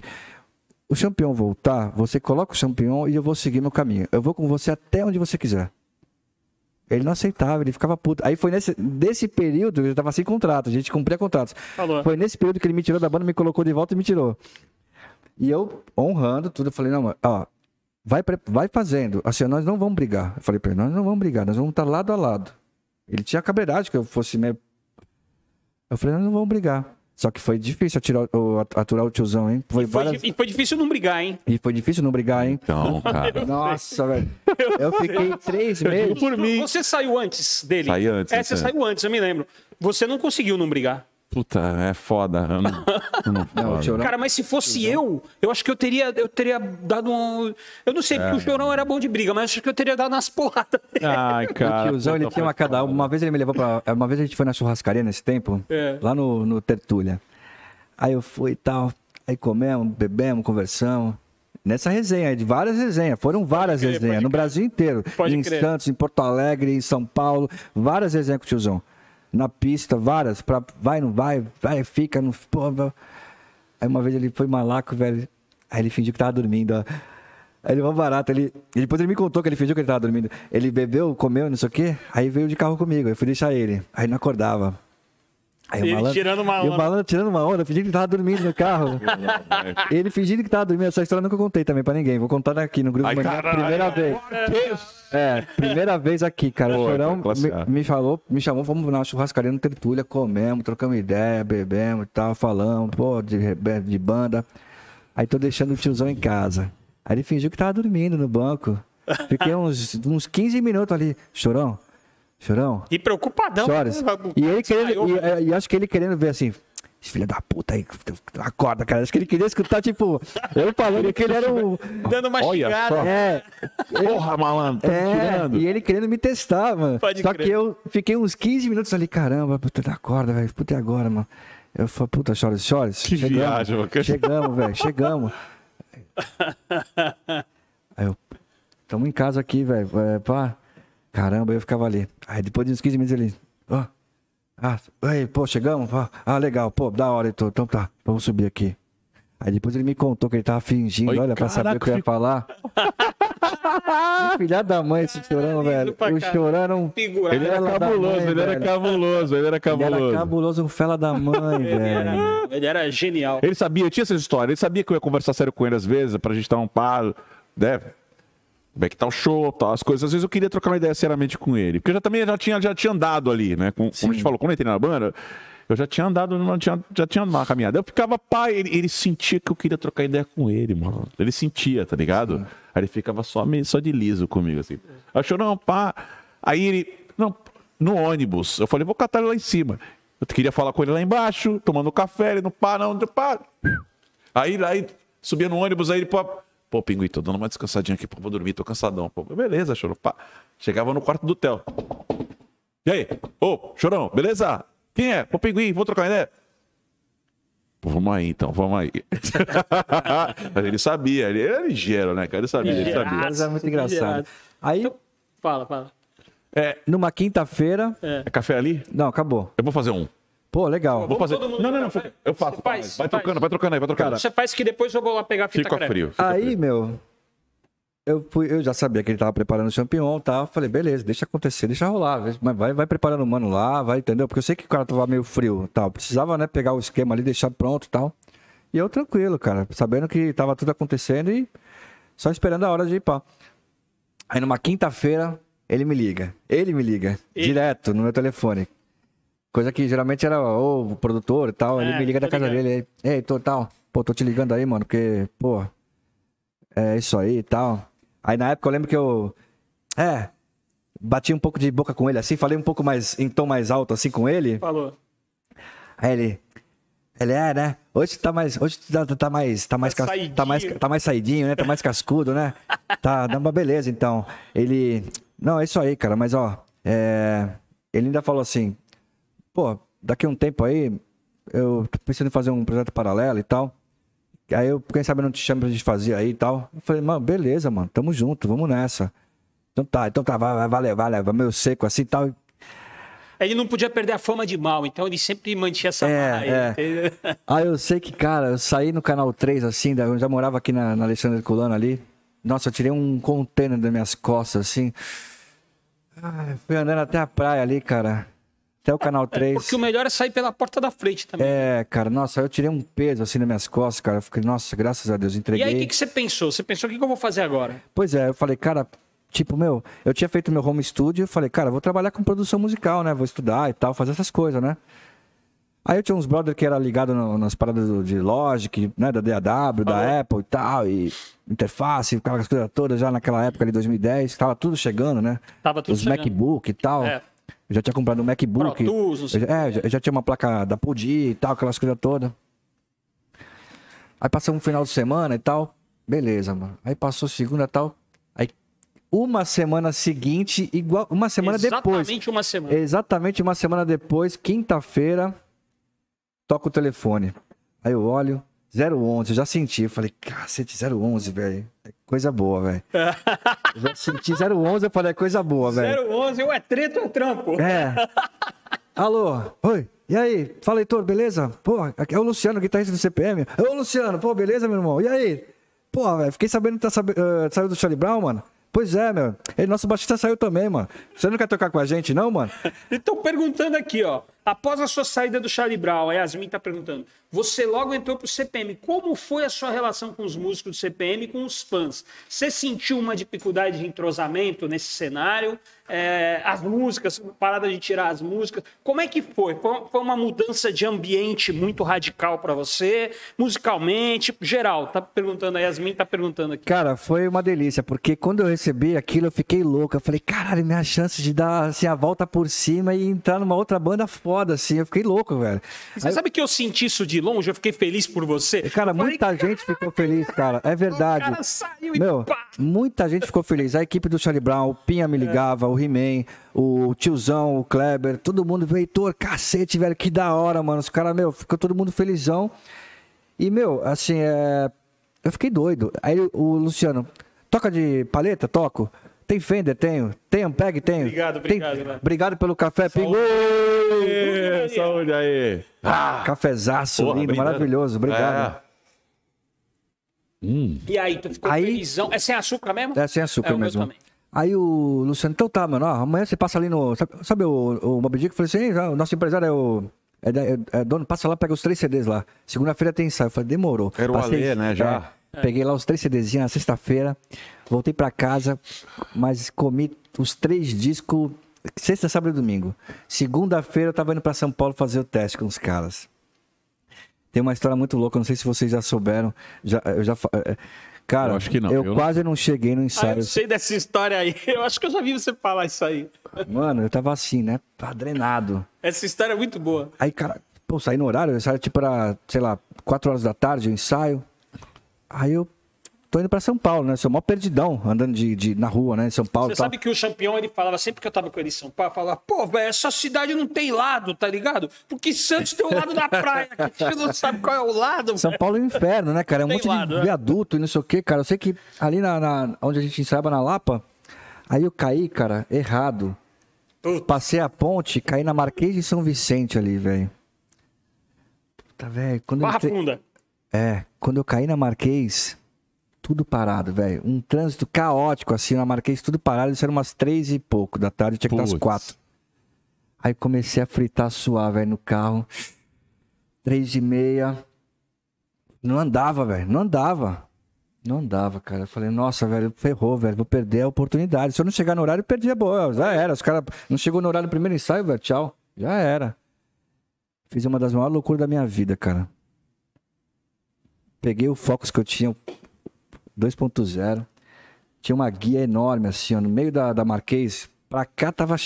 O campeão voltar, você coloca o campeão e eu vou seguir meu caminho. Eu vou com você até onde você quiser. Ele não aceitava, ele ficava puto. Aí foi nesse, nesse período, eu tava sem contrato, a gente cumpria contratos. Falou. Foi nesse período que ele me tirou da banda, me colocou de volta e me tirou. E eu, honrando tudo, eu falei, não, mano, ó, vai, vai fazendo. Assim, nós não vamos brigar. Eu falei pra ele, nós não vamos brigar, nós vamos estar lado a lado. Ele tinha a que eu fosse meio... Eu falei, nós não vamos brigar. Só que foi difícil atirar, aturar o tiozão, hein? Foi E foi, várias- e foi difícil não brigar, hein? E foi difícil não brigar, hein? Então, cara. Nossa, velho. Eu fiquei três meses. Por mim. Você saiu antes dele. Saí antes, É, você é. saiu antes, eu me lembro. Você não conseguiu não brigar. Puta, é foda. Eu não, eu não, Não, o foda. Chorão- Cara, mas se fosse eu, eu acho que eu teria, eu teria dado um. Eu não sei, porque o Chorão era bom de briga, mas acho que eu teria dado umas porradas. Ai, O cara. tiozão, ele tinha uma cada. Uma vez ele me levou pra. Uma vez a gente foi na churrascaria nesse tempo, É. lá no, no Tertúlia. Aí eu fui e tal. Aí comemos, bebemos, conversamos. Nessa resenha, de várias resenhas. Foram várias crer, resenhas, no Brasil inteiro. Pode em crer. Santos, em Porto Alegre, em São Paulo. Várias resenhas com o tiozão. Na pista, várias. Pra, vai, não vai, vai, fica, não. Pô. Aí uma vez ele foi malaco, velho. Aí ele fingiu que tava dormindo, ó. Aí ele foi barato, ele, e depois ele me contou que ele fingiu que ele tava dormindo. Ele bebeu, comeu, não sei o quê, aí veio de carro comigo, eu fui deixar ele. Aí não acordava. Aí E ele tirando uma E o onda. malandro tirando uma onda, fingindo que tava dormindo no carro. ele fingindo que tava dormindo. Essa história eu nunca contei também pra ninguém. Vou contar aqui no grupo Ai, Manhã, caralho. primeira vez. É, primeira vez aqui, cara. Pô, o Chorão me, me falou, me chamou, vamos na churrascaria no Tertúlia, comemos, trocamos ideia, bebemos e tal, falamos, pô, de, de banda. Aí tô deixando o tiozão em casa. Aí ele fingiu que tava dormindo no banco. Fiquei uns, uns 15 minutos ali. Chorão, chorão, E preocupadão. Chores. né? E ele querendo, e, e acho que ele querendo ver assim, filho da puta aí, acorda, cara. Acho que ele queria escutar, tipo, eu falando que ele era o. Dando uma Olha xingada. só. É, Porra, malandro, tá é, tirando. e ele querendo me testar, mano. Pode Só crer. que eu fiquei uns 15 minutos ali, caramba, puta, acorda, velho, puta, e agora, mano? Eu falei, puta, Chores, Chores. Que viagem, mano. Chegamos, velho, chegamos. Aí eu, tamo em casa aqui, velho. É, pá. Caramba, eu ficava ali. Aí depois de uns 15 minutos ele, ó. ah, aí, pô, chegamos? Ah, legal, pô, da hora, então. Então tá, vamos subir aqui. Aí depois ele me contou que ele tava fingindo, Oi, olha, pra saber o que eu ia caraca, falar. Filha da mãe, esse chorando, velho. pra O caralho. chorando um Figurado. Ele era cabuloso, mãe, ele era velho. cabuloso, ele era Ele era cabuloso. cabuloso, um fela da mãe, Ele velho. era, ele era genial. Ele sabia, tinha essa história, ele sabia que eu ia conversar sério com ele às vezes, pra gente dar um paro, né? Como é que tá o show, tal, as coisas. Às vezes eu queria trocar uma ideia seriamente com ele. Porque eu já também já tinha, já tinha andado ali, né? Com- como a gente falou, quando eu entrei na banda, eu já tinha andado, não tinha, já tinha uma caminhada. Eu ficava, pai, ele, ele sentia que eu queria trocar ideia com ele, mano. Ele sentia, tá ligado? Aí ele ficava só, só de liso comigo, assim. Achou, não, pá. Aí ele, não, no ônibus. Eu falei, vou catar ele lá em cima. Eu queria falar com ele lá embaixo, tomando café, ele não pá, não, pá. Aí, aí subia no ônibus, aí ele, pô, pô, pinguim, tô dando uma descansadinha aqui, pô, vou dormir, tô cansadão. Pô, beleza, chorão, pá. Chegava no quarto do Theo. E aí? Ô, chorão, beleza? Quem é? Pô, pinguim, vou trocar uma ideia? Pô, vamos aí, então, vamos aí. Mas ele sabia, ele era ligeiro, né, cara? Ele sabia, ele sabia. Mas é muito engraçado. Aí, Então, fala, fala. É, numa quinta-feira. é café ali? Não, acabou. Eu vou fazer um. Pô, legal. Vou fazer. Não, não, não. café? Eu faço. Você faz, vai trocando, vai trocando aí, vai trocando. Você faz que depois eu vou lá pegar a fita Fica crepe. frio. fica Aí, frio. meu, eu, fui, eu já sabia que ele tava preparando o champignon e tal. Falei, beleza, deixa acontecer, deixa rolar. Mas vai, vai preparando o mano lá, vai, entendeu? Porque eu sei que o cara tava meio frio e tal. Precisava, né, pegar o esquema ali, deixar pronto e tal. E eu tranquilo, cara, sabendo que tava tudo acontecendo e só esperando a hora de ir pá. Aí numa quinta-feira, ele me liga. Ele me liga, Ele? direto no meu telefone. Coisa que geralmente era o produtor e tal. É, ele me liga da casa ligado. dele. Ei, tô tal. Pô, tô te ligando aí, mano, porque, pô, é isso aí e tal. Aí na época eu lembro que eu. É. Bati um pouco de boca com ele assim, falei um pouco mais em tom mais alto assim com ele. Falou. Aí ele. Ele é, né? Hoje tá mais. Hoje tá, tá mais. Tá mais, Tá cas- tá mais. saidinho. Tá mais saidinho, né? Tá mais cascudo, né? Tá, dá uma beleza, então. Ele. Não, é isso aí, cara, mas ó. É... Ele ainda falou assim. Pô, daqui a um tempo aí, eu tô pensando em fazer um projeto paralelo e tal. Aí eu, quem sabe, eu não te chamo pra gente fazer aí e tal. Eu falei, mano, beleza, mano, tamo junto, vamos nessa. Então tá, então tá, vai, vai, vai levar, leva meio seco assim e tal. Ele não podia perder a fama de mal, então ele sempre mantinha essa É, aí, é. entendeu? Ah, eu sei que, cara, eu saí no canal 3, assim, eu já morava aqui na, na Alexandre Herculano ali. Nossa, eu tirei um container das minhas costas, assim. Ai, fui andando até a praia ali, cara. Até o canal 3. Porque o melhor é sair pela porta da frente também. É, cara, nossa, eu tirei um peso assim nas minhas costas, cara. Eu fiquei, nossa, graças a Deus, e entreguei. aí, o que, que você pensou? Você pensou, o que, que eu vou fazer agora? Pois é, eu falei, cara, tipo, meu, eu tinha feito meu home studio, eu falei, cara, vou trabalhar com produção musical, né? Vou estudar e tal, fazer essas coisas, né? Aí eu tinha uns brother que era ligado no- nas paradas do- de Logic, né, da DAW, da Apple e tal, e interface, aquelas coisas todas já naquela época ali, 2010, tava tudo chegando, né? Tava tudo Os chegando. MacBook e tal. É. Eu já tinha comprado um MacBook. Pro Tools, não eu, é, eu já, tinha uma placa da Pudi e tal, aquelas coisas todas. Aí passou um final de semana e tal. Beleza, mano. Aí passou segunda e tal. Aí uma semana seguinte, igual uma semana depois. Exatamente uma semana. Exatamente uma semana depois, quinta-feira, toca o telefone. Aí eu olho, 011, eu já senti. Eu falei, cacete, 011, velho. É coisa boa, velho. Eu já senti 011, eu falei, é coisa boa, velho. 011, ou é treta ou é trampo. É. Alô, oi, e aí? Fala, Heitor, beleza? Pô, aqui é o Luciano, guitarrista do CPM. Ô, Luciano, pô, beleza, meu irmão? E aí? Pô, velho, fiquei sabendo que tá sabe- eh, saiu do Charlie Brown, mano. Pois é, meu. Ele, nosso baixista saiu também, mano. Você não quer tocar com a gente, não, mano? Estão perguntando aqui, ó. Após a sua saída do Charlie Brown, a Yasmin tá perguntando. Você logo entrou pro CPM. Como foi a sua relação com os músicos do CPM e com os fãs? Você sentiu uma dificuldade de entrosamento nesse cenário? É, as músicas, parada de tirar as músicas. Como é que foi? Foi uma mudança de ambiente muito radical para você? Musicalmente? Geral, tá perguntando, a Yasmin tá perguntando aqui. Cara, foi uma delícia, porque quando eu recebi aquilo, eu fiquei louco. Eu falei, caralho, minha chance de dar assim, a volta por cima e entrar numa outra banda foda. Foda, assim. Eu fiquei louco, velho. Você Aí- sabe que eu senti isso de longe? Eu fiquei feliz por você. Cara, falei, muita gente ficou feliz, cara. É verdade. O cara saiu e Meu, pá. muita gente ficou feliz. A equipe do Charlie Brown, o Pinha me ligava, o He-Man, o tiozão, o Kleber, todo mundo Heitor, cacete, velho, que da hora, mano. Os caras, meu, ficou todo mundo felizão. E, meu, assim, é... eu fiquei doido. Aí o Luciano, toca de paleta? Toco. Tem Fender? Tenho. Tem Ampeg? Tenho. Obrigado, Tem- obrigado, velho. Obrigado pelo café, Pingo. Ê, Saúde aí. Cafezaço Porra, lindo, brindando. maravilhoso. Obrigado. É. Hum. E aí, tu ficou Aí- felizão. É sem açúcar mesmo? É sem açúcar É, mesmo. também. Aí o Luciano, então tá, mano, ó, amanhã você passa ali no. Sabe, sabe o, o Dick? Eu falei assim, "Ei, o nosso empresário é o. É, é- é dono, passa lá, pega os três CDs lá. Segunda-feira tem ensaio. Eu falei, demorou. Era o Alê, né, já? É, Peguei lá os três CDzinhos na sexta-feira, voltei pra casa, mas comi os três discos sexta, sábado e domingo. Segunda-feira eu tava indo pra São Paulo fazer o teste com os caras. Tem uma história muito louca, não sei se vocês já souberam. Já, eu já, fa- é, cara, Eu acho que não, eu eu quase não cheguei no Ah, ensaio. eu sei dessa história aí. Eu acho que eu já vi você falar isso aí. Mano, eu tava assim, né? Drenado. Essa história é muito boa. Aí, cara, pô, saí no horário, eu saí tipo era, sei lá, 4 horas da tarde, o ensaio. Aí eu tô indo pra São Paulo, né? Sou mó perdidão, andando de, de- na rua, né? Em São Paulo. Você sabe que o campeão, ele falava, sempre que eu tava com ele em São Paulo, falava, pô, velho, essa cidade não tem lado, tá ligado? Porque Santos tem o lado da praia, que gente não sabe qual é o lado. São Paulo é um inferno, né, cara? É um Tem monte lado, de né? viaduto e não sei o quê, cara. Eu sei que ali na, na- onde a gente ensaiava na Lapa, aí eu caí, cara, errado. Puta. Passei a ponte, caí na Marquês de São Vicente ali, velho. Puta, velho. Barra entrei- funda. É, quando eu caí na Marquês, tudo parado, velho. Um trânsito caótico, assim, na Marquês, tudo parado. Isso era umas três e pouco da tarde, tinha que estar às quatro. Aí comecei a fritar suar, velho, no carro. Três e meia. Não andava, velho, não andava. Não andava, cara. Eu falei, nossa, velho, ferrou, velho, vou perder a oportunidade. Se eu não chegar no horário, eu perdi a boa. Já era. Os caras não chegou no horário do primeiro ensaio, velho, tchau. Já era. Fiz uma das maiores loucuras da minha vida, cara. Peguei o Focus que eu tinha, o 2.0. Tinha uma guia enorme, assim, ó, no meio da, da Marquês. Pra cá tava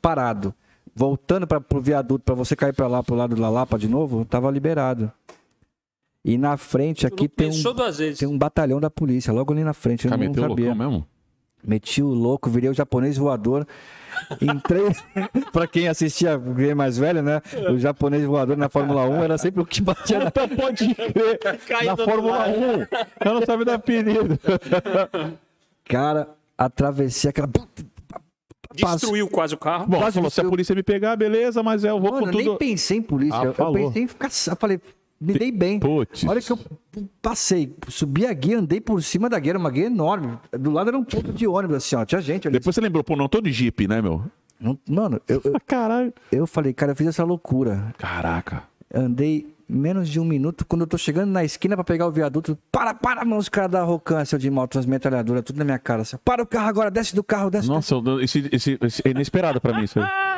parado. Voltando para pro viaduto, pra você cair pra lá, pro lado da Lapa de novo, tava liberado. E na frente aqui tem um, duas vezes. tem um batalhão da polícia, logo ali na frente. Eu Cara, não meteu o sabia. loucão mesmo? Meti o louco, virei o japonês voador. Entrei. pra quem assistia, quem é mais velho, né? O japonês voador na Fórmula 1 era sempre o que batia na. Pode crer. Na Fórmula lado. 1. Eu não sabia dar apelido. Cara, atravessei aquela. Destruiu quase o carro. Bom, Quase falou, se a polícia me pegar, beleza, mas eu vou Mano, com eu nem tudo. pensei em polícia. Ah, eu- eu falou. pensei em ficar. Eu falei, me dei bem. Putz. A hora que eu passei, subi a guia, andei por cima da guia, era uma guia enorme. Do lado era um ponto de ônibus, assim, ó. Tinha gente ali. Depois você lembrou, pô, não tô de Jeep, né, meu? Não- Mano, eu, eu, Caralho. eu falei, cara, eu fiz essa loucura. Caraca. Andei menos de um minuto. Quando eu tô chegando na esquina pra pegar o viaduto, para, para, mano, os caras da arrogância de moto, as metralhadoras, tudo na minha cara. Assim, para o carro agora, desce do carro, desce do Nossa, eu- esse, esse, esse é inesperado pra mim isso aí.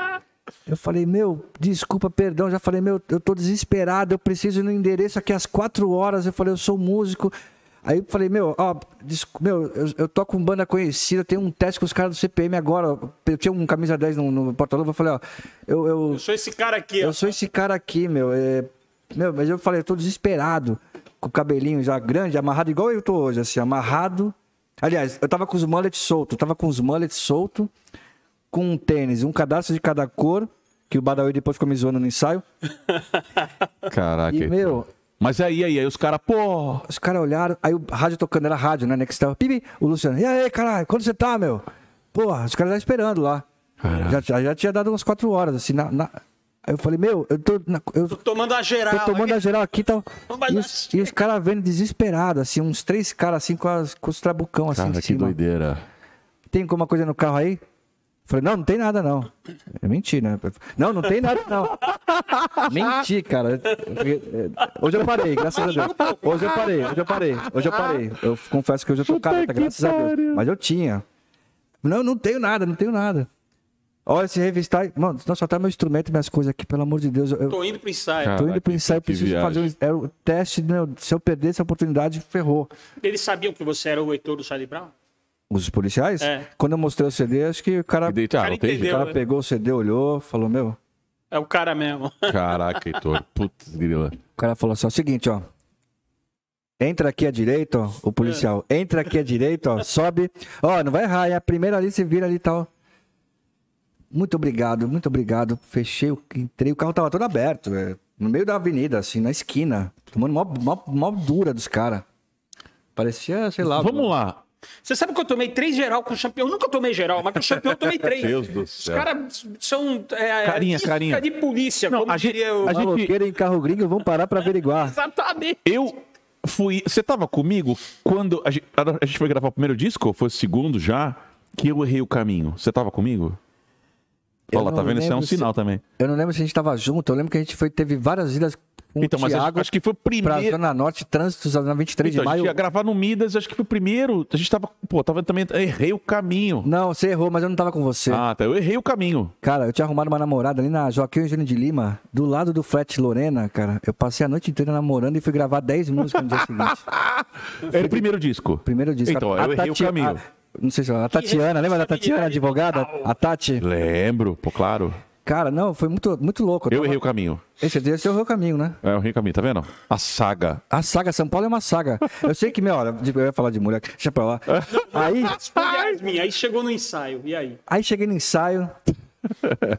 Eu falei, meu, desculpa, perdão. Já falei, meu, eu tô desesperado, eu preciso ir no endereço aqui às quatro horas. Eu falei, eu sou músico. Aí eu falei, meu, ó, desculpa, meu, eu, eu toco com banda conhecida, tem um teste com os caras do CPM agora. Eu tinha um camisa 10 no, no porta-luva, eu falei, ó, eu, eu, Eu sou esse cara aqui, ó. eu sou esse cara aqui, meu. é- Meu, mas eu falei, eu tô desesperado. Com o cabelinho já grande, amarrado, igual eu tô hoje, assim, amarrado. Aliás, eu tava com os mullets soltos, eu tava com os mullets soltos, com um tênis, um cadastro de cada cor, que o Badawi depois ficou me zoando no ensaio. Caraca. E, meu, Mas aí, aí, aí os caras, pô. os caras olharam, aí o rádio tocando, era rádio, né? Nextel. Pipi, o Luciano, e aí, caralho, quando você tá, meu? Porra, os caras já esperando lá. Já, já, já tinha dado umas quatro horas, assim, na. na- Aí eu falei, meu, eu tô. na- eu Tô tomando a geral. Tô tomando a geral aqui e tal. Mas E os, e os caras vendo desesperados, assim, uns três caras assim com, as, com os trabucão assim Cara, em que cima. doideira. Tem alguma coisa no carro aí? Falei, não, não tem nada não. É mentira, né? Não, não tem nada não. Menti, cara. Hoje eu parei, graças a Deus. Hoje eu parei, hoje eu parei, hoje eu parei. Eu confesso que hoje eu tô careta, graças a Deus. Mas eu tinha. Não, não tenho nada, não tenho nada. Olha esse revistar. Mano, não, só tá meu instrumento e minhas coisas aqui, pelo amor de Deus. Eu, Tô indo pro ensaio. Cara. Tô indo pro Caraca, ensaio, que preciso viagem. fazer um, era o teste, meu, se eu perder essa oportunidade, ferrou. Eles sabiam que você era o Heitor do Charlie Brown? Os policiais? É. Quando eu mostrei o CD, acho que o cara, E daí, tá, cara não tem entendeu. o cara né? pegou o CD, olhou, falou, meu, É o cara mesmo. Caraca, Heitor. Putz, grila. O cara falou assim: o seguinte, ó. Entra aqui à direita, ó, o policial. Entra aqui à direita, ó, sobe. Ó, não vai errar, é a primeira ali, você vira ali e tal. Muito obrigado, muito obrigado. Fechei, o- entrei, o carro tava todo aberto, é, no meio da avenida, assim, na esquina. Tomando mó, mó, mó dura dos caras. Parecia, sei lá. Vamos lá. Você sabe que eu tomei três geral com champião? Eu nunca tomei geral, mas com champião eu tomei três. Deus do Os céu. caras são. É, Carinha, carinha. de polícia, Não, como a gente- o- a gente- Maloqueiro em carro gringo, vamos parar pra averiguar. Exatamente. Eu fui. Você tava comigo quando a gente, a gente foi gravar o primeiro disco? Ou foi o segundo já? Que eu errei o caminho. Você tava comigo? Eu Olha tá vendo? Isso é um se- sinal também. Eu não lembro se a gente tava junto, eu lembro que a gente foi, teve várias idas com Então, o mas acho, Thiago acho que foi o pra primeiro. Zona Norte, trânsito na 23 Então, de a gente maio. ia gravar no Midas, acho que foi o primeiro. A gente tava. Pô, tava também. Errei o caminho. Não, você errou, mas eu não tava com você. Ah, tá. Eu errei o caminho. Cara, eu tinha arrumado uma namorada ali na Joaquim Eugênio de Lima, do lado do Flat Lorena, cara. Eu passei a noite inteira namorando e fui gravar 10 músicas no dia seguinte. Era o primeiro disco. Primeiro disco. Então, A- eu a errei o Tati- caminho. a- não sei se a Tatiana, lembra da Tatiana, advogada? A Tati. Lembro, pô, claro. Cara, não, foi muito, muito louco. Eu tava- errei o caminho. Esse dia você errou o caminho, né? É, eu errei o caminho, tá vendo? A saga. A saga São Paulo é uma saga. Eu sei que, meu, olha, eu ia falar de mulher, deixa pra lá. Aí, Yasmin, Aí chegou no ensaio. E aí? aí cheguei no ensaio.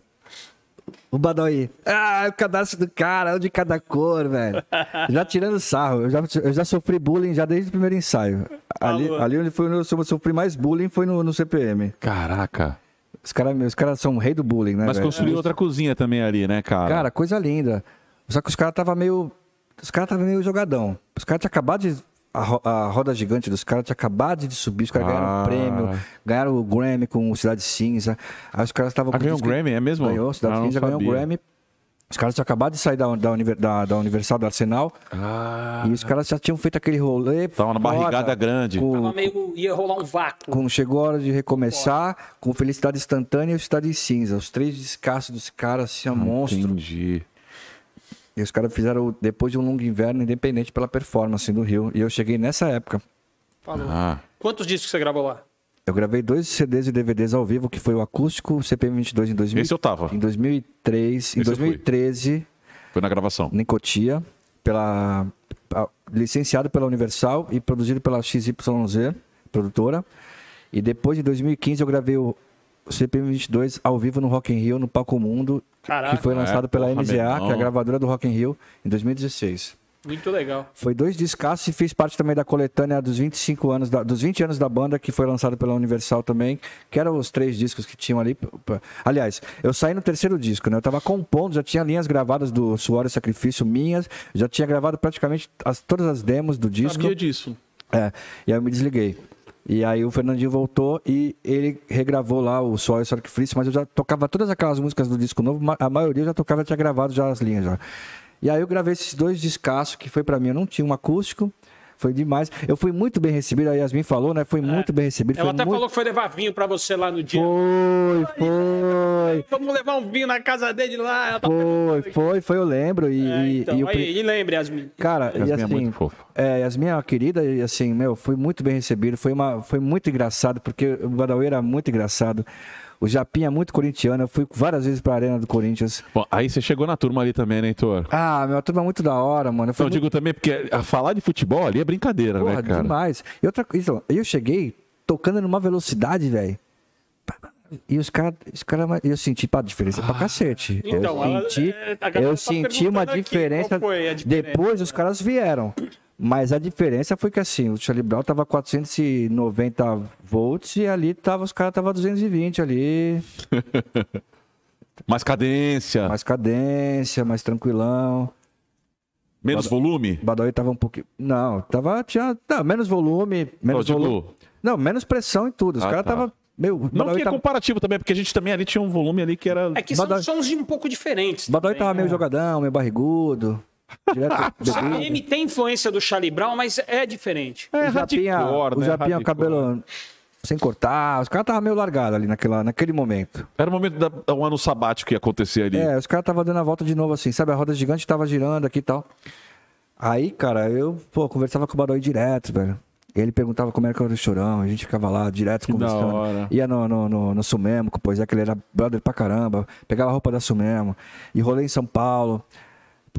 O Badawi. Ah, o cadastro do cara, um de cada cor, velho. Já tirando sarro. Eu já, eu já sofri bullying já desde o primeiro ensaio. Ali, Falou. ali onde foi onde eu sofri mais bullying foi no, no CPM. Caraca. Os caras os cara são o rei do bullying, né, Mas velho? construiu outra cozinha também ali, né, cara? Cara, coisa linda. Só que os caras tava meio. Os caras tava meio jogadão. Os caras tinham acabado de. A, ro- a roda gigante dos caras tinha acabado de subir, os caras Ah. ganharam um prêmio, ganharam o Grammy com o Cidade Cinza. Aí os caras estavam Ah, ganhou o Grammy, é mesmo? Ganhou, Cidade Ah, Cinza ganhou o. Grammy. Os caras tinham acabado de sair da, da, univer- da, da Universal do Arsenal Ah, e os caras já tinham feito aquele rolê. Tava na barrigada grande. Com, Tava meio. ia rolar um vácuo. com Chegou a Hora de Recomeçar, com Felicidade Instantânea e Cidade Cinza. Os três descassos dos caras, assim, ó, monstro. Entendi. E os caras fizeram depois de um longo inverno independente pela performance do Rio. E eu cheguei nessa época. Falou. Ah, Quantos discos você gravou lá? Eu gravei dois CDs e DVDs ao vivo, que foi o acústico o CPM 22 em 2000, esse eu tava. em 2003, Esse em eu fui. 2013, Foi na gravação. em Cotia, pela a- licenciado pela Universal e produzido pela XYZ, produtora. E depois em 2015 eu gravei o o CPM 22 ao vivo no Rock in Rio, no Palco Mundo, Caraca. que foi lançado É, pela meu que é a gravadora do Rock in Rio, em 2016. Muito legal. Foi dois descassos e fiz parte também da coletânea dos 25 anos, da- dos 20 anos da banda, que foi lançado pela Universal também, que eram os três discos que tinham ali. Aliás, eu saí no terceiro disco, né? Eu tava compondo, já tinha linhas gravadas do Suor e Sacrifício minhas, já tinha gravado praticamente as- todas as demos do disco. Sabia disso. É, e aí eu me desliguei. E aí o Fernandinho voltou e ele regravou lá o Suor e Sacrifício, mas eu já tocava todas aquelas músicas do disco novo, a maioria eu já tocava, tinha gravado já as linhas já. E aí eu gravei esses dois descassos, que foi pra mim, eu não tinha um acústico, foi demais. Eu fui muito bem recebido, a Yasmin falou, né? Foi muito bem recebido. Ela até muito... falou que foi levar vinho pra você lá no dia. Foi, foi, Vamos levar um vinho na casa dele lá. Ela tá- foi, foi, foi, eu lembro. E, É, então, e o aí, e lembre, Yasmin. Cara, e Yasmin é assim, muito fofa. é, Yasmin é uma querida e assim, meu, foi muito bem recebido, foi, uma, foi muito engraçado, porque o Badawi era muito engraçado. O Japinha é muito corintiano, eu fui várias vezes pra arena do Corinthians. Bom, aí você chegou na turma ali também, né, Heitor? Ah, meu, a turma é muito da hora, mano. Não, Foi eu digo também porque a falar de futebol ali é brincadeira, Porra, né, cara? demais. E outra coisa, eu cheguei tocando numa velocidade, velho. E os caras, os cara, eu senti pá, diferença pra cacete. Então, eu senti, a eu tá senti uma perguntando aqui, diferença. a diferença? Depois os caras vieram. Mas a diferença foi que assim, o Charlie Brown tava 490 volts e ali tava, os caras tava 220 ali. Mais cadência, Mais cadência, mais tranquilão. menos volume. O Badawi tava um pouquinho. Não, tava. Tinha. Não, menos volume. Não, Menos digo, volume. Não, menos pressão em tudo. Os Ah, caras tá. tava. Meu, Não Badawi que é tava, comparativo também, porque a gente também ali tinha um volume ali que era. É que são Badawi- sons um pouco diferentes. o Badawi também, tava né? meio jogadão, meio barrigudo. Direto O bebido. CPM tem influência do Charlie Brown, mas é diferente. É o Japinha, hardcore, o né? Japinha Hardcore. cabelo sem cortar. Os caras tava meio largado ali naquela, naquele momento. Era o momento da um ano sabático que ia acontecer ali. É, os caras tava dando a volta de novo assim, sabe? A roda gigante tava girando aqui e tal. Aí, cara, eu, pô, conversava com o Badawi direto, velho. Ele perguntava como era que era o chorão, a gente ficava lá direto Que da conversando. hora. Ia no, no, no, no Sumemo, pois é que ele era brother pra caramba. Pegava a roupa da Sumemo. E rolei em São Paulo.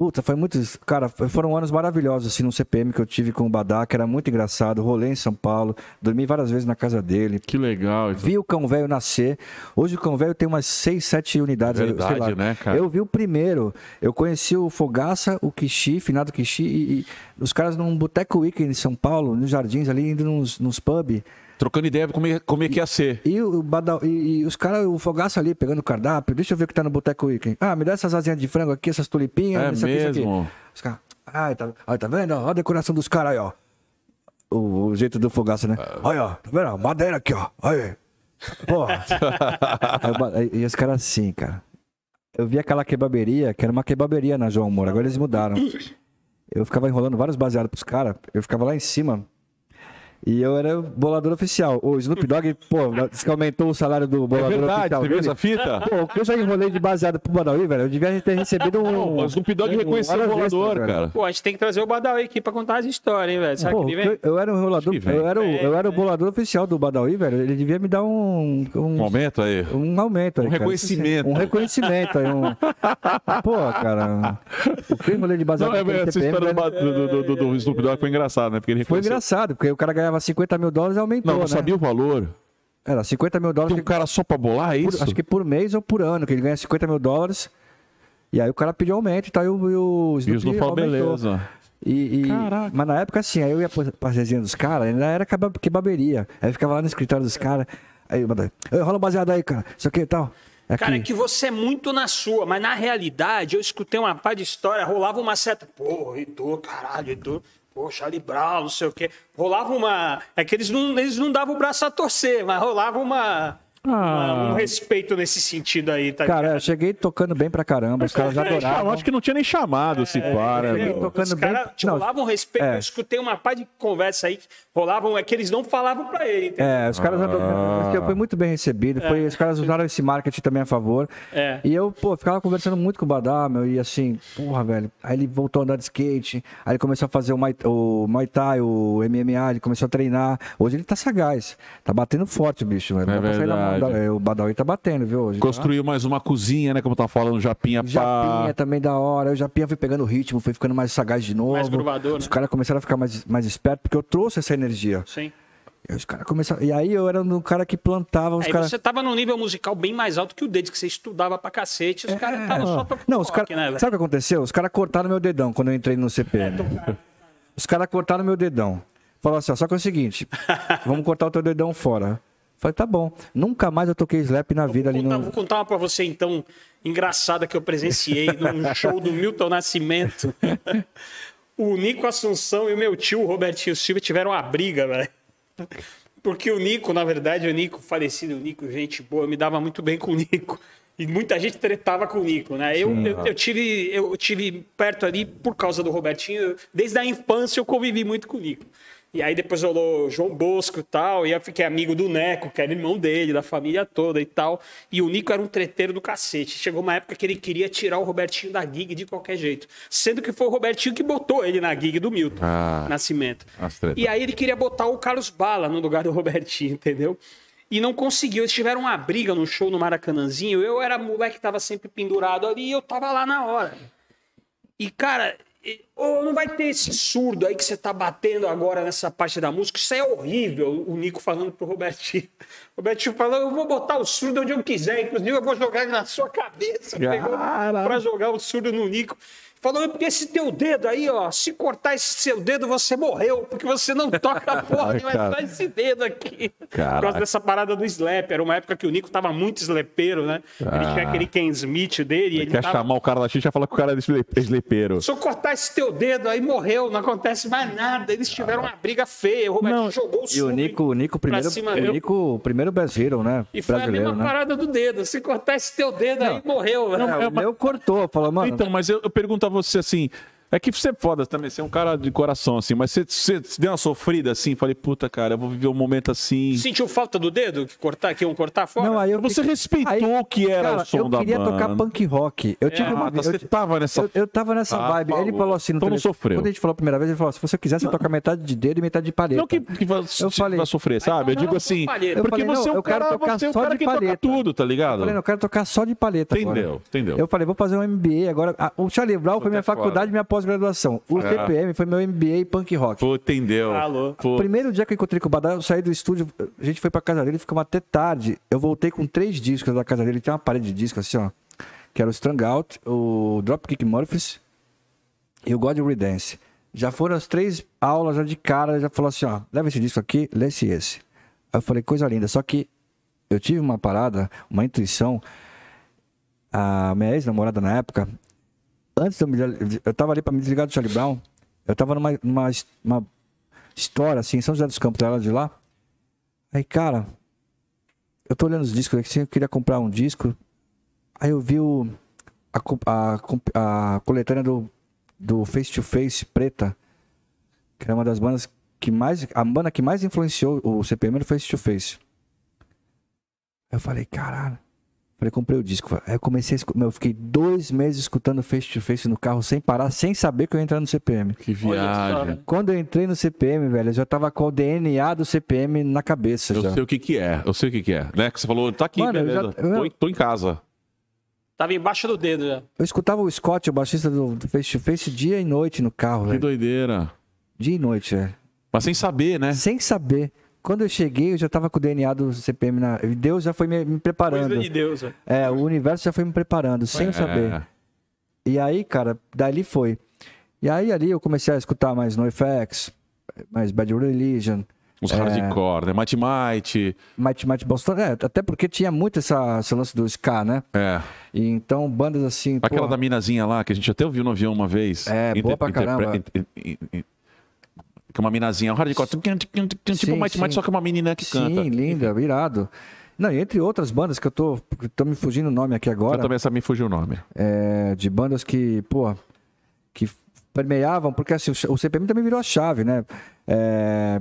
Puta, foi muito. Cara, foram anos maravilhosos, assim, no CPM que eu tive com o Badá, que era muito engraçado. Rolei em São Paulo, dormi várias vezes na casa dele. Que legal. Vi o Cão Velho nascer. Hoje o Cão Velho tem umas 6, 7 unidades. Verdade, lá. né, cara? Eu vi o primeiro. Eu conheci o Fogaça, o Kishi, finado Kishi, e, e os caras num Boteco Weekend em São Paulo, nos jardins ali, indo nos, nos pub. Trocando ideia como é, como é que ia ser. E, o Badal, e, e os caras, o Fogaça ali, pegando o cardápio. Deixa eu ver o que tá no Boteco Weekend. Ah, me dá essas asinhas de frango aqui, essas tulipinhas. É isso aqui, isso aqui. mesmo? Os caras, ai, tá, tá vendo? Olha a decoração dos caras aí, ó. O, o jeito do Fogaça, né? Ah. Olha, ó, tá vendo? Madeira aqui, ó. Olha aí. Porra. Aí e os caras assim, cara. Eu vi aquela kebaberia, que era uma kebaberia na João Moura, agora eles mudaram. Eu ficava enrolando vários baseados pros caras, eu ficava lá em cima. E eu era o bolador oficial. O Snoop Dogg, pô, diz que aumentou o salário do É bolador verdade, oficial. você viu essa fita? Pô, o que eu já enrolei de baseado pro Badawi, velho, eu devia ter recebido um. Não, o Snoop Dogg reconheceu o horas bolador, velho. cara. Pô, a gente tem que trazer o Badawi aqui pra contar as histórias, hein, velho? Sabe Pô, que ele vem? eu, eu era o enrolador, eu era, o, eu era o bolador oficial do Badawi, velho. Ele devia me dar um. Um, Um aumento aí. um aumento aí. Um cara. reconhecimento. Um reconhecimento aí. Um... Pô, cara. O que eu enrolei de baseado Não, é, naquele essa história do, velho, do, do, do, do Snoop Dogg foi engraçado, né? Porque ele Foi reconheceu- engraçado, porque o cara ganhava 50 mil dólares e aumentou, Não, não né? sabia o valor. Era 50 mil dólares. Tem um cara só pra bolar é por- isso? acho que por mês ou por ano, que ele ganha 50 mil dólares. E aí o cara pediu aumento e tal, e o, e o E o Snoop Snoop falou, beleza. E, e- Caraca. Mas na época, assim, aí eu ia pra pra resenha dos caras, ainda era kebaberia. Aí eu ficava lá no escritório dos caras. Aí eu mandava, "Ei, rola um baseado aí, cara. Isso aqui e tal. É Aqui. Cara, é que você é muito na sua, mas na realidade eu escutei uma par de história, rolava uma certa. Pô, Heitor, caralho, Heitor, pô, Charlie Brown, não sei o quê. Rolava uma. É que eles não, eles não davam o braço a torcer, mas rolava uma. Uma- um respeito nesse sentido aí, tá Cara, ligado? eu cheguei tocando bem pra caramba, os caras Eu adoravam. acho que não tinha nem chamado se para, tocando Os bem- caras não, rolavam respeito. é. Eu escutei uma par de conversa aí que rolavam, é que eles não falavam pra ele, entendeu? É, os caras adoravam. Eu fui muito bem recebido. Foi, os caras usaram esse marketing também a favor. É. E eu, pô, ficava conversando muito com o Badá, meu, e assim, porra, velho. Aí ele voltou a andar de skate, aí ele começou a fazer o Muay, o Muay Thai, o MMA, ele começou a treinar. Hoje ele tá sagaz. Tá batendo forte o bicho, velho. É mão. Verdade. É, O Badawi tá batendo, viu? Hoje, tá? Construiu mais uma cozinha, né? Como tá falando, Japinha Japinha pá. também da hora. O Japinha foi pegando o ritmo, foi ficando mais sagaz de novo. Mais gruvador, Os né? caras começaram a ficar mais, mais espertos, porque eu trouxe essa energia. Sim. E os caras começaram. E aí eu era um cara que plantava os Aí caras. você tava num nível musical bem mais alto que o deles, que você estudava pra cacete, os caras estavam só É. Não, os rock, caras. né, velho? sabe o que aconteceu? Os caras cortaram meu dedão quando eu entrei no CPM. Os caras cortaram meu dedão. Falaram assim, ó, só que é o seguinte, vamos cortar o teu dedão fora. Falei, tá bom. Nunca mais eu toquei slap na vida ali Vou contar, no. vou contar uma pra você, então, engraçada que eu presenciei num show do Milton Nascimento. O Nico Assunção e o meu tio, o Robertinho Silva, tiveram uma briga, velho. Porque o Nico, na verdade, o Nico, falecido Nico, gente boa, eu me dava muito bem com o Nico. E muita gente tretava com o Nico, né? Eu, eu, eu tive, eu tive perto ali por causa do Robertinho. Desde a infância eu convivi muito com o Nico. E aí depois rolou João Bosco e tal, e eu fiquei amigo do Neco, que era irmão dele, da família toda e tal. E o Nico era um treteiro do cacete. Chegou uma época que ele queria tirar o Robertinho da gig de qualquer jeito. Sendo que foi o Robertinho que botou ele na gig do Milton Ah. Nascimento. E aí ele queria botar o Carlos Bala no lugar do Robertinho, entendeu? E não conseguiu. Eles tiveram uma briga no show no Maracanãzinho. Eu era moleque que tava sempre pendurado ali e eu tava lá na hora. E, cara, ô, não vai ter esse surdo aí que você tá batendo agora nessa parte da música. Isso é horrível, o Nico falando pro Robertinho. O Robertinho falou: eu vou botar o surdo onde eu quiser, inclusive eu vou jogar ele na sua cabeça. Pra jogar o surdo no Nico. Falou, porque esse teu dedo aí, ó, se cortar esse seu dedo, você morreu, porque você não toca a porra, Ai, vai dar esse dedo aqui. Por Caraca. causa dessa parada do slap. Era uma época que o Nico tava muito slepeiro, né? Ele tinha aquele Ken Smith dele. e Ele Quer tava... chamar o cara da X, já fala que o cara é eslepeiro. Se eu cortar esse teu dedo, aí morreu, não acontece mais nada. Eles tiveram uma briga feia. O Roberto Não, jogou o E o Nico, o Nico pra primeiro, cima o. Nico, o primeiro best hero, né? E foi a mesma né? parada do dedo. Se cortar esse teu dedo, aí morreu. né? É, o meu cortou, falou, mano. Então, mas eu, eu pergunto a você assim, É que você é foda também, você é um cara de coração, assim, mas você, você deu uma sofrida assim, falei, puta, cara, eu vou viver um momento assim. Sentiu falta do dedo que cortar, que iam cortar fora? Não, aí eu Você fiquei- respeitou aí, o que era cara, o som eu da queria banda. tocar punk rock. Eu tive Ah, uma tá, eu, você tava nessa. eu, eu tava nessa Ah, vibe. Ele falou. falou assim Então não sofreu. Quando a gente falou a primeira vez, ele falou: se você quiser, você toca metade de dedo e metade de palheta. Não que, que vai, Eu falei- vai sofrer, sabe? Eu digo não, assim. Eu porque falei, você é um eu quero cara, tocar você é um só de que toca palheta. tudo, tá Eu ligado? falei, não, eu quero tocar só de paleta Entendeu, entendeu. Eu falei, vou fazer um MBA agora. Ah, O Charlie Brown foi minha é foda. faculdade e minha pós-graduação. O É. CPM foi meu MBA punk rock. Pô, entendeu. Alô. Pô, Primeiro dia que eu encontrei com o Badal, eu saí do estúdio, a gente foi pra casa dele, ficamos até tarde. Eu voltei com três discos da casa dele, tem uma parede de discos assim, ó. Que era o Strung Out, o Dropkick Murphys e o God Will Dance. Já foram as três aulas já de cara, já falou assim, ó, leva esse disco aqui, lê esse e esse. Aí eu falei, coisa linda. Só que eu tive uma parada, uma intuição. A minha ex-namorada na época, antes de eu me. Eu tava ali pra me desligar do Charlie Brown. Eu tava numa, numa uma história, assim, em São José dos Campos, ela de lá. Aí, cara, eu tô olhando os discos aqui, assim, eu queria comprar um disco. Aí eu vi o, a, a, a coletânea do, do Face to Face Preta, que era uma das bandas que mais. A banda que mais influenciou o CPM era o Face to Face. Eu falei, caralho. Falei, comprei o disco. Aí eu comecei a eu fiquei dois meses escutando Face to Face no carro sem parar, sem saber que eu ia entrar no CPM. que viagem. hora. Quando eu entrei no CPM, velho, eu já tava com o DNA do CPM na cabeça Eu já. sei o que que é, eu sei o que que é. Né? Que você falou, tá aqui, Mano, eu beleza. já- eu- Tô, em- tô em casa. Tava embaixo do dedo já. Eu escutava o Scott, o baixista do, do Face to Face, dia e noite no carro, Que velho. doideira. Dia e noite, velho. Mas sem saber, né? Sem saber. Quando eu cheguei, eu já tava com o DNA do CPM na. Deus já foi me, me preparando. Coisa de Deus, velho. É, o universo já foi me preparando, sem É. saber. E aí, cara, dali foi. E aí, ali, eu comecei a escutar mais NoFX, mais Bad Religion, Os É. hardcore, né? Mighty Might. Mighty Mighty Boston. É, até porque tinha muito essa, esse lance do ska, né? É. E então, bandas assim. Aquela pô, da minazinha lá, que a gente até ouviu no avião uma vez. É, boa pra caramba. inter- in- in- Que é uma minazinha, um hardcore. Tipo Sim, sim. Might, só que é uma menina que canta. Sim, linda, irado. Não, entre outras bandas que eu tô. Tô me fugindo o nome aqui Eu agora. também essa me fugiu o nome. é, de bandas que, pô, que permeavam, porque assim, o CPM também virou a chave, né? É,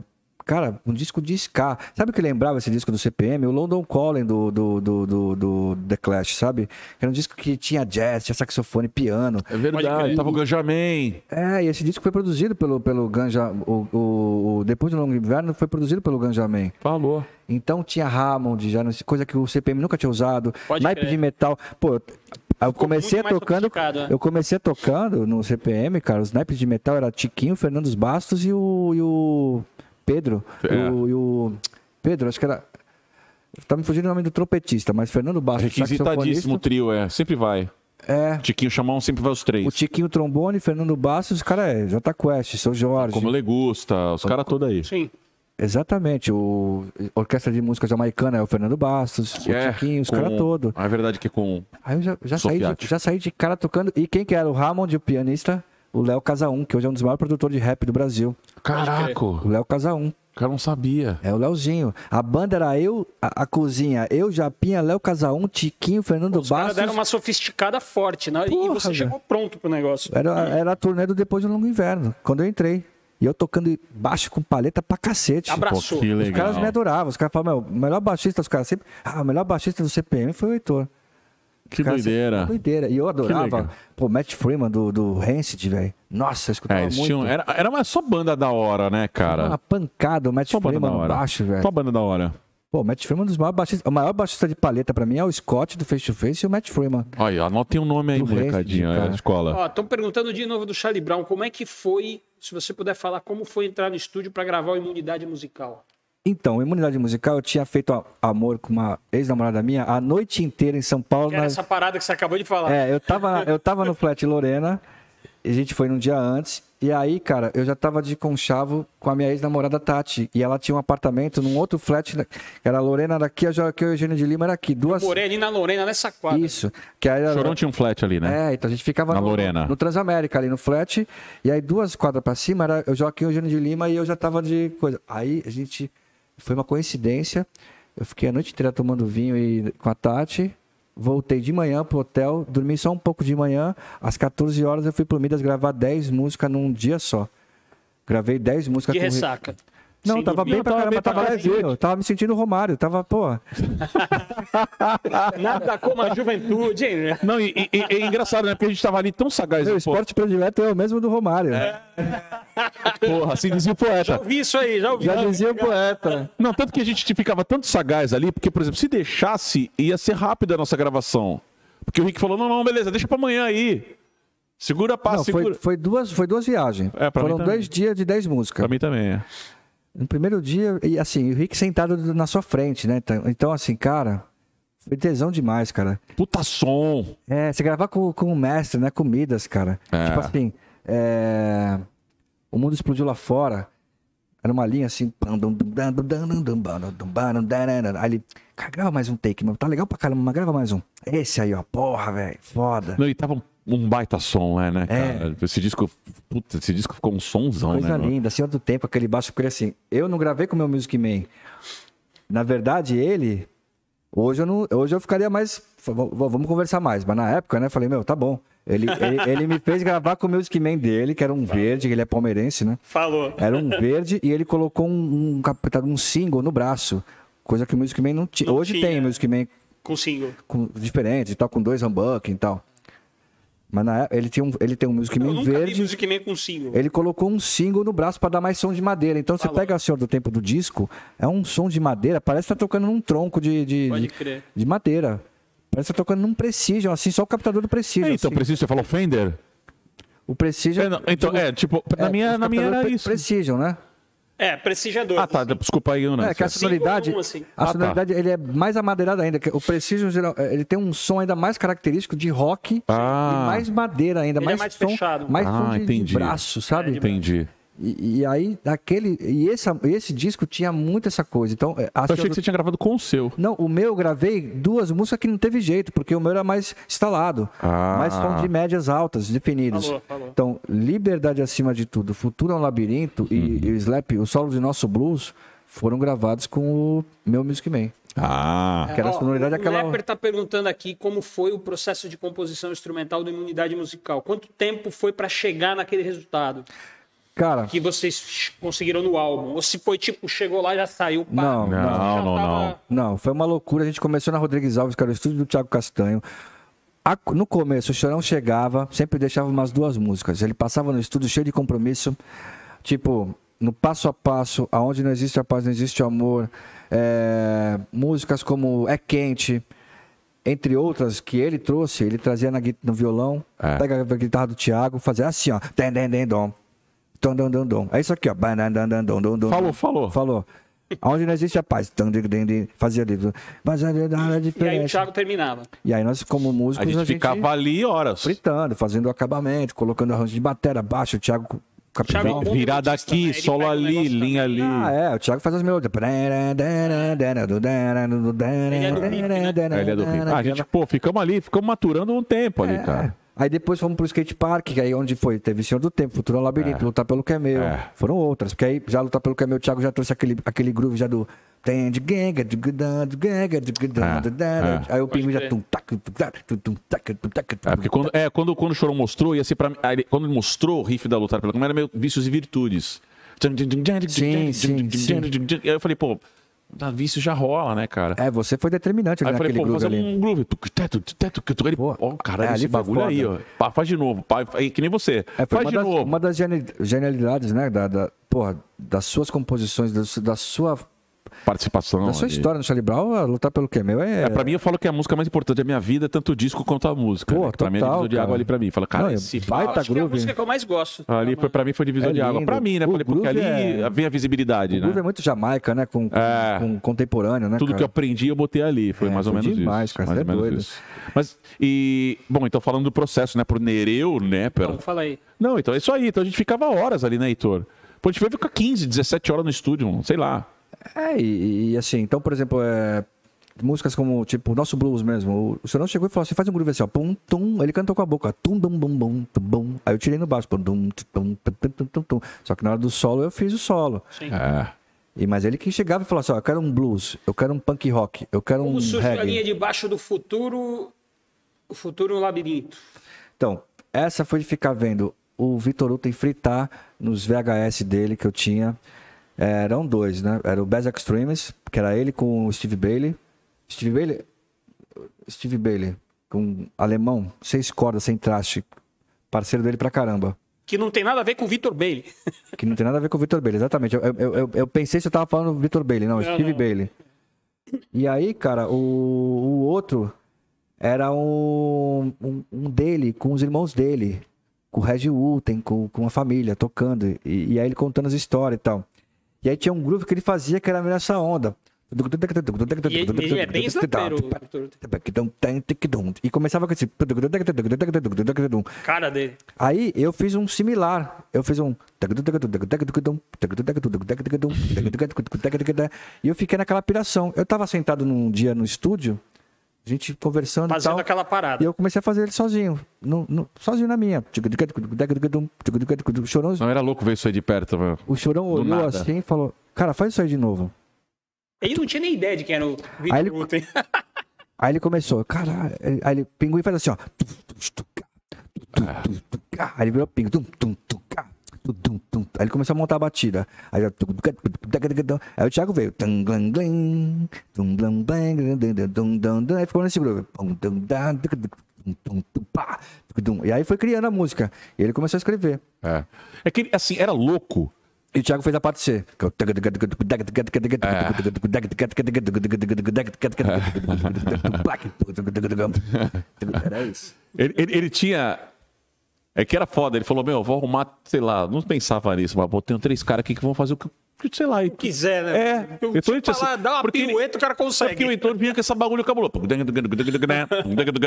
cara, um disco de ska. Sabe o que lembrava esse disco do CPM? O London Calling do, do, do, do, do The Clash, sabe? Era um disco que tinha jazz, tinha saxofone, piano. É verdade. Tava o Ganjamin. É, e esse disco foi produzido pelo, pelo Ganja. O, o, o- depois do Longo Inverno foi produzido pelo Ganja Man. Falou. Então tinha Hammond, já, não sei, coisa que o CPM nunca tinha usado. Pode naipe crer. de metal. Pô, eu- comecei tocando. né? Eu comecei tocando no CPM, cara. Os naipes de metal era Tiquinho, Fernandes Bastos e o, e o Pedro. É. E, o, e o Pedro, acho que era. Tá me fugindo o nome do trompetista, mas Fernando Bastos, Requisitadíssimo o trio, é. Sempre vai. É. Tiquinho Chamão sempre vai os três. O Tiquinho Trombone, Fernando Bastos, o cara é J Quest, São Jorge. Como Legusta, os caras todos aí. Sim. Exatamente. O Orquestra de Música Jamaicana é o Fernando Bastos, o É, Tiquinho, os com- caras todos. A verdade é que com. Aí eu já, já, saí de, já saí de cara tocando. E quem que era? O Hammond, o pianista, o Léo Casaum, que hoje é um dos maiores produtores de rap do Brasil. Caraca, O o Léo Casaum. cara não sabia. É o Léozinho. A banda era eu, a, a cozinha, eu, Japinha, Léo Casaum, Tiquinho, Fernando Os caras Bastos. deram uma sofisticada forte, né? e Porra, você velho. chegou pronto pro negócio. Era, era a turnê do Depois do Longo Inverno, quando eu entrei. E eu tocando baixo com paleta pra cacete. Abraçou. Pô, que Os caras me adoravam. Os caras falavam, meu, o melhor baixista, os caras sempre. Ah, o melhor baixista do CPM foi o Heitor. Que Os caras sempre- doideira. Doideira. E eu adorava. Pô, Matt Freeman do, do Rancid, velho. Nossa, eu escutava É, muito. tinham, era, era uma só banda da hora, né, Uma cara? pancada, o Matt Só Freeman da no baixo, velho. Só banda da hora. Pô, o Matt Freeman é um dos maiores baixistas. O maior baixista de paleta pra mim é o Scott do Face to Face e o Matt Freeman. Olha, anotem um nome aí, Do molecadinho, é, cara. escola. Ó, estão perguntando de novo do Charlie Brown, como é que foi, se você puder falar, como foi entrar no estúdio pra gravar o Imunidade Musical? Então, imunidade musical, eu tinha feito amor com uma ex-namorada minha a noite inteira em São Paulo. Que era na- essa parada que você acabou de falar. É, eu tava, eu tava no flat Lorena, e a gente foi num dia antes, e aí, cara, eu já tava de conchavo com a minha ex-namorada Tati, e ela tinha um apartamento num outro flat, né, que era a Lorena daqui, a Jo- que o Eugênio de Lima era aqui, duas... Morei ali na Lorena, nessa quadra. Isso, que aí era... Chorão tinha um flat ali, né? É, então a gente ficava Na no, Lorena. no Transamérica, ali no flat, e aí duas quadras pra cima era o Joaquim Eugênio de Lima e eu já tava de coisa. Aí a gente, foi uma coincidência, eu fiquei a noite inteira tomando vinho e, com a Tati, voltei de manhã pro hotel, dormi só um pouco de manhã. Às 14 horas eu fui pro Midas gravar 10 músicas num dia só. Gravei 10 músicas De ressaca. Não, Sem tava bem pra tava caramba, tava levinho. Tava me sentindo Romário, tava, pô. Nada como a juventude, hein? né? Não, e, e- e- é engraçado, né? Porque a gente tava ali tão sagaz. Meu pô, esporte predileto é o mesmo do Romário. porra, assim dizia o Já poeta. ouvi isso aí, já ouvi. Já dizia o poeta. Não, tanto que a gente ficava tanto sagaz ali, porque, por exemplo, se deixasse, ia ser rápida a nossa gravação. Porque o Rick falou: não, não, beleza, deixa pra amanhã aí. Segura a Não, segura. foi, foi, duas, foi duas viagens. É, pra mim Foram dois dias de 10 músicas. Pra mim também é. No primeiro dia, e assim, o Rick sentado na sua frente, né? Então, então, assim, cara, foi tesão demais, cara. Puta som. É, você gravar com, com o mestre, né? Comidas, cara. É. Tipo assim, é... o mundo explodiu lá fora. Era uma linha assim. Aí ele, cara, grava mais um take, mano. Tá legal pra caramba, mas grava mais um. Esse aí, ó, porra, velho, foda. Não, e tava um, um baita som, é, né, É. cara? Esse disco, puta, esse disco ficou um sonzão, Coisa né? mano? linda, Senhor do Tempo, aquele baixo, porque assim, eu não gravei com o meu Music Man. Na verdade, ele. Hoje eu, não, hoje eu ficaria mais. Vamos conversar mais. Mas na época, né? Falei, meu, tá bom. Ele, ele, ele me fez gravar com o Music Man dele, que era um verde, ele é palmeirense, né? Falou. Era um verde e ele colocou um, um, um single no braço. Coisa que o Music Man não tinha. Não Hoje tinha. tem Music Man Com single. com, diferente, e tal, com dois humbuckers e tal. Mas na época, ele, tinha um, ele tem um Music Man verde. Music Man com single. Ele colocou um single no braço para dar mais som de madeira. Então você Falou. pega o Senhor do Tempo do disco, é um som de madeira, parece que tá tocando num tronco de, de, Pode de, crer. de madeira. Parece que tá tocando num Precision, assim, só o captador do Precision. É, então, assim. preciso, você falou Fender? O Precision. É, não, então, é, tipo, na é, minha, na minha era Pre- isso. Precision, né? É, prestigiador. Ah, tá, desculpa aí, Ana. É, que a sonoridade, assim. a Ah, tá. sonoridade ele é mais amadeirado ainda. que O Precision, geral- ele tem um som ainda mais característico de rock Ah. e mais madeira ainda, Ele é mais, mais som, fechado. mais Ah, som de, de entendi. braço, sabe? Entendi. E, e aí, aquele, e essa, esse disco tinha muito essa coisa. Então, é, Eu achei que você tinha gravado com o seu. Não, o meu eu gravei duas músicas que não teve jeito, porque o meu era mais instalado. Ah. Mais som de médias altas, definidas. Falou, falou. Então, Liberdade Acima de Tudo, Futuro é um Labirinto e, Uhum. e o Slap, o solo de Nosso Blues, foram gravados com o meu Music Man. Ah. Que era a sonoridade o Lepper tá perguntando aqui como foi o processo de composição instrumental da imunidade musical. Quanto tempo foi para chegar naquele resultado Cara, que vocês conseguiram no álbum? Ou se foi tipo, chegou lá e já saiu? pá, Não, não, tava- não, não. Não, foi uma loucura. A gente começou na Rodrigues Alves, que era o estúdio do Thiago Castanho. A- no começo, o Chorão chegava, sempre deixava umas duas músicas. Ele passava no estúdio cheio de compromisso, tipo, no passo a passo, aonde não existe a paz, não existe o amor. É, músicas como É Quente, entre outras que ele trouxe, ele trazia na, no violão, É. pega a guitarra do Thiago, fazia assim, ó. Den, den, den, dom. Dom, dom, dom, dom. É isso aqui, ó. Falou, falou. Falou. Onde não existe a paz. Fazia ali. Mas a nada E aí o diferente. Thiago terminava. E aí nós, como A músicos, gente ficava ali horas. fritando, fazendo o acabamento, colocando arranjo de bateria baixo, o Thiago é bom Virada aqui, né? Solo ali, linha ali. Ah, é, o Thiago faz as melodias. Ele é do né? É, ele é do Rio. Ah, a gente, pô, ficamos ali, ficamos maturando um tempo ali, cara. Aí depois fomos pro skate park, que aí onde foi? Teve Senhor do Tempo, Futuro Labirinto, Lutar pelo que é meu. É. Foram outras, porque aí já Lutar pelo que é meu, o Thiago já trouxe aquele, aquele groove já do. Tem de ganga, de ganga, de gudan, de gudan. Aí o pinguim já. crer. tum, tac, tum, tac, tum, tum, tac, tum, tac, tum, É, porque quando, é, quando, quando o Chorão mostrou, ia ser pra mim. aí Quando ele mostrou o riff da Lutar pela Câmara, era meio vícios e virtudes. Sim, sim, sim. Aí eu falei, pô, a vício já rola, né, cara? É, você foi determinante ali Aí eu falei, naquele pô, groove fazer ali. um groove. Teto, teto, teto. Ele, Pô, ó, caralho, é, esse ali bagulho aí, ó. Pá, faz de novo. Pá, aí, que nem você. É, faz uma de das, novo. uma das geni- genialidades, né? Da, da, porra, das suas composições, da, da sua, Participação. da sua ali. história no Charlie Brown, a lutar pelo que é meu é. É, pra mim, eu falo que a música mais importante da minha vida é tanto o disco quanto a música. Pô, né? Pra mim é total, divisor de água cara. ali pra mim. Fala, cara, Não, esse baita pá, que é a groove. música que eu mais gosto. Ali foi, pra mim foi divisor É de água. Pra mim, né? O Falei, porque groove ali é- vem a visibilidade, O groove né? é muito Jamaica, né? Com, com, É. com contemporâneo, né? Tudo que eu cara? aprendi eu botei ali. Foi É, mais ou menos demais, isso. cara, mais ou é menos doido. isso. Mas, e... Bom, então falando do processo, né? Pro Nereu, né? Pera... Então, fala aí. Não, então é isso aí. Então a gente ficava horas ali, né, Heitor? Pô, a gente vai ficar 15, 17 horas no estúdio, sei lá. É, e, e assim, então, por exemplo, é, músicas como, tipo, o nosso blues mesmo. O senhor chegou e falou assim: faz um groove assim, ó. Pum, tum. Ele cantou com a boca. Tum, dum, bum, bum, tum, bum. Aí eu tirei no baixo. Pum, dum, tum, tum, tum, tum, tum, tum. Só que na hora do solo eu fiz o solo. Sim. É. E, mas ele que chegava e falava assim: ó, eu quero um blues, eu quero um punk rock, eu quero Como um surgiu a linha reggae. debaixo do futuro, o futuro no labirinto. Então, essa foi de ficar vendo o Vitor Uten fritar nos VHS dele que eu tinha. É, Eram dois, né? Era o Bass Extremes, que era ele com o Steve Bailey. Steve Bailey? Steve Bailey, com alemão, seis cordas, sem traste. Parceiro dele pra caramba. Que não tem nada a ver com o Vitor Bailey. Que não tem nada a ver com o Vitor Bailey, exatamente. Eu, eu, eu, eu pensei se eu tava falando do Vitor Bailey, não, Não, Steve não. Bailey. E aí, cara, o, o outro era um, um, um dele com os irmãos dele, com o Reggie Wooten, com, com a família, tocando. E, e aí ele contando as histórias e tal. E aí tinha um groove que ele fazia que era meio essa onda. E ele, ele é bem. E começava com esse. Cara dele. Aí eu fiz um similar. Eu fiz um. E eu fiquei naquela piração. Eu tava sentado num dia no estúdio, a gente conversando e Fazendo tal. aquela parada. E eu comecei a fazer ele sozinho. no- no- sozinho na minha. O chorão, Não era louco ver isso aí de perto, meu. o chorão Do olhou nada. assim e falou: Cara, faz isso aí de novo. Ele não tinha nem ideia de quem era o Vitor Aí ele- Uten. Aí ele começou, caralho. Aí ele pinguim faz assim, ó. Aí ele virou pingo. Tum, tum, tum, Aí ele começou a montar a batida. Aí, aí o Thiago veio. Aí ficou nesse groove. Tum. E aí foi criando a música. E ele começou a escrever. É. É que, assim, era louco. E o Thiago fez a parte C. é Era isso. Ele, ele, ele tinha. É que era foda. Ele falou: Meu, vou arrumar, sei lá, não pensava nisso, mas pô, tenho três caras aqui que vão fazer o que, sei lá. E, quiser, né? É. Porque o Então ele tipo lá, dá uma porque ele- pirueta, o cara Só que o consegue. Heitor vinha com essa bagulho cabuloso.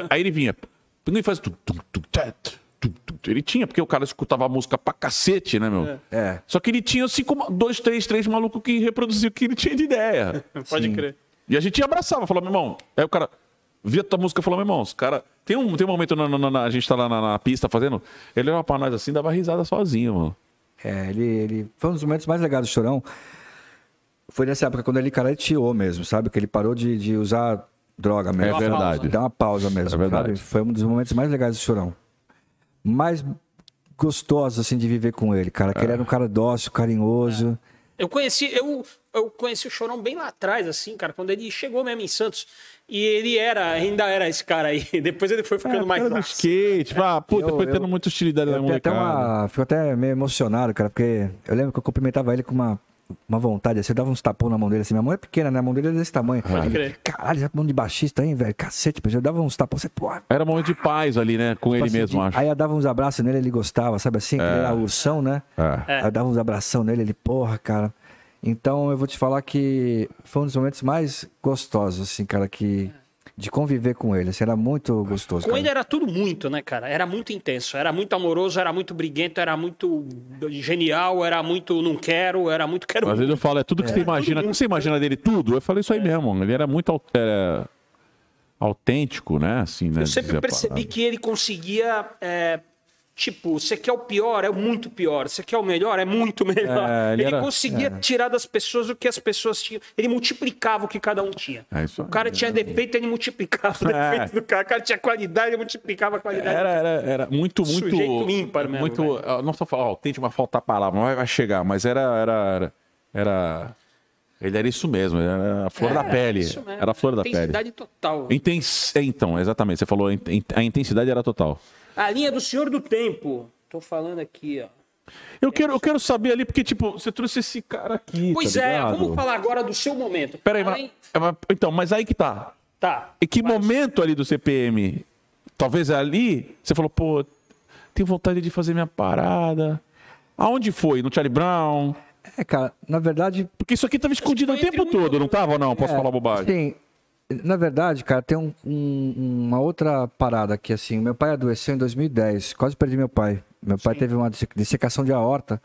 Aí ele vinha. Ele faz. Ele tinha, porque o cara escutava a música pra cacete, né, meu? É. Só que ele tinha cinco, dois, três, três malucos que reproduziam o que ele tinha de ideia. Pode crer. E a gente abraçava, falava, meu irmão. Aí o cara via tua música e falou, meu irmão, os cara. Tem um, tem um momento na, na- na- a gente tá lá na, na pista fazendo. Ele olhava pra nós assim, dava risada sozinho, mano. É, ele, ele foi um dos momentos mais legais do Chorão. Foi nessa época quando ele careteou mesmo, sabe? Que ele parou de, de usar droga mesmo. É verdade. Dá uma pausa mesmo, É verdade. sabe? Foi um dos momentos mais legais do Chorão. Mais gostoso, assim, de viver com ele, cara. Que ele era um cara dócil, carinhoso. Eu conheci, eu, eu conheci o Chorão bem lá atrás, assim, cara, quando ele chegou mesmo em Santos. E ele era, ainda era esse cara aí. Depois ele foi ficando mais Cara do skate, ah, puta, Eu- foi eu- tendo muita hostilidade da Eu tenho até molecada. uma. Fico até meio emocionado, cara, porque eu lembro que eu cumprimentava ele com uma, uma vontade, assim, eu dava uns tapão na mão dele, assim. Minha mão é pequena, né? A mão dele é desse tamanho. Pode crer. Caralho, já mão de baixista, hein, velho? Cacete, eu dava uns tapão, você, pô, Era um momento de paz ali, né? Com ele Tipo assim, mesmo, de- acho. Aí eu dava uns abraços nele, ele gostava, sabe assim? que Ele era ursão, né? É. Aí eu dava uns abração nele, ele, porra, cara. Então eu vou te falar que foi um dos momentos mais gostosos, assim, cara, que. De conviver com ele. Assim, era muito gostoso. Com cara. ele era tudo muito, né, cara? Era muito intenso, era muito amoroso, era muito briguento, era muito genial, era muito não quero, era muito quero. Às vezes eu falo, é tudo que você imagina. O que você imagina dele? Tudo. Eu falei isso aí mesmo. Ele era muito era autêntico, né? Assim, né? Eu sempre percebi que ele conseguia. é, tipo, você quer o pior, é muito pior. Você quer o melhor, é muito melhor. É, ele ele era- conseguia tirar das pessoas o que as pessoas tinham. Ele multiplicava o que cada um tinha. É o cara tinha defeito, ele multiplicava o É. defeito do cara. O cara tinha qualidade, ele multiplicava a qualidade. Era, era, era muito, muito. Sujeito ímpar mesmo, Muito. velho. ah, Não só falar autêntico, mas faltar palavra. Não vai- chegar, mas era. Era. Era. ele era isso mesmo. Era a flor da pele. É. Era a flor da pele. Intensidade total. Intens... é, Então, exatamente. Você falou, a intensidade era total. A linha do Senhor do Tempo. Tô falando aqui, ó. Eu quero, eu quero saber ali, porque, tipo, você trouxe esse cara aqui. Pois tá é, ligado? vamos falar agora do seu momento. Peraí, Além- mas, mas- então, mas aí que tá. Tá. E que momento ali do CPM? Talvez ali, você falou, pô, tenho vontade de fazer minha parada. Aonde foi? No Charlie Brown? É, cara, na verdade, Porque isso aqui tava escondido o tempo todo, não tava ou não? Posso É, falar bobagem? Sim. Na verdade, cara, tem um- um- uma outra parada aqui, assim. Meu pai adoeceu em 2010. Quase perdi meu pai. Meu pai teve uma disse- dissecação de aorta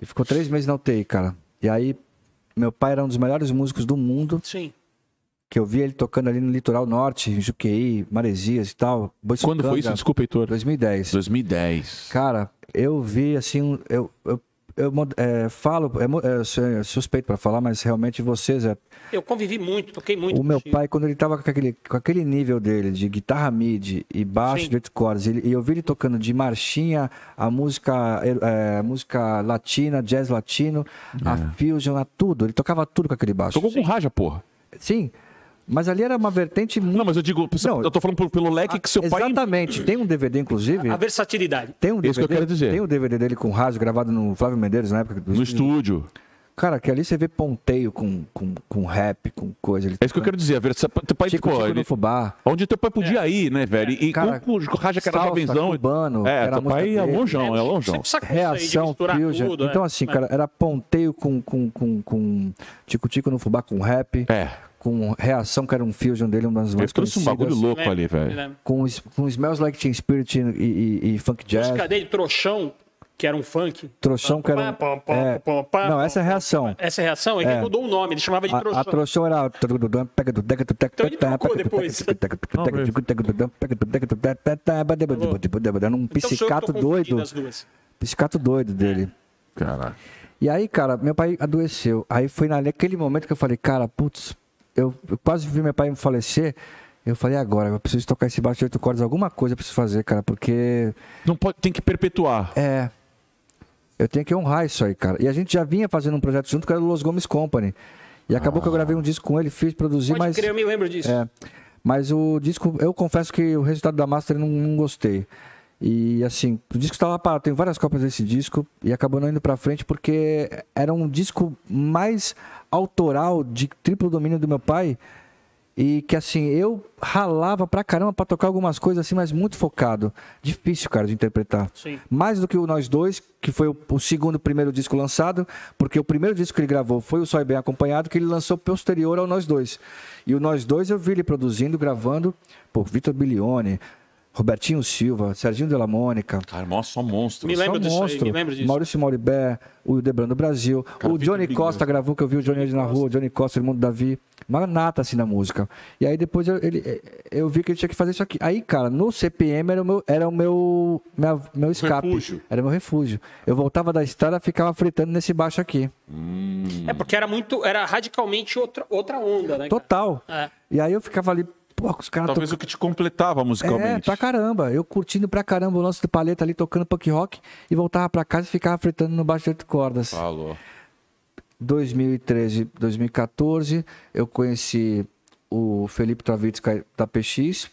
e ficou três meses na UTI, cara. E aí, meu pai era um dos melhores músicos do mundo, Sim. que eu via ele tocando ali no litoral norte, em Juqueí, Maresias e tal. Quando foi isso? Desculpa, Heitor. 2010. 2010. Cara, eu vi assim, eu, eu, eu é, falo, é, é, sou- é suspeito para falar, mas realmente vocês, é, Eu convivi muito, toquei muito. o meu Chico. pai, quando ele tava com aquele, com aquele nível dele de guitarra mid e baixo Sim. de oito cordas, ele- e eu vi ele tocando de marchinha, a música, é, a música latina, jazz latino, a fusion, a tudo. Ele tocava tudo com aquele baixo. Tocou com Raja, porra. Sim, mas ali era uma vertente muito... Não, mas eu digo, Não, eu tô falando pelo leque que seu pai. Exatamente. Tem um DVD, inclusive. A versatilidade. Tem um DVD, Isso que eu quero dizer. Tem um DVD dele com rádio gravado no Flávio Medeiros na época. do No estúdio. Cara, que ali você vê ponteio com, com, com rap, com coisa. Ele É isso que eu quero dizer. A versa... Teu pai, Chico, pô, Chico ele- no Fubá. Onde teu pai podia ir, né, velho? E Cara, com o Raja que era salsa, jovenzão. cubano, é, era teu pai é longeão, é longeão. Reação, fusion. tudo, então, é. assim, É. cara, era ponteio com, com, com, com Tico-Tico no Fubá, com rap. É. Com reação, que era um fusion dele, uma das Ele mais trouxe um bagulho louco Lembro, ali, velho. Com, com Smells Like Teen Spirit e, e, e Funk Jazz. música dele, Trouxão, que era um funk. Trouxão, que era um- é. Não, essa é a reação. Essa é a reação? É que ele mudou o nome, ele chamava de A, a Trouxão. trouxão era. Então ele trocou depois. Era um psicato doido. Psicato doido dele. Caralho. E aí, cara, meu pai adoeceu. Aí foi naquele momento que eu falei, cara, putz, eu, eu quase vi meu pai falecer. Eu falei, agora, eu preciso tocar esse baixo de oito cordas, alguma coisa eu preciso fazer, cara, porque Não pode, tem que perpetuar. é. Eu tenho que honrar isso aí, cara. E a gente já vinha fazendo um projeto junto que era o Los Gomes Company. E acabou que eu gravei um disco com ele, fiz, produzi, Pode mas. crer, eu me lembro disso. É. Mas o disco, eu confesso que o resultado da master não, não gostei. E assim, o disco estava parado, tem várias cópias desse disco e acabou não indo pra frente porque era um disco mais autoral de triplo domínio do meu pai e que assim, eu ralava pra caramba pra tocar algumas coisas assim, mas muito focado. Difícil, cara, de interpretar. Sim. Mais do que o Nós Dois, que foi o, o segundo primeiro disco lançado, porque o primeiro disco que ele gravou foi o Só é Bem Acompanhado, que ele lançou posterior ao Nós Dois. E o Nós Dois eu vi ele produzindo, gravando, por Vitor Bilione, Robertinho Silva, Serginho Della Mônica. Cara, mó só monstro. Me lembro Só disso aí, monstro. me lembro disso. Maurício Mauribé, o Debrando Brasil. Cara, o Johnny Costa gravou, que eu vi o Johnny na rua, o Johnny Costa, irmão do Davi. Uma nata assim na música. E aí depois eu, ele, eu vi que ele tinha que fazer isso aqui. Aí, cara, no CPM era o meu, era o meu, minha- meu escape. Refúgio. Era meu refúgio. Eu voltava da estrada e ficava fritando nesse baixo aqui. É porque era muito, era radicalmente outra, outra onda, né? cara? Total. É. E aí eu ficava ali, pô, os caras Talvez o que te completava É, musicalmente. pra caramba. Eu curtindo pra caramba o lance do paleta ali, tocando punk rock, e voltava pra casa e ficava fritando no baixo de oito cordas. Falou. 2013, 2014, eu conheci o Felipe Travitsky da PX,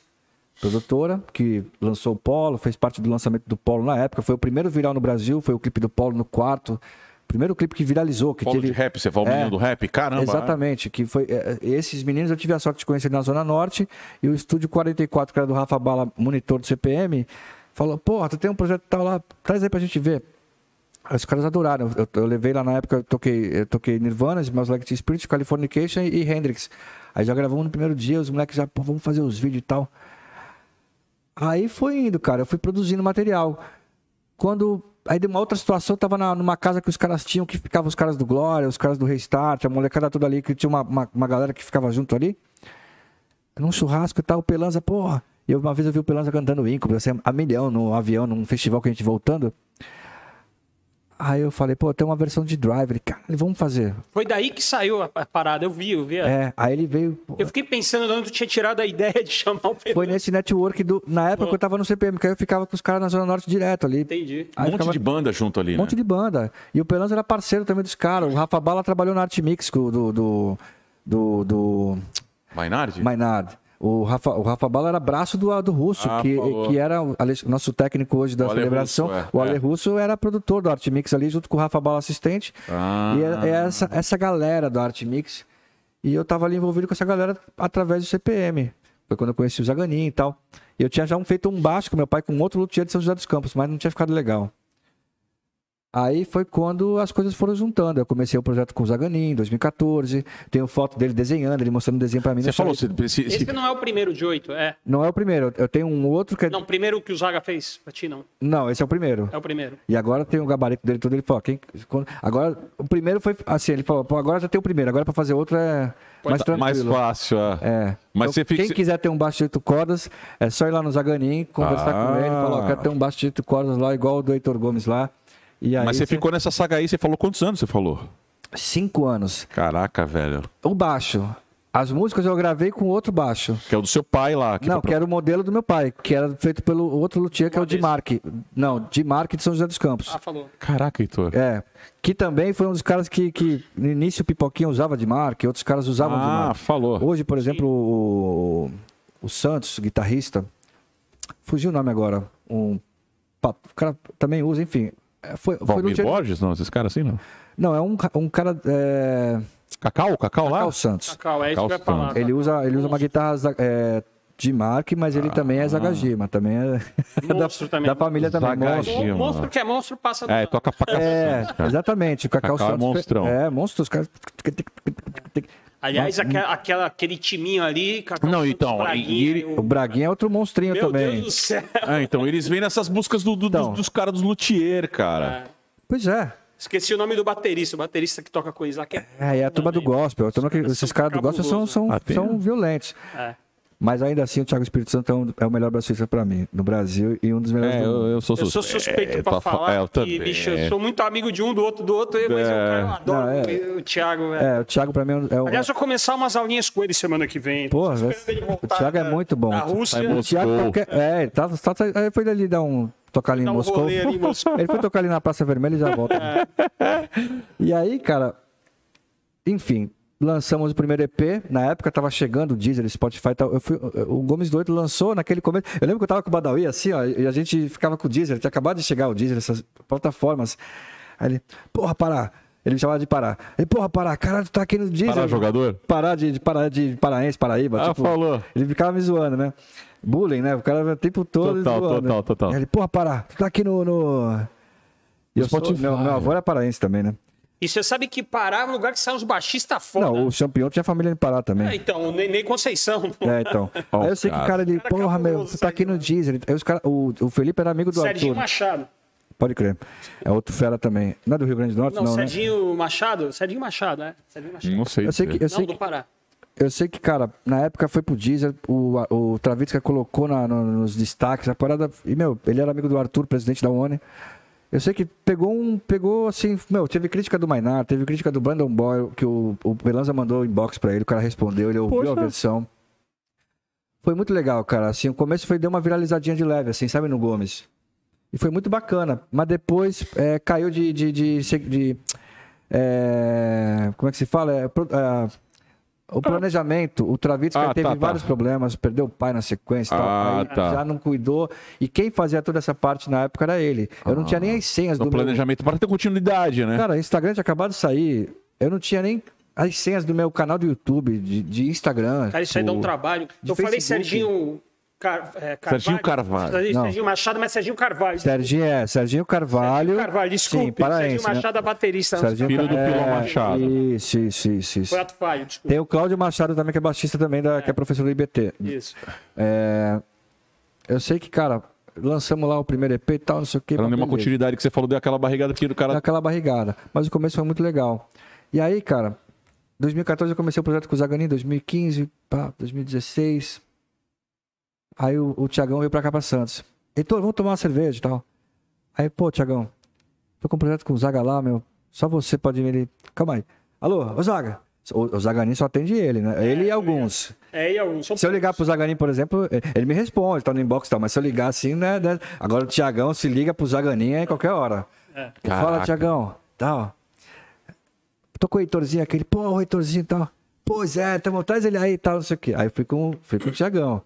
produtora, que lançou o Polo, fez parte do lançamento do Polo na época. Foi o primeiro viral no Brasil, foi o clipe do Polo no quarto. Primeiro clipe que viralizou, que Polo teve... de rap, você fala o É. menino do rap? Caramba. Exatamente, que foi é, esses meninos eu tive a sorte de conhecer na Zona Norte e o estúdio 44, que era do Rafa Bala, monitor do CPM, falou: "Porra, tu tem um projeto tal lá, traz aí pra gente ver". Os caras adoraram. Eu, eu levei lá na época, eu toquei, eu toquei Nirvana, Smells Like Teen Spirit, Californication e, e Hendrix. Aí já gravamos no primeiro dia, os moleques já, pô, vamos fazer os vídeos e tal. Aí foi indo, cara, eu fui produzindo material. Quando. Aí de uma outra situação, eu tava na- numa casa que os caras tinham, que ficavam os caras do Glória, os caras do Restart, a molecada toda ali, que tinha uma, uma, uma galera que ficava junto ali. Num churrasco e tal, o Pelanza, porra. E uma vez eu vi o Pelanza cantando Incubus, assim, a milhão no avião, num festival que a gente voltando. Aí eu falei, pô, tem uma versão de Drive. Ele, cara, vamos fazer. Foi daí que saiu a parada, eu vi, eu vi. É, aí ele veio. pô, Eu fiquei pensando de onde tu tinha tirado a ideia de chamar o Pedro. Foi nesse network do. Na época que eu tava no CPM, que aí eu ficava com os caras na Zona Norte direto ali. Entendi. Um Aí monte ficava- de banda junto ali, Um né? monte de banda. E o Pelanza era parceiro também dos caras. O Rafa Bala trabalhou na Art Mix com- do. do. do. do Maynard? Maynard. O Rafa, o Rafa Bala era braço do, do Russo, Ah, que, falou. que era o Ale- nosso técnico hoje da O Ale celebração. Russo, é. o Ale É. Russo era produtor do Art Mix ali, junto com o Rafa Bala assistente. Ah. E é, é essa, essa galera do Art Mix. E eu tava ali envolvido com essa galera através do CPM. Foi quando eu conheci o Zaganin e tal. E eu tinha já um- feito um baixo com meu pai com outro luthier de São José dos Campos, mas não tinha ficado legal. Aí foi quando as coisas foram juntando. Eu comecei o projeto com o Zaganin em 2014. Tenho foto dele desenhando, ele mostrando desenho pra mim. Você falou, site. se, se- se- Esse não é o primeiro de oito, é. Não é o primeiro. Eu tenho um outro que é... Não, primeiro que o Zaga fez pra ti, não. Não, esse é o primeiro. É o primeiro. E agora tem o gabarito dele todo. Ele falou, quem... quando- agora o primeiro foi assim. Ele falou, pô, agora já tem o primeiro. Agora pra fazer outro é mais tranquilo. mais fácil. é. É. Mas você fica- Quem quiser ter um baixo de oito cordas, é só ir lá no Zaganin, conversar Ah. com ele, falar, ó, quero ter um baixo de oito cordas lá, igual o do Heitor Gomes lá. E aí Mas você ficou nessa saga aí, você falou quantos anos você falou? cinco anos. Caraca, velho. O baixo. As músicas eu gravei com outro baixo. Que é o do seu pai lá. Que não, foi que era o modelo do meu pai, que era feito pelo outro luthier, que é o Di Marque. Não, Di Marque de São José dos Campos. Ah, falou. Caraca, Heitor. É, que também foi um dos caras que, que no início o Pipoquinha usava de marca, outros caras usavam de Ah, marca. falou. Hoje, por exemplo, o, o Santos, guitarrista, fugiu o nome agora. Um, o cara também usa, enfim. É, Foi, foi Valmir luthier- Borges? Não, esses caras assim não. Não, é um, um cara. É, Cacau? Cacau lá? Cacau Santos. Cacau, é isso que eu ia Calção. falar. Ele usa, ele usa uma guitarra é, de marca, mas ele também é Zagajima, também é Monstro também. da família também. Zagajima. monstro. Mon- Monstro que é monstro passa do É, toca pra cacete. É, exatamente. O Cacau, Cacau é Santos. fe- monstrão. É, monstro. Os caras. Aliás, aquela, aquela- aquele timinho ali. Não, então, Braguinha, e ele- O Braguinha é outro monstrinho Meu também. Deus do céu. Ah, então eles vêm nessas buscas do, do- Então. dos, dos caras dos luthier, cara. Pois é. Esqueci o nome do baterista. O baterista que toca com o Isaac. É... É, e a turma do gospel. A turma que- esses caras do gospel são, são, são violentos. É. Mas ainda assim, o Thiago Espírito Santo é, um- é o melhor baixista pra mim, no Brasil, e um dos melhores É, do eu, mundo. eu sou Eu sou suspeito pra pra fa- falar É, eu que, também. bicho, eu sou muito amigo de um, do outro, do outro, mas eu, cara, eu adoro Não, é. o Thiago, velho. É, o Thiago pra mim é um- é o. Aliás, eu vou começar umas aulinhas com ele semana que vem. Porra, o Thiago é muito bom. Da Rússia. Sai O Thiago Moscou. qualquer- É, ele tá, tá, tá- aí foi ali dar um. tocar ali em um Moscou. ali em Moscou. Ele foi tocar ali na Praça Vermelha e já volta. E aí, cara, enfim, lançamos o primeiro EP. Na época tava chegando o Deezer, Spotify tal. Eu fui, o Gomes Doido lançou naquele começo. Eu lembro que eu tava com o Badawi assim, ó, e a gente ficava com o Deezer. Tinha acabado de chegar o Deezer, essas plataformas. Aí ele, porra, Pará. Ele me chamava de Pará. Ele, porra, Pará, caralho, tu tá aqui no Deezer. Parar jogador? Parar de, de, parar de paraense, Paraíba. Ah, tipo, falou. Ele ficava me zoando, né? Bullying, né? O cara o tempo todo Total, zoando. total, total. Aí Ele, porra, Pará, tu tá aqui no... no... E eu sou, Spotify. meu, meu avô era paraense também, né? E você sabe que Pará é um lugar que saem os baixistas foda. Não, o Champion tinha família em Pará também. É, então, nem, nem Conceição. É, então. Ó, Aí eu sei que o cara. ele, Cara porra, meu, você tá aqui no Deezer. Aí os cara, o, o Felipe era amigo do Serginho Arthur. Machado. Pode crer. É outro fera também. Não é do Rio Grande do Norte, Não, não, né? Serginho Machado. Serginho Machado, é. Serginho Machado. Não sei. Eu sei que, eu Não, sei do que, Pará. eu sei que, cara, na época foi pro Deezer, o, o Travitsky colocou na- no- nos destaques a parada. E, meu, ele era amigo do Arthur, presidente da ONU. Eu sei que pegou um. Pegou assim. Meu, teve crítica do Mainar, teve crítica do Brandon Boyle, que o, o Belanza mandou inbox pra ele, o cara respondeu, ele ouviu Poxa. a versão. Foi muito legal, cara. Assim, o começo foi deu uma viralizadinha de leve, assim, sabe, no Gomes. E foi muito bacana. Mas depois é, caiu de. de, de, de- de- é, como é que se fala? É, é, o planejamento, o Travitsky Ah, teve tá, tá. vários problemas, perdeu o pai na sequência e tal. Ah, aí tá. já não cuidou. E quem fazia toda essa parte na época era ele. Eu não tinha nem as senhas do meu... planejamento para ter continuidade, né? Cara, Instagram tinha acabado de sair. Eu não tinha nem as senhas do meu canal do YouTube, de, de Instagram. Cara, isso aí dá um o- trabalho. Eu falei Facebook. Serginho Car... é, Carvalho. Serginho Carvalho. Serginho, Não. Serginho Machado, mas Serginho Carvalho. Serginho, é, Serginho Carvalho. Serginho Carvalho, desculpe. Sim, paraense, Serginho Machado né? é baterista. Serginho Filho do Pilão é, Machado. Isso, isso, isso. isso. Foi ato falho, desculpe. Tem o Cláudio Machado também, que é baixista também, da, que é professor do IBT. Isso. É, eu sei que, cara, lançamos lá o primeiro EP e tal, não sei o quê. Pra não ter uma continuidade que você falou, deu aquela barrigada aqui do cara. Daquela barrigada. Mas o começo foi muito legal. E aí, cara, 2014 eu comecei o projeto com o Zaganin, 2015, pá, 2016. Aí o, o Tiagão veio pra cá pra Santos. Heitor, vamos tomar uma cerveja e tal. Aí, pô, Tiagão, tô com um projeto com o Zaga lá, meu. Só você pode vir ele. Calma aí. Alô, ô Zaga. O, o Zaganin só atende ele, né? Ele e alguns. É, e alguns. São Se eu ligar pro Zaganin, por exemplo, ele me responde, tá no inbox e tal, mas se eu ligar assim, né? né? Agora o Tiagão se liga pro Zaganin é em qualquer hora. É. Fala. Tiagão, tal. Tô com o Heitorzinho aquele, pô, o Heitorzinho e tal. Pois é, tamo, traz ele aí e tal, não sei o quê. Aí fui com, fui com o Tiagão.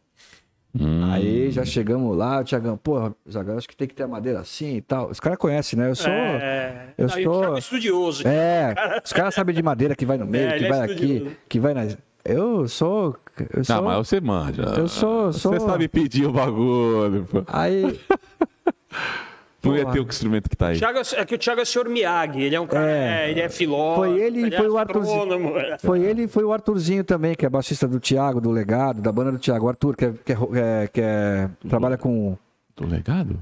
Hum. Aí já chegamos lá, o Tiagão, pô, Zagão, acho que tem que ter a madeira assim e tal. Os caras conhecem, né? Eu sou. É, eu não, sou- é estudioso. É, os caras sabem de madeira que vai no meio, É, que é vai aqui, que vai na. Eu sou. Eu sou Não, mas você manja. Eu sou- sou- Você sabe pedir o bagulho. pô. Aí. Não ia ter o instrumento que tá aí. Thiago é- é que o Thiago é o senhor Miyagi, ele é um cara, É. é, ele é filósofo, Foi ele e ele foi é o Arthurzinho. é. Foi ele e foi o Arthurzinho também, que é baixista do Thiago, do Legado, da banda do Thiago. O Arthur, que, é, que, é, é- que é- trabalha com. Do legado?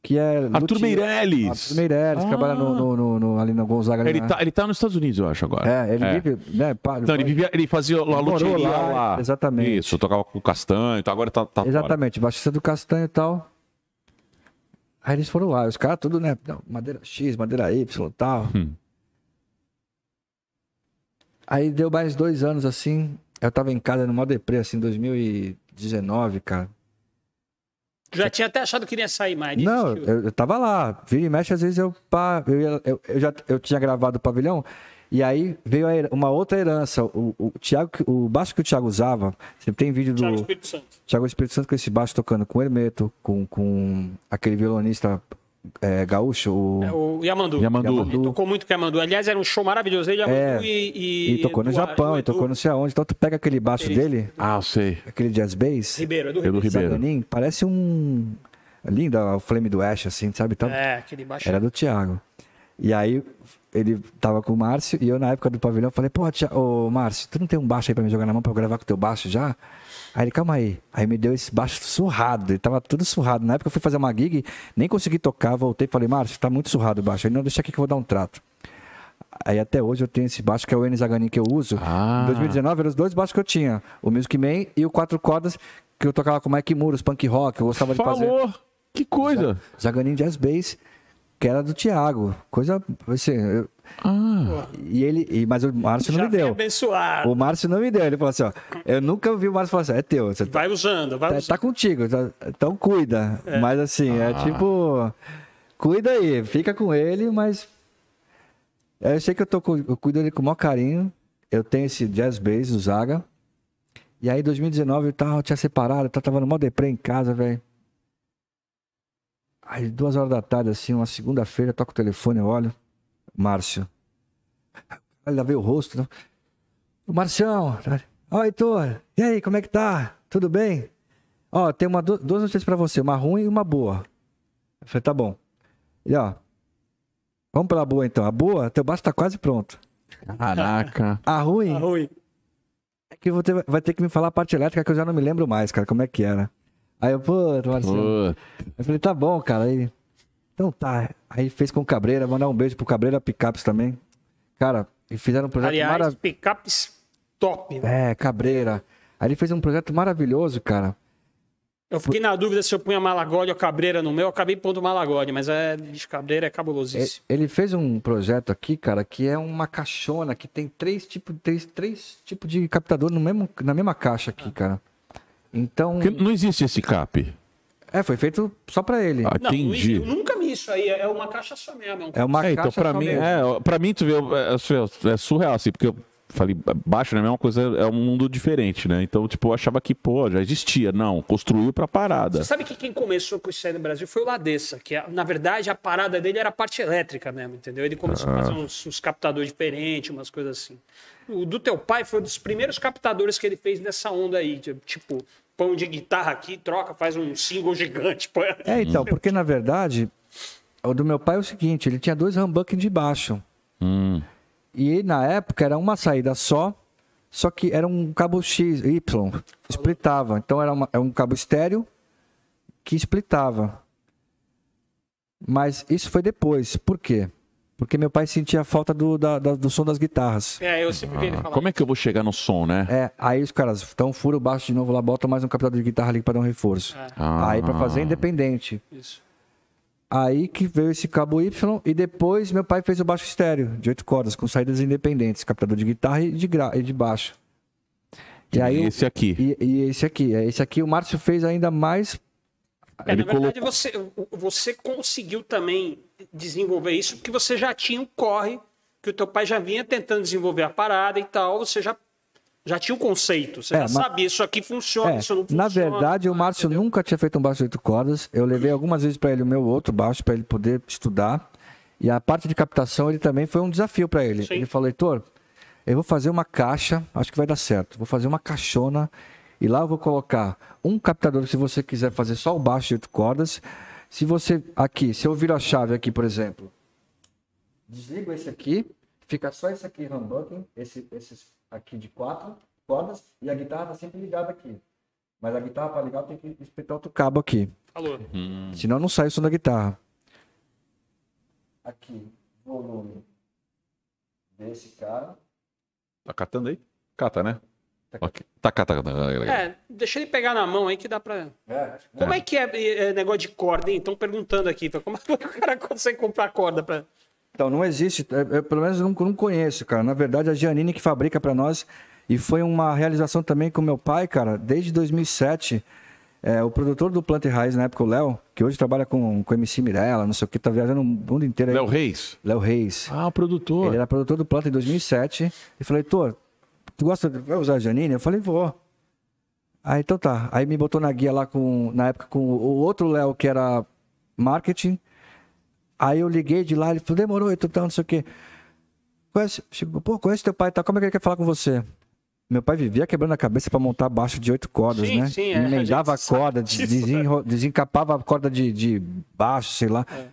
Que é Arthur luthier- Meirelles. Arthur Meirelles, que Ah. trabalha no, no- no- no- ali no Gonzaga. ali Ele na- tá, ele tá nos Estados Unidos, eu acho, agora. É, ele vive. Né, pá, Não, ele, vivia, ele fazia lá luteria lá, lá. exatamente. Isso, tocava com o Castanho, então agora tá, tá fora. Exatamente, baixista do Castanho e tal. Aí eles foram lá, os caras tudo, né? madeira X, madeira Y e tal. Hum. Aí deu mais dois anos assim. Eu tava em casa no mó deprê, assim, 2019, cara. Já tinha até achado que iria sair mais. Não, eu, eu tava lá. Vira e mexe, às vezes eu, pá, eu, ia- eu, eu já eu tinha gravado o pavilhão. E aí veio uma outra herança. O, o, Thiago, que- o baixo que o Thiago usava, sempre tem vídeo do Thiago Espírito Santo. Thiago Espírito Santo com esse baixo tocando com o Hermeto, com, com aquele violonista é, gaúcho, o, É, o Yamandu. Yamandu. Ele tocou muito com o Yamandu. Aliás, era um show maravilhoso. Ele, Yamandu É. e, e, e tocou no Eduardo- Japão, e Edu tocou não sei aonde. Então tu pega aquele baixo dele, Ah, eu sei. aquele jazz bass, Ribeiro, Edu Edu Ribeiro. Ribeiro. Parece um... Lindo o Flame do Ash, assim, sabe? Tá- É, aquele baixo. Era do Thiago. E aí ele tava com o Márcio e eu na época do pavilhão falei, pô, Tia- ô Márcio, tu não tem um baixo aí pra me jogar na mão pra eu gravar com o teu baixo já? Aí ele, calma aí. Aí me deu esse baixo surrado, ele tava tudo surrado. Na época eu fui fazer uma gig, nem consegui tocar, voltei e falei, Márcio, tá muito surrado o baixo. Ele, não, deixa aqui que eu vou dar um trato. Aí até hoje eu tenho esse baixo que é o N que eu uso. Ah. Em 2019 eram os dois baixos que eu tinha. O Music Man e o quatro cordas que eu tocava com o Mike Muros, punk rock, eu gostava de fazer. Falou! Que coisa! Zaganin Jazz Bass, que era do Thiago. Coisa, assim, eu- Ah, e ele, e- mas o Márcio não me deu. abençoado. O Márcio não me deu. Ele falou assim, ó, eu nunca vi o Márcio falar assim, é teu, você Vai usando, vai tá- usando. tá contigo, tá- então cuida. Mas assim, é tipo, cuida aí, fica com ele, mas eu sei que eu, tô, com- eu cuido dele com o maior carinho. Eu tenho esse Jazz Bass do Zaga. E aí, em 2019, eu, tava, eu tinha separado, eu tava no mó deprê em casa, velho. Aí, duas horas da tarde, assim, uma segunda-feira, eu toco o telefone, eu olho. Márcio. Aí lavei o rosto. Né? O Marcião. Ó, Heitor. E aí, como é que tá? Tudo bem? Ó, tem uma, du- duas notícias pra você, uma ruim e uma boa. Eu falei, tá bom. E ó, vamos pela boa então. A boa, teu baixo tá quase pronto. caraca. A ruim Tá ruim. é que vou ter- vai ter que me falar a parte elétrica que eu já não me lembro mais, cara, como é que era. Aí eu, pô, Marcião. Pô, Eu falei, tá bom, cara. Aí, então tá. Aí fez com o Cabreira, mandar um beijo pro Cabreira Picapes também. Cara, e fizeram um projeto Aliás, picapes top. né? É, Cabreira. Aí ele fez um projeto maravilhoso, cara. Eu fiquei na dúvida se eu punha Malagode ou Cabreira no meu. Eu acabei pondo Malagode, mas é, bicho, Cabreira é cabulosíssimo. Ele fez um projeto aqui, cara, que é uma caixona que tem três tipos três, três tipo de captador no mesmo, na mesma caixa aqui, cara. Então, porque não existe esse cap. é, foi feito só pra ele. Ah, Não, entendi. eu nunca vi isso aí. É uma caixa só mesmo. É um... É uma É, então, caixa pra só mim, mesmo. é, pra mim, tu vê, é, é surreal, assim, porque eu falei, baixo não é a mesma coisa, é um mundo diferente, né? Então, tipo, eu achava que, pô, já existia. Não, construiu pra parada. Você sabe que quem começou com isso aí no Brasil foi o Ladessa, que na verdade a parada dele era a parte elétrica mesmo, entendeu? Ele começou a fazer uns, uns captadores diferentes, umas coisas assim. O do teu pai foi um dos primeiros captadores que ele fez nessa onda aí, de- tipo, põe um de guitarra aqui, troca, faz um single gigante. Põe... É, então, porque na verdade, o do meu pai é o seguinte, ele tinha dois humbuckers de baixo. Hum. E na época era uma saída só, só que era um cabo X, Y, splitava. Então era uma- é um cabo estéreo que splitava. Mas isso foi depois. Por quê? Porque meu pai sentia falta do, da- da- do som das guitarras. É, eu sempre vi ele Ah, falar. como é que eu vou chegar no som, né? É, aí os caras, então fura o baixo de novo lá, bota mais um captador de guitarra ali pra dar um reforço. Ah. Aí pra fazer independente. Isso. Aí que veio esse cabo Y e depois meu pai fez o baixo estéreo de oito cordas com saídas independentes, captador de guitarra e de, gra... e de baixo. E aí o- esse aqui. e, e esse aqui, é, esse aqui o Márcio fez ainda mais. É, na verdade, você, você conseguiu também desenvolver isso porque você já tinha um corre que o teu pai já vinha tentando desenvolver a parada e tal, você já, já tinha o conceito, você É, já mas- sabia, isso aqui funciona, É, isso não funciona. na verdade, o Márcio nunca tinha feito um baixo de oito cordas. Eu levei algumas vezes para ele o meu outro baixo para ele poder estudar. E a parte de captação ele também foi um desafio para ele. Sim. Ele falou, Heitor, eu vou fazer uma caixa, acho que vai dar certo. Vou fazer uma caixona e lá eu vou colocar um captador se você quiser fazer só o baixo de oito cordas. Se você aqui, se eu viro a chave aqui, por exemplo, desligo esse aqui, fica só esse aqui humbucking, esse esses aqui de quatro cordas e a guitarra tá sempre ligada aqui. Mas a guitarra para ligar tem que espetar outro cabo aqui, Falou. senão não sai o som da guitarra. Aqui, volume desse cara. Tá catando aí? Cata, né? Tá, tá, tá. É, deixa ele pegar na mão aí que dá pra. Como é que é, é negócio de corda, hein? Estão perguntando aqui. Como é que o cara consegue comprar corda pra. Então, não existe, eu, eu, pelo menos eu não, não conheço, cara. Na verdade, a Giannini que fabrica para nós e foi uma realização também com meu pai, cara, desde 2007. É, o produtor do Planta e Raiz, na época, o Léo, que hoje trabalha com, com MC Mirella, não sei o que, tá viajando o mundo inteiro. Léo Reis? Léo Reis. Ah, o produtor. Ele era produtor do Planta em 2007. E falei, Tô, tu gosta, de, vai usar a Janine? Eu falei, vou. Aí, então tá. Aí me botou na guia lá com, na época, com o outro Léo, que era marketing. Aí eu liguei de lá, ele falou, demorou, então, não sei o quê. Conhece, pô, conhece teu pai, tá? Como é que ele quer falar com você? Meu pai vivia quebrando a cabeça para montar baixo de oito cordas, sim, né? Sim, é, Emendava a, a corda, desenro... desencapava a corda de, de baixo, sei lá. É.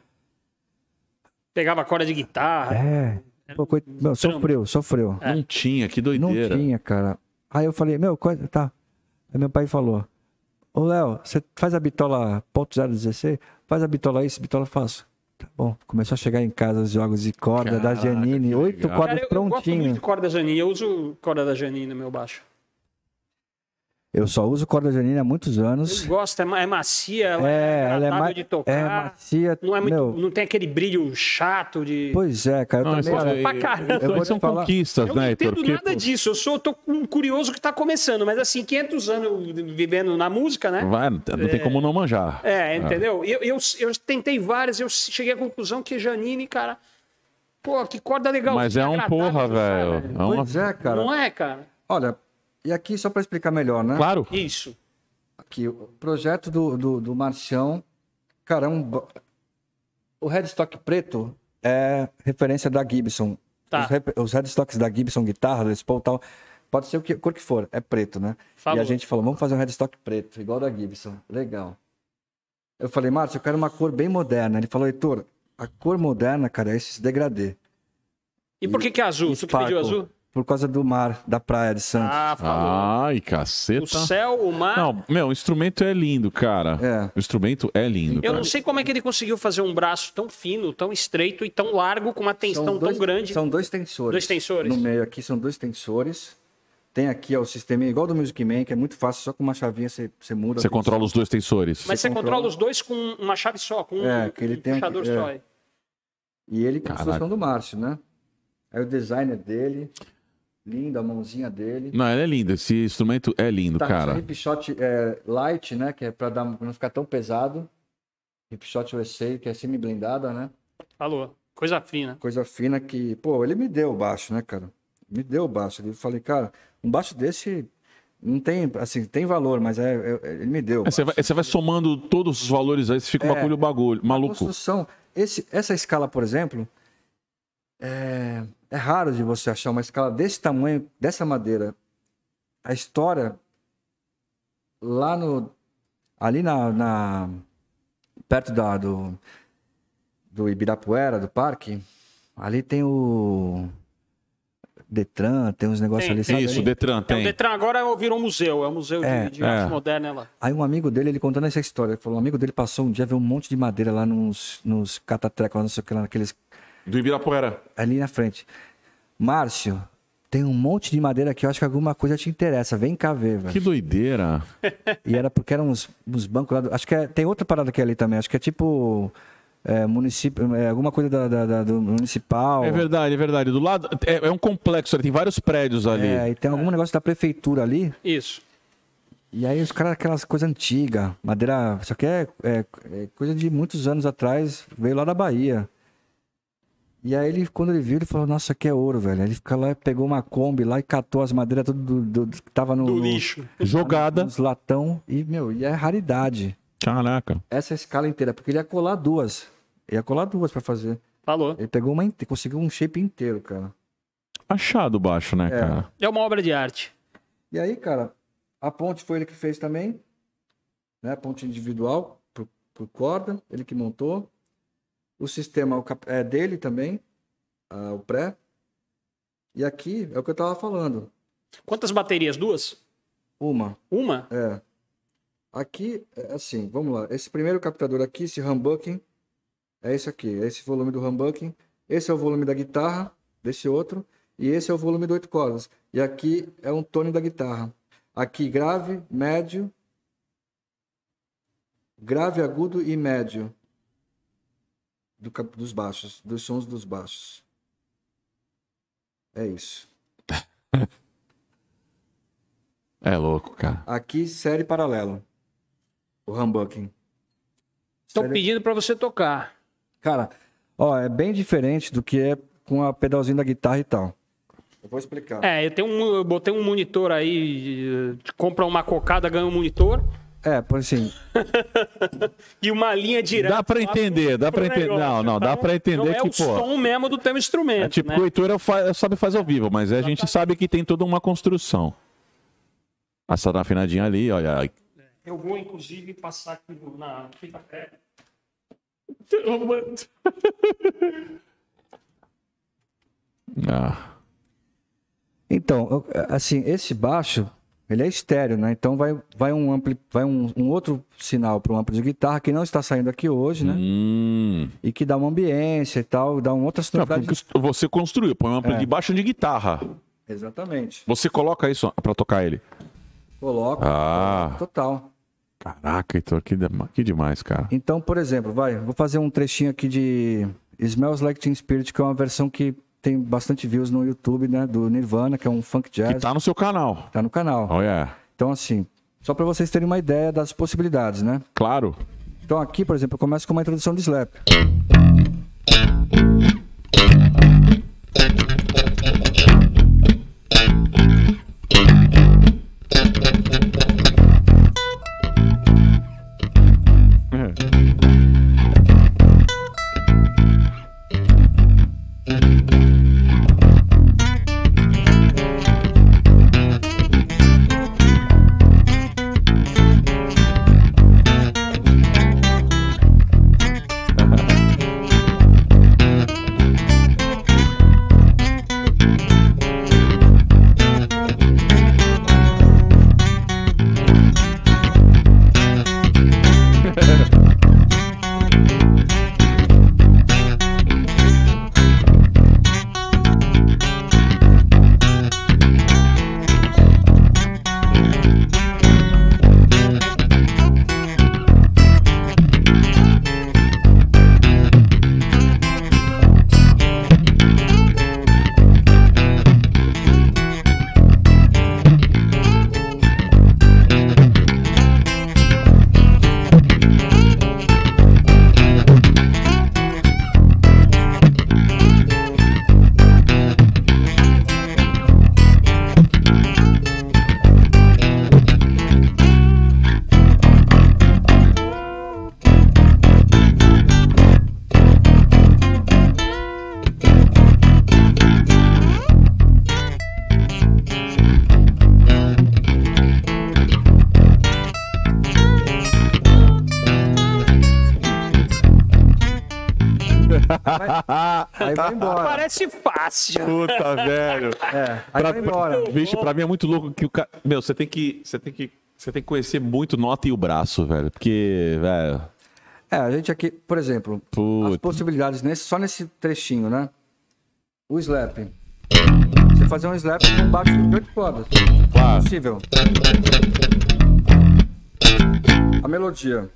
Pegava a corda de guitarra. É. Pô, coit... meu, sofreu, sofreu. É. Não tinha, que doideira. Não tinha, cara. Aí eu falei, meu, coisa... tá. Aí meu pai falou, ô Léo, você faz a bitola ponto .016? Faz a bitola isso, bitola faço. Tá bom, começou a chegar em casa os jogos de corda Caraca, da Janine, oito cordas Cara, eu, gosto muito de corda da Janine, eu uso corda da Janine no meu baixo. Eu só uso corda janine há muitos anos. Eu gosto, é, é macia, ela é, é ela é ma... de tocar. É macia. Não, é muito, meu... não tem aquele brilho chato de. Pois é, cara. Eu não, também. É, pra caramba. Eu vou são falar... conquistas, eu né, não entendo Heitor? nada disso. Eu sou tô um curioso que tá começando, mas assim, 500 anos vivendo na música, né? Vai, não tem como não manjar. É, entendeu? Eu, eu, eu tentei várias, eu cheguei à conclusão que Janine, cara. Pô, que corda legal. Mas é um porra, velho. É uma... Pois é, cara. Não é, cara? Olha, e aqui só para explicar melhor, né? Claro. Isso. Aqui, o projeto do, do, do Marcião, cara, é um, o headstock preto é referência da Gibson. Tá. Os, os headstocks da Gibson, guitarra, Les Paul tal, pode ser o que, cor que for, é preto, né? Falou. E a gente falou, vamos fazer um headstock preto, igual da Gibson. Legal. Eu falei, Márcio, eu quero uma cor bem moderna. Ele falou, Heitor, a cor moderna, cara, é esse degradê. E por que, que é azul? Tu que pediu azul? Por causa do mar, da praia de Santos. Ah, falou. Ai, caceta. O céu, o mar. Não, meu, o instrumento é lindo, cara. É. O instrumento é lindo. Eu cara. não sei como é que ele conseguiu fazer um braço tão fino, tão estreito e tão largo, com uma tensão dois, tão grande. São dois tensores. Dois tensores. No meio aqui são dois tensores. Tem aqui ó, o sistema igual do Music Man, que é muito fácil, só com uma chavinha você, você muda. Você controla os dois tensores. Mas você, você controla... controla... os dois com uma chave só, com é, que ele um tem puxador aqui, só. É. E ele com a solução do Márcio, né? Aí o designer dele. Lindo, a mãozinha dele. Não, ele é lindo. Esse instrumento é lindo, tá, cara. Hip Shot é, Light, né? Que é pra, dar, pra não ficar tão pesado. Hip Shot USA, que é semi-blindada, né? Falou. Coisa fina. Coisa fina que... Pô, ele me deu o baixo, né, cara? Me deu o baixo. Eu falei, cara, um baixo desse... Não tem, assim, tem valor, mas é, é ele me deu. É, você, vai, você vai somando todos os valores aí, você fica um é, bagulho, bagulho maluco. A construção, esse, essa escala, por exemplo, é, é raro de você achar uma escala desse tamanho, dessa madeira. A história lá no ali na, na perto da, do do Ibirapuera, do parque, ali tem o Detran, tem uns negócios tem, ali. Tem, isso, o Detran tem. É, o Detran agora virou um museu, é um museu é, de, de é. arte moderna lá. Aí um amigo dele, ele contando essa história, ele falou, um amigo dele passou um dia, viu um monte de madeira lá nos, nos catatrecos, não sei o que lá, naqueles do Ibirapuera. Ali na frente. Márcio, tem um monte de madeira aqui, eu acho que alguma coisa te interessa. Vem cá ver, velho. Que doideira. E era porque eram uns, uns bancos lá. Do... Acho que é... tem outra parada aqui ali também. Acho que é tipo. É, município, é, alguma coisa da, da, da, do municipal. É verdade, é verdade. Do lado. É, é um complexo ali, tem vários prédios ali. É, e tem algum negócio da prefeitura ali. Isso. E aí os caras, aquelas coisas antigas, madeira. Isso aqui é, é, é coisa de muitos anos atrás, veio lá da Bahia. E aí ele, quando ele viu, ele falou, nossa, aqui é ouro, velho. Ele fica lá, pegou uma Kombi lá e catou as madeiras tudo do, do, do que tava no, do lixo. No, Jogada. Nos latão. E, meu, e é raridade. Caraca. Essa escala inteira, porque ele ia colar duas. Ia colar duas para fazer. Falou. Ele pegou uma, conseguiu um shape inteiro, cara. Achado baixo, né, é. cara? É uma obra de arte. E aí, cara, a ponte foi ele que fez também. Né? Ponte individual, por, por corda, ele que montou. O sistema é dele também, o pré. E aqui é o que eu estava falando. Quantas baterias? Duas? Uma. Uma? É. Aqui, é assim, vamos lá. Esse primeiro captador aqui, esse humbucking, é esse aqui. É esse volume do humbucking. Esse é o volume da guitarra, desse outro. E esse é o volume do oito cordas. E aqui é um tone da guitarra. Aqui grave, médio, grave, agudo e médio do, dos baixos, dos sons dos baixos. É isso. É louco, cara. Aqui, série paralelo. O humbucking. Estão Série- pedindo para você tocar. Cara, ó, é bem diferente do que é com a pedalzinho da guitarra e tal. Eu vou explicar. É, eu, tenho um, eu botei um monitor aí, compra uma cocada, ganha um monitor É, por assim, e uma linha direta. Dá pra lá entender, dá pro pra entender. Não, não, dá Então, pra entender não é que, o pô, som mesmo do teu instrumento, É tipo né? o Heitor é o fa- sabe fazer ao vivo, mas a gente sabe que tem toda uma construção. Essa tá afinadinha ali, olha. Eu vou, inclusive, passar aqui na fita. Ah, Então, assim, esse baixo, ele é estéreo, né? Então vai, vai, um, ampli, vai um, um outro sinal para um amplo de guitarra que não está saindo aqui hoje, né? hum. E que dá uma ambiência e tal, dá uma outra Não, sonoridade. porque você construiu, põe um amplo É. de baixo de guitarra. Exatamente. Você coloca isso pra tocar ele. Coloco. Ah. Total. Caraca, Heitor, que, que demais, cara. Então, por exemplo, vai, vou fazer um trechinho aqui de Smells Like Teen Spirit, que é uma versão que tem bastante views no YouTube, né? Do Nirvana, que é um funk Que jazz. tá no seu canal. Tá no canal. Olha, Então, assim, só para vocês terem uma ideia das possibilidades, né? claro. Então, aqui, por exemplo, eu começo com uma introdução de slap. Parece fácil. Puta, velho. É, aí Pra, vai embora. Vixe, pra mim é muito louco que o cara. Meu, você tem que. Você tem que. Você tem que conhecer muito nota e o braço, velho. Porque, velho. É, a gente aqui, por exemplo, as Putz. possibilidades nesse, só nesse trechinho, né? O slap. Você fazer um slap com baixo de oito cordas. Claro. Possível. A melodia.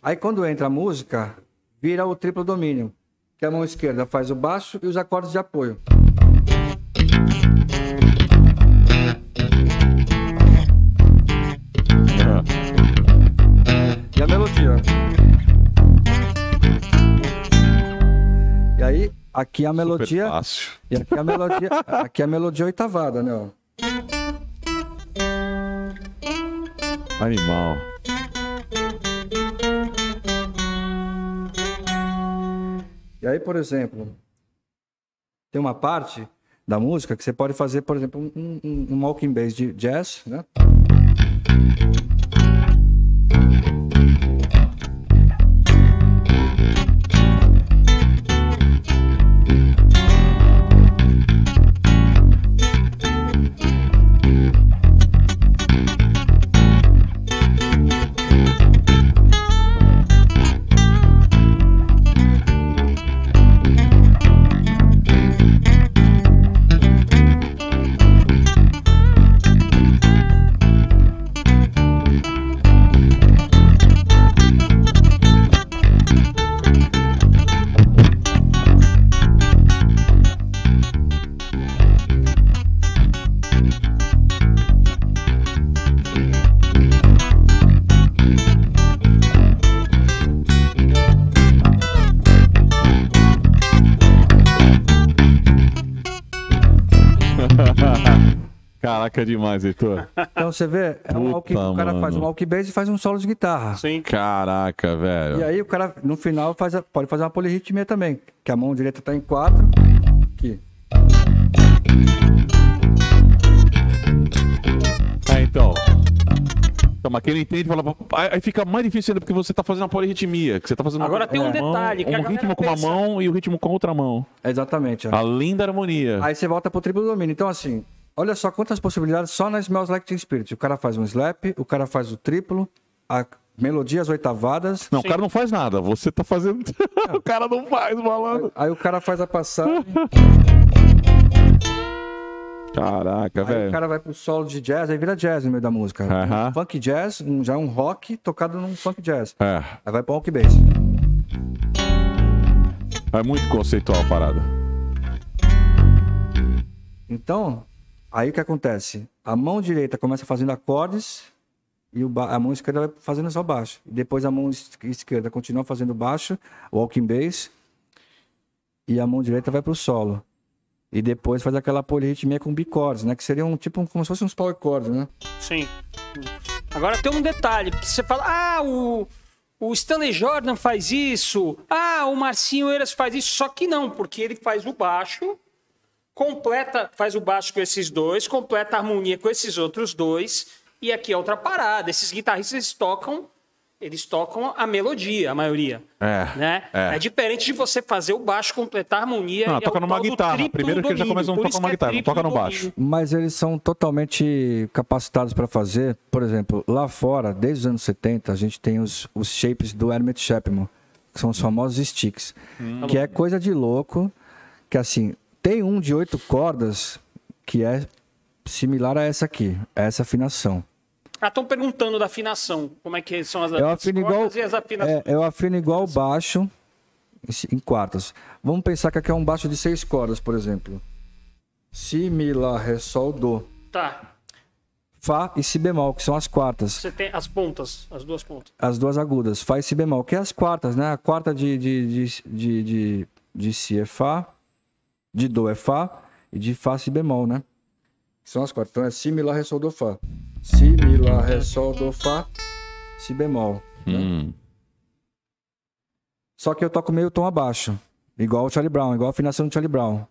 Aí quando entra a música, vira o triplo domínio. Que a mão esquerda faz o baixo e os acordes de apoio. E a melodia. E aí, aqui a melodia. fácil. E aqui a melodia, aqui a melodia oitavada, né? Animal. E aí, por exemplo, tem uma parte da música que você pode fazer, por exemplo, um, um, um walking bass de jazz, né? Caraca, é demais, Heitor. Então você vê, é um Puta, o cara faz um mano. walk bass e faz um solo de guitarra. Sim. Caraca, velho. E aí o cara, no final, faz a- pode fazer uma polirritmia também. Que a mão direita tá em quatro. Aqui. É, então. Então, mas quem não entende fala. Aí aí fica mais difícil ainda porque você tá fazendo uma polirritmia. Que você tá fazendo Agora uma tem um mão, detalhe, que a Um ritmo com uma pensa- mão e o ritmo com a outra mão. Exatamente. ó. A linda harmonia. Aí você volta pro triplo domínio. Então, assim, olha só quantas possibilidades só na Smells Like Teen Spirit. O cara faz um slap, o cara faz o triplo, a melodia, as oitavadas. Não, o cara não faz nada. Você tá fazendo. o cara não faz, malandro. Aí o cara faz a passagem, Caraca, aí o velho. cara vai pro solo de jazz, aí vira jazz no meio da música. Aham. Um funk jazz, um- já um rock tocado num funk jazz. É. Aí vai pro rock bass. É muito conceitual a parada. Então, aí o que acontece? A mão direita começa fazendo acordes e o a mão esquerda vai fazendo só baixo. Depois a mão es- esquerda continua fazendo baixo, walking bass, e a mão direita vai pro solo. E depois faz aquela polirritmia com bicordes, né? Que seria um tipo um- como se fosse uns power chords, né? Sim. Agora tem um detalhe, porque você fala, ah, o, o Stanley Jordan faz isso, ah, o Marcinho Eiras faz isso, só que não, porque ele faz o baixo, completa, faz o baixo com esses dois, completa a harmonia com esses outros dois, e aqui é outra parada, esses guitarristas eles tocam, eles tocam a melodia, a maioria. É. Né? É. É. diferente de você fazer o baixo completar a harmonia. Não, e é toca o numa guitarra. Primeiro que ele já domínio, começa a tocar que é guitarra, não toca no baixo. Mas eles são totalmente capacitados para fazer. Por exemplo, lá fora, desde os anos 70, a gente tem os, os shapes do Hermit Chapman, que são os famosos sticks. Que é coisa de louco. Que assim, tem um de oito cordas que é similar a essa aqui, a essa afinação. Ah, estão perguntando da afinação. Como é que são as, Eu afino igual, e as afinações? é, eu afino igual o baixo em quartas. Vamos pensar que aqui é um baixo de seis cordas, por exemplo. Si, Mi, Lá, Ré, Sol, Do. Tá. Fá e Si bemol, que são as quartas. Você tem as pontas, as duas pontas. As duas agudas. Fá e Si bemol, que é as quartas, né? A quarta de, de, de, de, de, de Si é Fá, de Do é Fá e de Fá, Si bemol, né? Que são as quartas. Então é Si, Mi, Lá, Ré, Sol, Do, Fá. Si, Mi, Lá, Ré, Sol, Do, Fá, Si bemol. né? Hum. Só que eu toco meio tom abaixo. Igual o Charlie Brown, igual a afinação do Charlie Brown.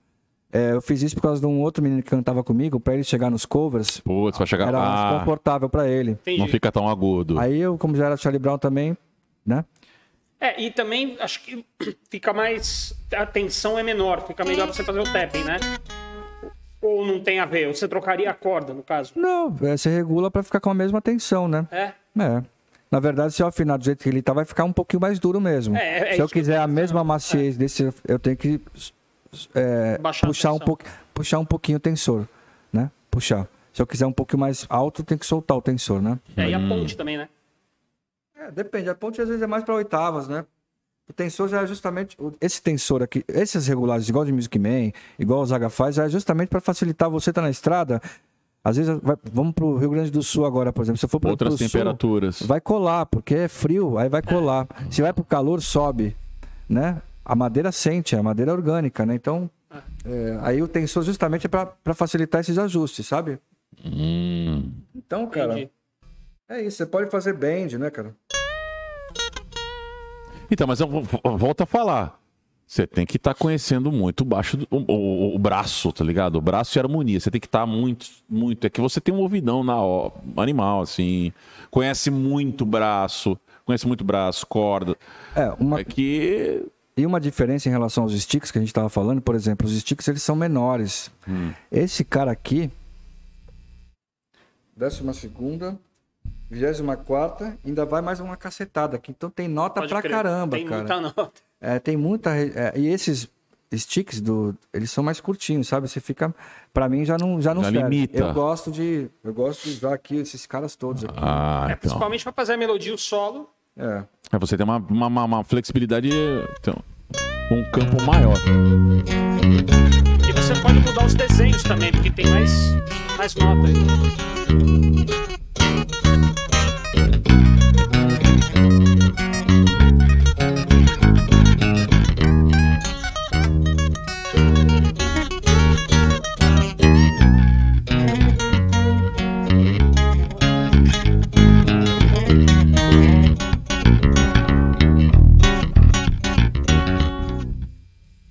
É, eu fiz isso por causa de um outro menino que cantava comigo, pra ele chegar nos covers, Putz, vai chegar. era Ah, confortável pra ele. Entendi. não fica tão agudo. Aí eu, como já era Charlie Brown também, né? É, e também acho que fica mais. A tensão é menor, fica melhor pra você fazer o tapping, né? Ou não tem a ver? Ou você trocaria a corda, no caso? Não, é, você regula pra ficar com a mesma tensão, né? É? É. Na verdade, se eu afinar do jeito que ele tá, vai ficar um pouquinho mais duro mesmo. É, é se eu eu quiser tô a mesma maciez desse, eu tenho que é, puxar, um puxar um pouquinho o tensor, né? Puxar. Se eu quiser um pouquinho mais alto, tem que soltar o tensor, né? É, e a ponte também, né? É, depende. A ponte às vezes é mais para oitavas, né? O tensor já é justamente. o- Esse tensor aqui, esses regulares, igual de Music Man, igual o Zaga faz, já é justamente para facilitar você estar na estrada. Às vezes, vai- vamos pro Rio Grande do Sul agora, por exemplo. Se eu for pro, Outras pro sul, temperaturas. vai colar, porque é frio, aí vai colar. Se vai pro calor, sobe, né? A madeira sente, a madeira é orgânica, né? Então, é, aí o tensor justamente é para facilitar esses ajustes, sabe? Hum. Então, cara, Entendi. É isso. Você pode fazer bend, né, cara? Então, mas eu volto a falar. Você tem que estar conhecendo muito o baixo, do- o, o- o braço, tá ligado? O braço e harmonia. Você tem que estar muito, muito. É que você tem um ouvidão na ó, animal, assim. Conhece muito braço, conhece muito braço, corda. É, uma, É que. E uma diferença em relação aos sticks que a gente estava falando, por exemplo, os sticks eles são menores. Esse cara aqui, décima segunda, vigésima quarta, ainda vai mais uma cacetada aqui. Então tem nota Pode pra crer. caramba, Tem cara. muita nota. É, tem muita. é, e esses sticks do, eles são mais curtinhos, sabe? Você fica, Pra mim já não já não Já serve. limita. Eu gosto de eu gosto de usar aqui esses caras todos aqui. Ah, É, então. principalmente pra fazer a melodia o solo. É. É, você tem uma, uma, uma- uma flexibilidade. Então, um campo maior. E você pode mudar os desenhos também, porque tem mais, mais nota aí.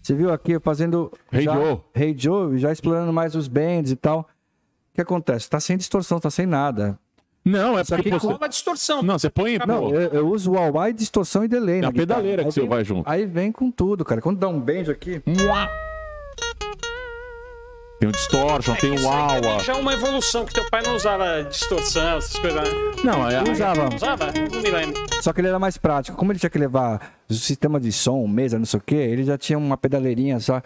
Você viu aqui fazendo Hey já, Joe. Hey Joe, já explorando mais os bands e tal. O que acontece? Tá sem distorção, tá sem nada. Não, é Só porque que você... Uma distorção. Não, você põe... Não, eu, eu uso o wah distorção e delay. É na a pedaleira guitarra. que você Aí vem- vai junto. Aí vem com tudo, cara. Quando dá um bend aqui. Tem o distortion, tem o Isso aí também wah Já é uma evolução, que teu pai não usava distorção, essas coisas. né? Não, é... Eu usava. Usava? Não me lembro. Só que ele era mais prático. Como ele tinha que levar o sistema de som, mesa, não sei o quê, ele já tinha uma pedaleirinha só.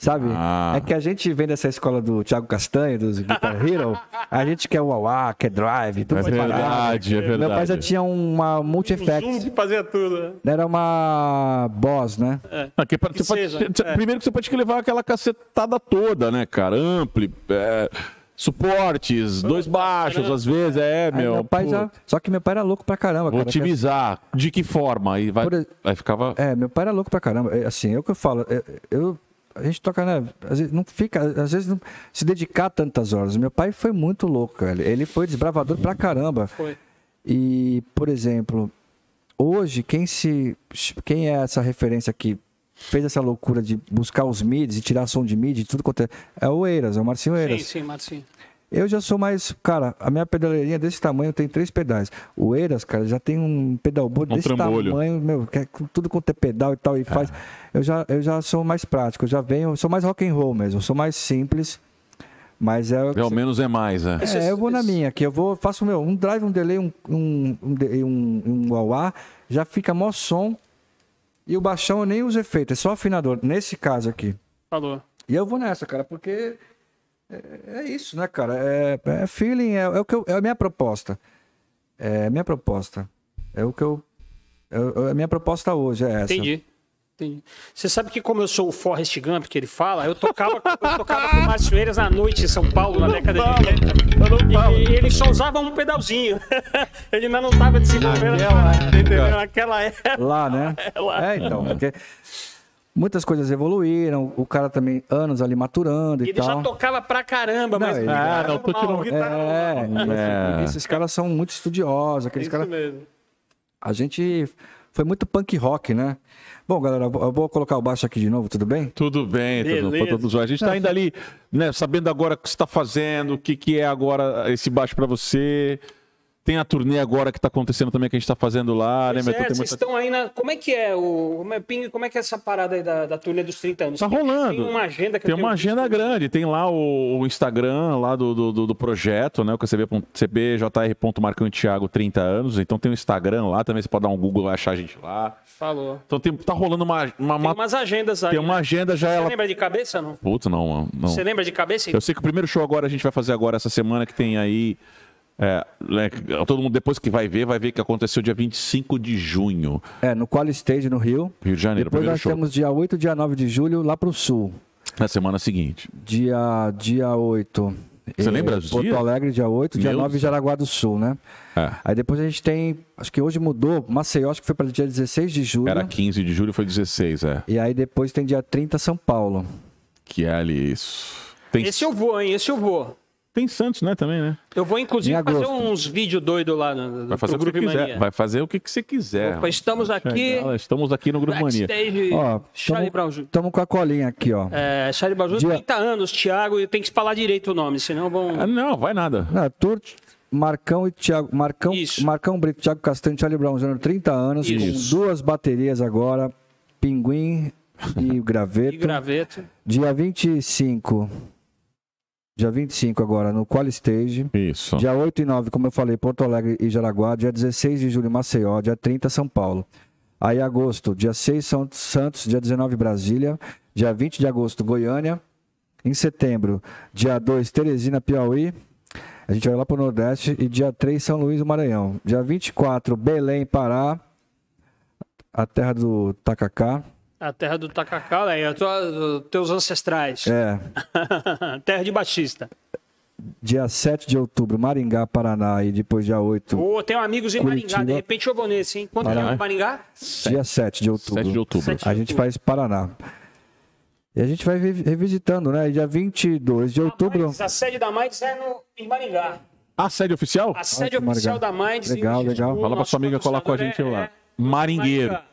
Sabe? Ah. É que a gente vem dessa escola do Thiago Castanho, dos Guitar Hero. A gente quer wah quer drive, tudo É separado. verdade, é Meu pai já verdade. tinha uma Um multi-effects. zoom fazia tudo. né? Era uma Boss, né? Ah, que pode- seja, você- é. Primeiro que você pode que levar aquela cacetada toda, né, cara? Ampli, é, suportes, dois baixos, às vezes, é, Aí meu. meu pai já. Só que meu pai era louco pra caramba, Vou cara. otimizar. De que forma? Aí vai, Por aí ficava... É, meu pai era louco pra caramba. É, Assim, é o que eu falo. é, Eu, a gente toca, né? Às vezes não fica, às vezes não se dedicar tantas horas. Meu pai foi muito louco, cara. Ele foi desbravador pra caramba. Foi. E, por exemplo, hoje quem se quem é essa referência que fez essa loucura de buscar os mids e tirar som de mid, e tudo quanto é, é o Eiras, é o Marcinho Sim, Eiras. sim, Marcinho. Eu já sou mais, cara, a minha pedaleirinha é desse tamanho tem três pedais. O Eiras, cara, já tem um pedalboard Um desse trambolho. tamanho, meu, que é com tudo quanto é pedal e tal e faz. Eu já eu já sou mais prático, eu já venho, eu sou mais rock and roll mesmo, eu sou mais simples. Mas é, Pelo menos é mais, né? é, eu vou na minha, que eu vou, faço meu, um drive, um delay, um, um, um, um, wah-wah, já fica mó som. E o baixão eu nem uso efeito, é só afinador, nesse caso aqui. Falou. E eu vou nessa, cara, porque é, é isso, né, cara? É, é feeling, é, é o que eu- é a minha proposta. É a minha proposta. É o que eu. É, é a minha proposta hoje, é essa. Entendi. Entendi. Você sabe que como eu sou o Forrest Gump que ele fala, eu tocava, eu tocava com o Márcio Eiras na noite em São Paulo, na década de 80. E, e ele só usava um pedalzinho. ele ainda não estava desenvolvendo. Naquela entendeu? Naquela época. Lá, né? Lá. É, então. Porque muitas coisas evoluíram, o cara também, anos ali maturando e Ele já tal. tocava pra caramba, Não, mas. ele- guitarra Ah, não, tô tirando- É. É. esses caras são muito estudiosos, aqueles Isso caras. mesmo. A gente foi muito punk rock, né? Bom, galera, eu vou- colocar o baixo aqui de novo, tudo bem? Tudo bem, tudo, Beleza. tudo jóia. A gente tá ainda ali, né, sabendo agora o que você está fazendo, o que, que é agora esse baixo para você. Tem a turnê agora que tá acontecendo também, que a gente tá fazendo lá, né, Pois meu? é, vocês muita- estão aí na. Como é que é o. Como é, é que é essa parada aí da, da turnê dos 30 anos? Tá rolando. Tem uma agenda que Tem uma agenda visto. grande, tem lá o, o Instagram lá do, do, do- projeto, né? O CB, cbjr.marcão Thiago 30 anos. Então tem o Instagram lá, também você pode dar um Google e achar a gente lá. Falou. Então tem, tá rolando uma. uma, Tem uma- umas agendas aí. tem uma né? agenda já Você ela. lembra de cabeça não? Putz, não, não. Você lembra de cabeça? Eu sei que o primeiro show agora a gente vai fazer agora essa semana, que tem aí. É, né, todo mundo depois que vai ver, vai ver que aconteceu dia 25 de junho, É, no Qual Stage no Rio. Rio de Janeiro, Depois nós show. temos dia 8 e dia 9 de julho lá pro sul. Na semana seguinte. Dia, dia 8. Você eh, lembra os Porto dias? Alegre, dia 8, dia Meu 9 Deus. Jaraguá do Sul, né? É. Aí depois a gente tem, acho que hoje mudou, Maceió, acho que foi para dia 16 de julho. Era 15 de julho, foi 16, é. E aí depois tem dia 30 São Paulo. Que é ali isso. Tem, Esse eu vou, hein? Esse eu vou. Tem Santos, né, também, né? Eu vou, inclusive, fazer agosto. uns vídeos doidos lá no, Vai fazer o que você Grupo quiser. Mania. Vai fazer o que, que você quiser. Opa, estamos aqui. Legal, Estamos aqui no Grupo Mania. Backstage, Ó, Charlie Brown Jr. Estamos com a colinha aqui, ó. É, Charlie Brown Jr., Dia- 30 anos, Thiago, e tem que falar direito o nome, senão vão... Ah, não, vai nada. Na Tour, Marcão e Thiago. Marcão, Isso. Marcão Brito, Thiago Castanho, Charlie Brown Jr., 30 anos, Isso. com duas baterias agora, Pinguim e Graveto. E graveto. Dia 25. Dia 25 agora, no Qual Stage. Isso. Dia 8 e 9, como eu falei, Porto Alegre e Jaraguá. Dia 16 de julho, Maceió. Dia 30, São Paulo. Aí, agosto, dia 6, São Santos. Dia 19, Brasília. Dia 20 de agosto, Goiânia. Em setembro, dia 2, Teresina, Piauí. A gente vai lá para o Nordeste. E dia 3, São Luís do Maranhão. Dia 24, Belém, Pará. A terra do Tacacá. A terra do Tacacá, né? Os teus ancestrais. É. terra de Batista. Dia 7 de outubro, Maringá, Paraná. E depois, dia 8, Ô, tenho amigos em Maringá, Curitiba. de repente eu vou nesse, hein? Quanto Paraná. tempo em Maringá? dia 7 de outubro. 7 de outubro. Sete- A gente faz Paraná. E a gente vai re- revisitando, né? E dia 22 de outubro. A sede da Minds é no, em Maringá. A sede oficial? A sede Ótimo, oficial Maringá. da Minds. Legal, em legal. Fala pra sua amiga colar com a gente é- lá. é Maringueiro. Maringá.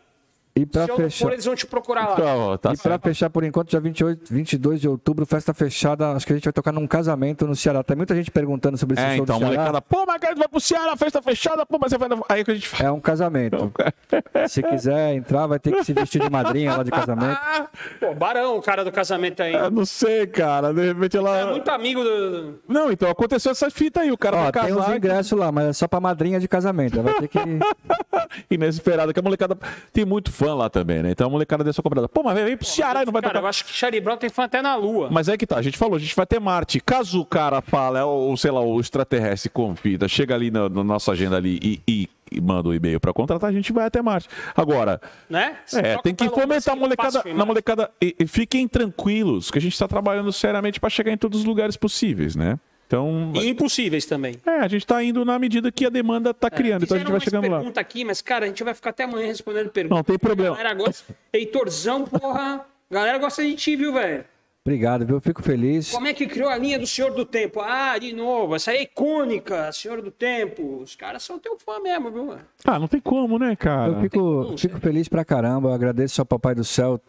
E pra Se eu fechar. for, eles vão te procurar lá. Então, tá E pra fechar por enquanto, dia 28, 22 de outubro, festa fechada. Acho que a gente vai tocar num casamento no Ceará. Tem muita gente perguntando sobre esse É, show então, do Ceará. molecada, pô, mas cara, vai pro Ceará, festa fechada, pô, mas você vai. Aí que a gente fala. É um casamento. Se quiser entrar, vai ter que se vestir de madrinha lá de casamento. Pô, Barão, o cara do casamento aí. Eu não sei, cara. De repente ela. É muito amigo do. Não, então aconteceu essa fita aí. O cara Ó, vai tem uns ingressos lá, mas é só pra madrinha de casamento. Vai ter que. Inesperado, que a molecada. Tem muito fã lá também, né? Então a molecada dessa cobrada. Pô, mas vem pro Ceará e não vai Cara, eu tocar. acho que Charlie Brown tem fã até na Lua. Mas é que tá, a gente falou, a gente vai ter Marte. Caso o cara fala, é ou sei lá, o extraterrestre convida, chega ali na, na nossa agenda ali e, e- e manda o e-mail pra contratar, a gente vai até Marte. Agora, Né? É, tem que fomentar a Musk, molecada. fácil, Na né? molecada e, e fiquem tranquilos, que a gente tá trabalhando seriamente pra chegar em todos os lugares possíveis, né? Então, E impossíveis também. é, a gente tá indo na medida que a demanda tá criando, então a gente vai chegando lá. perguntas aqui, mas, cara, a gente vai ficar até amanhã respondendo perguntas. Não tem problema. A galera gosta. Heitorzão, porra. A galera gosta de ti, viu, velho? Obrigado, viu? Fico feliz. Como é que criou a linha do Senhor do Tempo? Ah, de novo, essa aí é icônica, Senhor do Tempo. Os caras são teu fã mesmo, viu, mano? Ah, não tem como, né, cara? Eu fico, fico feliz pra caramba. Eu agradeço ao Papai do Céu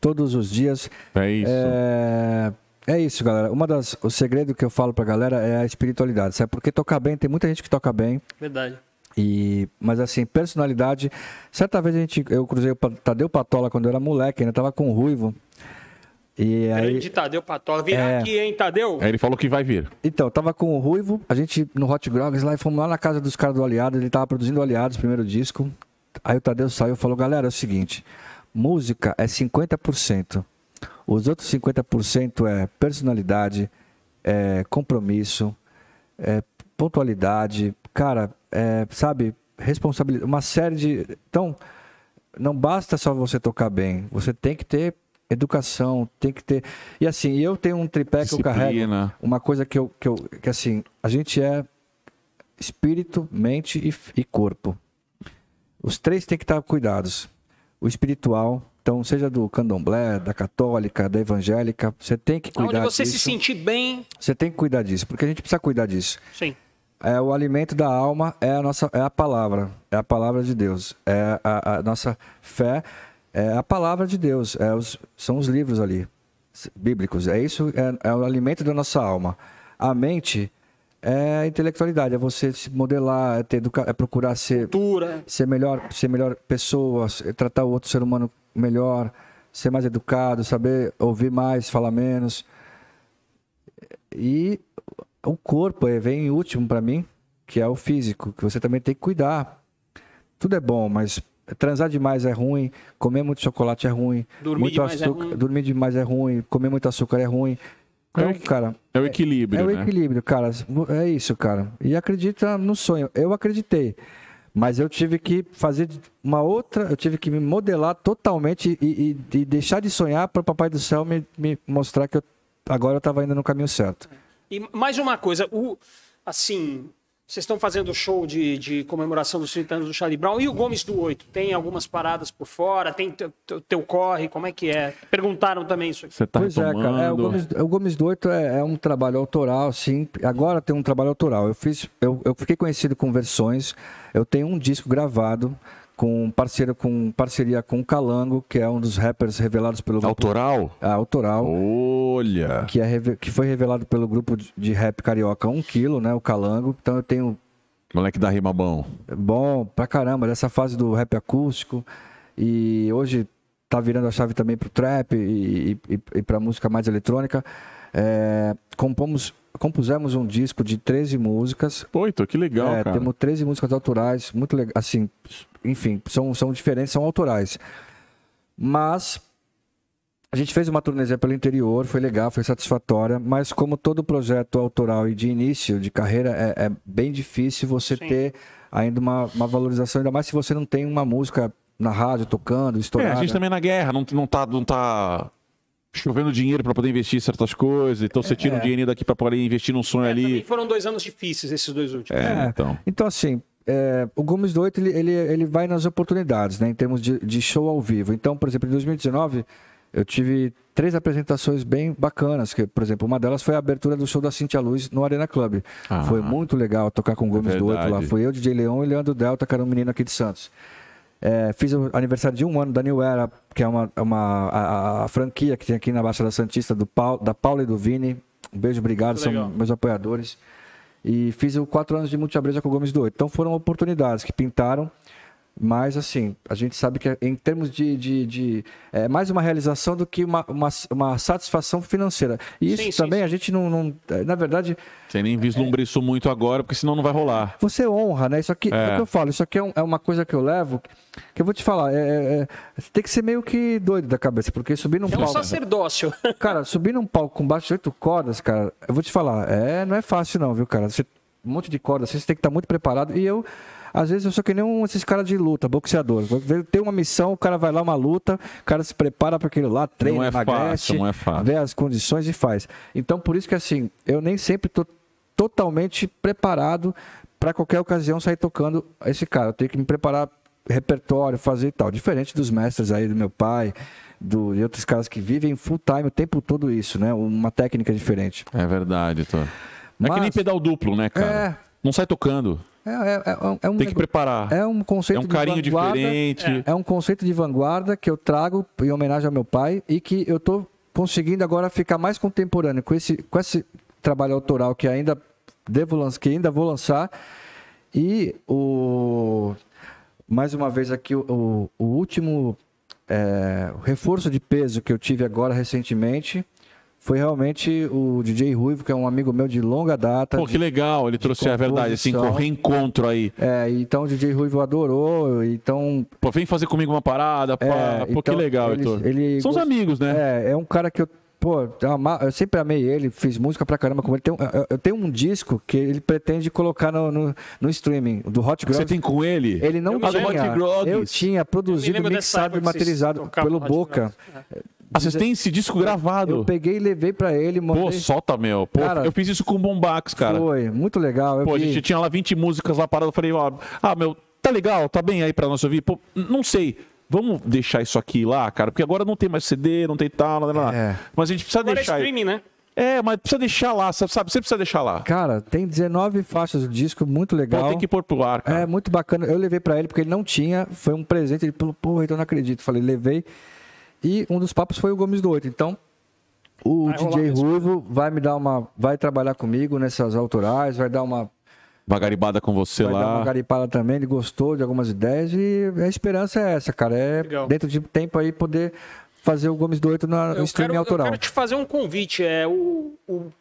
todos os dias. É isso. É, é isso, galera. Uma das, o segredo que eu falo pra galera é a espiritualidade, sabe? Porque tocar bem, tem muita gente que toca bem. Verdade. E, mas assim, personalidade. Certa vez a gente, eu cruzei o Tadeu Patola quando eu era moleque, ainda tava com o Ruivo. E aí, Grande Tadeu Patola. Virar É. aqui, hein, Tadeu? Aí ele falou que vai vir. então, eu tava com o Ruivo, a gente no Hot Grogs lá e fomos lá na casa dos caras do Aliados, ele tava produzindo o Aliados, primeiro disco. Aí o Tadeu saiu e falou: "Galera, é o seguinte, música é 50%. Os outros 50% é personalidade, é compromisso, é pontualidade, cara, é, sabe, responsabilidade, uma série de. Então, não basta só você tocar bem, você tem que ter educação, tem que ter. E assim, eu tenho um tripé que eu carrego, Disciplina. uma coisa que eu, que eu que assim, a gente é espírito, mente e, e corpo. Os três têm que estar cuidados. O espiritual, então, seja do candomblé, da católica, da evangélica, você tem que Onde cuidar você disso. se sentir bem. Você tem que cuidar disso, porque a gente precisa cuidar disso. Sim. É o alimento da alma, é a nossa, é a palavra, é a palavra de Deus, é a, a nossa fé, é a palavra de Deus, é os, são os livros ali bíblicos. É isso, é, é o alimento da nossa alma. A mente é a intelectualidade, é você se modelar, é, ter educa, é procurar ser Cultura. ser melhor, ser melhor pessoa, se- tratar o outro ser humano melhor, ser mais educado, saber ouvir mais, falar menos. E o corpo é, vem em último para mim, que é o físico, que você também tem que cuidar. Tudo é bom, mas transar demais é ruim, comer muito chocolate é ruim, Dormir muito demais é açúcar, ruim. dormir demais é ruim, comer muito açúcar é ruim. Então, É o- cara, É o equilíbrio, é o né? equilíbrio, cara. É isso, cara. E acredita no sonho. Eu acreditei. Mas eu tive que fazer uma outra. Eu tive que me modelar totalmente e, e- e deixar de sonhar para o Papai do Céu me, me mostrar que eu, agora eu estava indo no caminho certo. E mais uma coisa, o, assim, vocês estão fazendo show de, de comemoração dos 30 anos do Charlie Brown e o Gomes do Oito? Tem algumas paradas por fora? Tem teu, teu- teu corre? Como é que é? Perguntaram também isso aqui. Você tá pois é, cara. É, o. Gomes, o Gomes do Oito é, é um trabalho autoral, sim. Agora tem um trabalho autoral. Eu fiz, eu, eu fiquei conhecido com versões. Eu tenho um disco gravado com parceiro com parceria com o Calango, que é um dos rappers revelados pelo grupo Autoral? Ah, autoral. Olha. que, é, que foi revelado pelo grupo de- rap carioca 1 quilo, né? O Calango. Então eu tenho Moleque da rima bom. bom pra caramba dessa fase do rap acústico. E hoje tá virando a chave também pro trap e, e, e pra música mais eletrônica. É, compomos, compusemos um disco de 13 músicas. Heitor, que legal, É, cara. temos 13 músicas autorais, muito legal. Assim, enfim, são, são diferentes, são autorais. Mas a gente fez uma turnê pelo interior, foi legal, foi satisfatória, mas como todo projeto autoral e de início de carreira, é, é bem difícil você Sim. ter ainda uma, uma valorização, ainda mais se você não tem uma música na rádio tocando, É, estourada. a gente também é na guerra, não, não, tá, não tá chovendo dinheiro pra poder investir em certas coisas. Então você tira um dinheirinho daqui pra poder investir num sonho É, ali. foram dois anos difíceis, esses dois últimos. É, É. então. Então, assim, é, o Gomes do Oito, ele, ele, ele vai nas oportunidades, né? Em termos de, de show ao vivo. Então, por exemplo, em 2019, eu tive três apresentações bem bacanas. Que, por exemplo, uma delas foi a abertura do show da Cintia Luz no Arena Club. Ah. foi muito legal tocar com o Gomes do Oito lá. Foi eu, DJ Leão e Leandro Delta, que era um menino aqui de Santos. É, fiz o aniversário de um ano da New Era, que é uma, uma a, a franquia que tem aqui na Baixada Santista do Paulo, da Paula e do Vini. Um beijo, obrigado, são Legal. meus apoiadores. E fiz o quatro anos de Multiabreja com o Gomes do Oito. Então foram oportunidades que pintaram. Mas, assim, a gente sabe que em termos de. de, de- é mais uma realização do que uma, uma, uma satisfação financeira. E isso Sim, também sim. a gente não, não. Na verdade, Você nem vislumbra isso muito agora, porque senão não vai rolar. você honra, né? Isso aqui, é, É. o que eu falo, isso aqui é, um- é uma coisa que eu levo, que eu vou te falar, é, é- é- tem que ser meio que doido da cabeça, porque subir num É um palco. sacerdócio. Cara, subir num palco com baixo de oito cordas, cara, eu vou te falar, é, não é fácil não, viu, cara? Você, um monte de cordas, você tem que estar muito preparado. E eu, às vezes, eu sou que nem um esses caras de luta, boxeador. Tem uma missão, o cara vai lá, uma luta, o cara se prepara para aquilo lá, treina, Não é emagrece, fácil, não é fácil. vê as condições e faz. Então, por isso que assim, eu nem sempre tô totalmente preparado para qualquer ocasião sair tocando esse cara. Eu tenho que me preparar repertório, fazer e tal. Diferente dos mestres aí do meu pai, do, e outros caras que vivem full time o tempo todo isso, né? Uma técnica diferente. É verdade, Tô. É Mas- que nem pedal duplo, né, cara? É. Não sai tocando. É, é- é- é um, Tem que preparar. é um conceito É um carinho de vanguarda, diferente. É um conceito de vanguarda que eu trago em homenagem ao meu pai e que eu tô conseguindo agora ficar mais contemporâneo com esse, com esse trabalho autoral que ainda devo lançar, que ainda vou lançar. E o mais uma vez aqui o, o- o último é, reforço de peso que eu tive agora recentemente foi realmente o DJ Ruivo, que é um amigo meu de longa data. Pô, de- que legal. Ele trouxe a verdade, assim, com reencontro aí. é, então o DJ Ruivo adorou, então Pô, vem fazer comigo uma parada. pá. É, Pô, que então, legal, ele- Heitor. ele São os gost- amigos, né? é, é um cara que eu, pô, eu ama- eu sempre amei ele, fiz música pra caramba com ele. Tem um- eu- eu tenho um disco que ele pretende colocar no, no, no streaming, do Hot Você Grog. tem com ele? Ele não Eu Ah, tinha. Grogs. Eu tinha produzido, mixado e que materializado pelo Boca. Ah, vocês têm esse disco gravado? Eu peguei e levei pra ele, Pô, mandei. solta, meu. Pô, Cara, eu fiz isso com o Bombax, cara. Foi, muito legal. Eu Pô, a vi. gente tinha lá 20 músicas lá paradas. Eu falei, ó, ah, meu, tá legal, tá bem aí pra nós ouvir? Pô, não sei. Vamos deixar isso aqui lá, cara, porque agora não tem mais CD, não tem tal, lá. É. Mas a gente precisa Agora é deixar. streaming, né? É, mas precisa deixar lá, sabe? Você precisa deixar lá. Cara, tem 19 faixas do disco, muito legal. Pô, tem que pôr pro ar, cara. É muito bacana. Eu levei pra ele porque ele não tinha, foi um presente. Ele falou, porra, então não acredito. Falei, levei. E um dos papos foi o Gomes do Oito. Então, o Vai DJ mesmo. Ruivo vai me dar uma. Vai trabalhar comigo nessas autorais, vai dar uma. Vagaribada com você Vai dar uma lá. garipada também. Ele gostou de algumas ideias e a esperança é essa, cara. É Legal. dentro de tempo aí poder fazer o Gomes do Oito na- no Eu streaming quero, eu autoral. quero te fazer um convite. É o, o-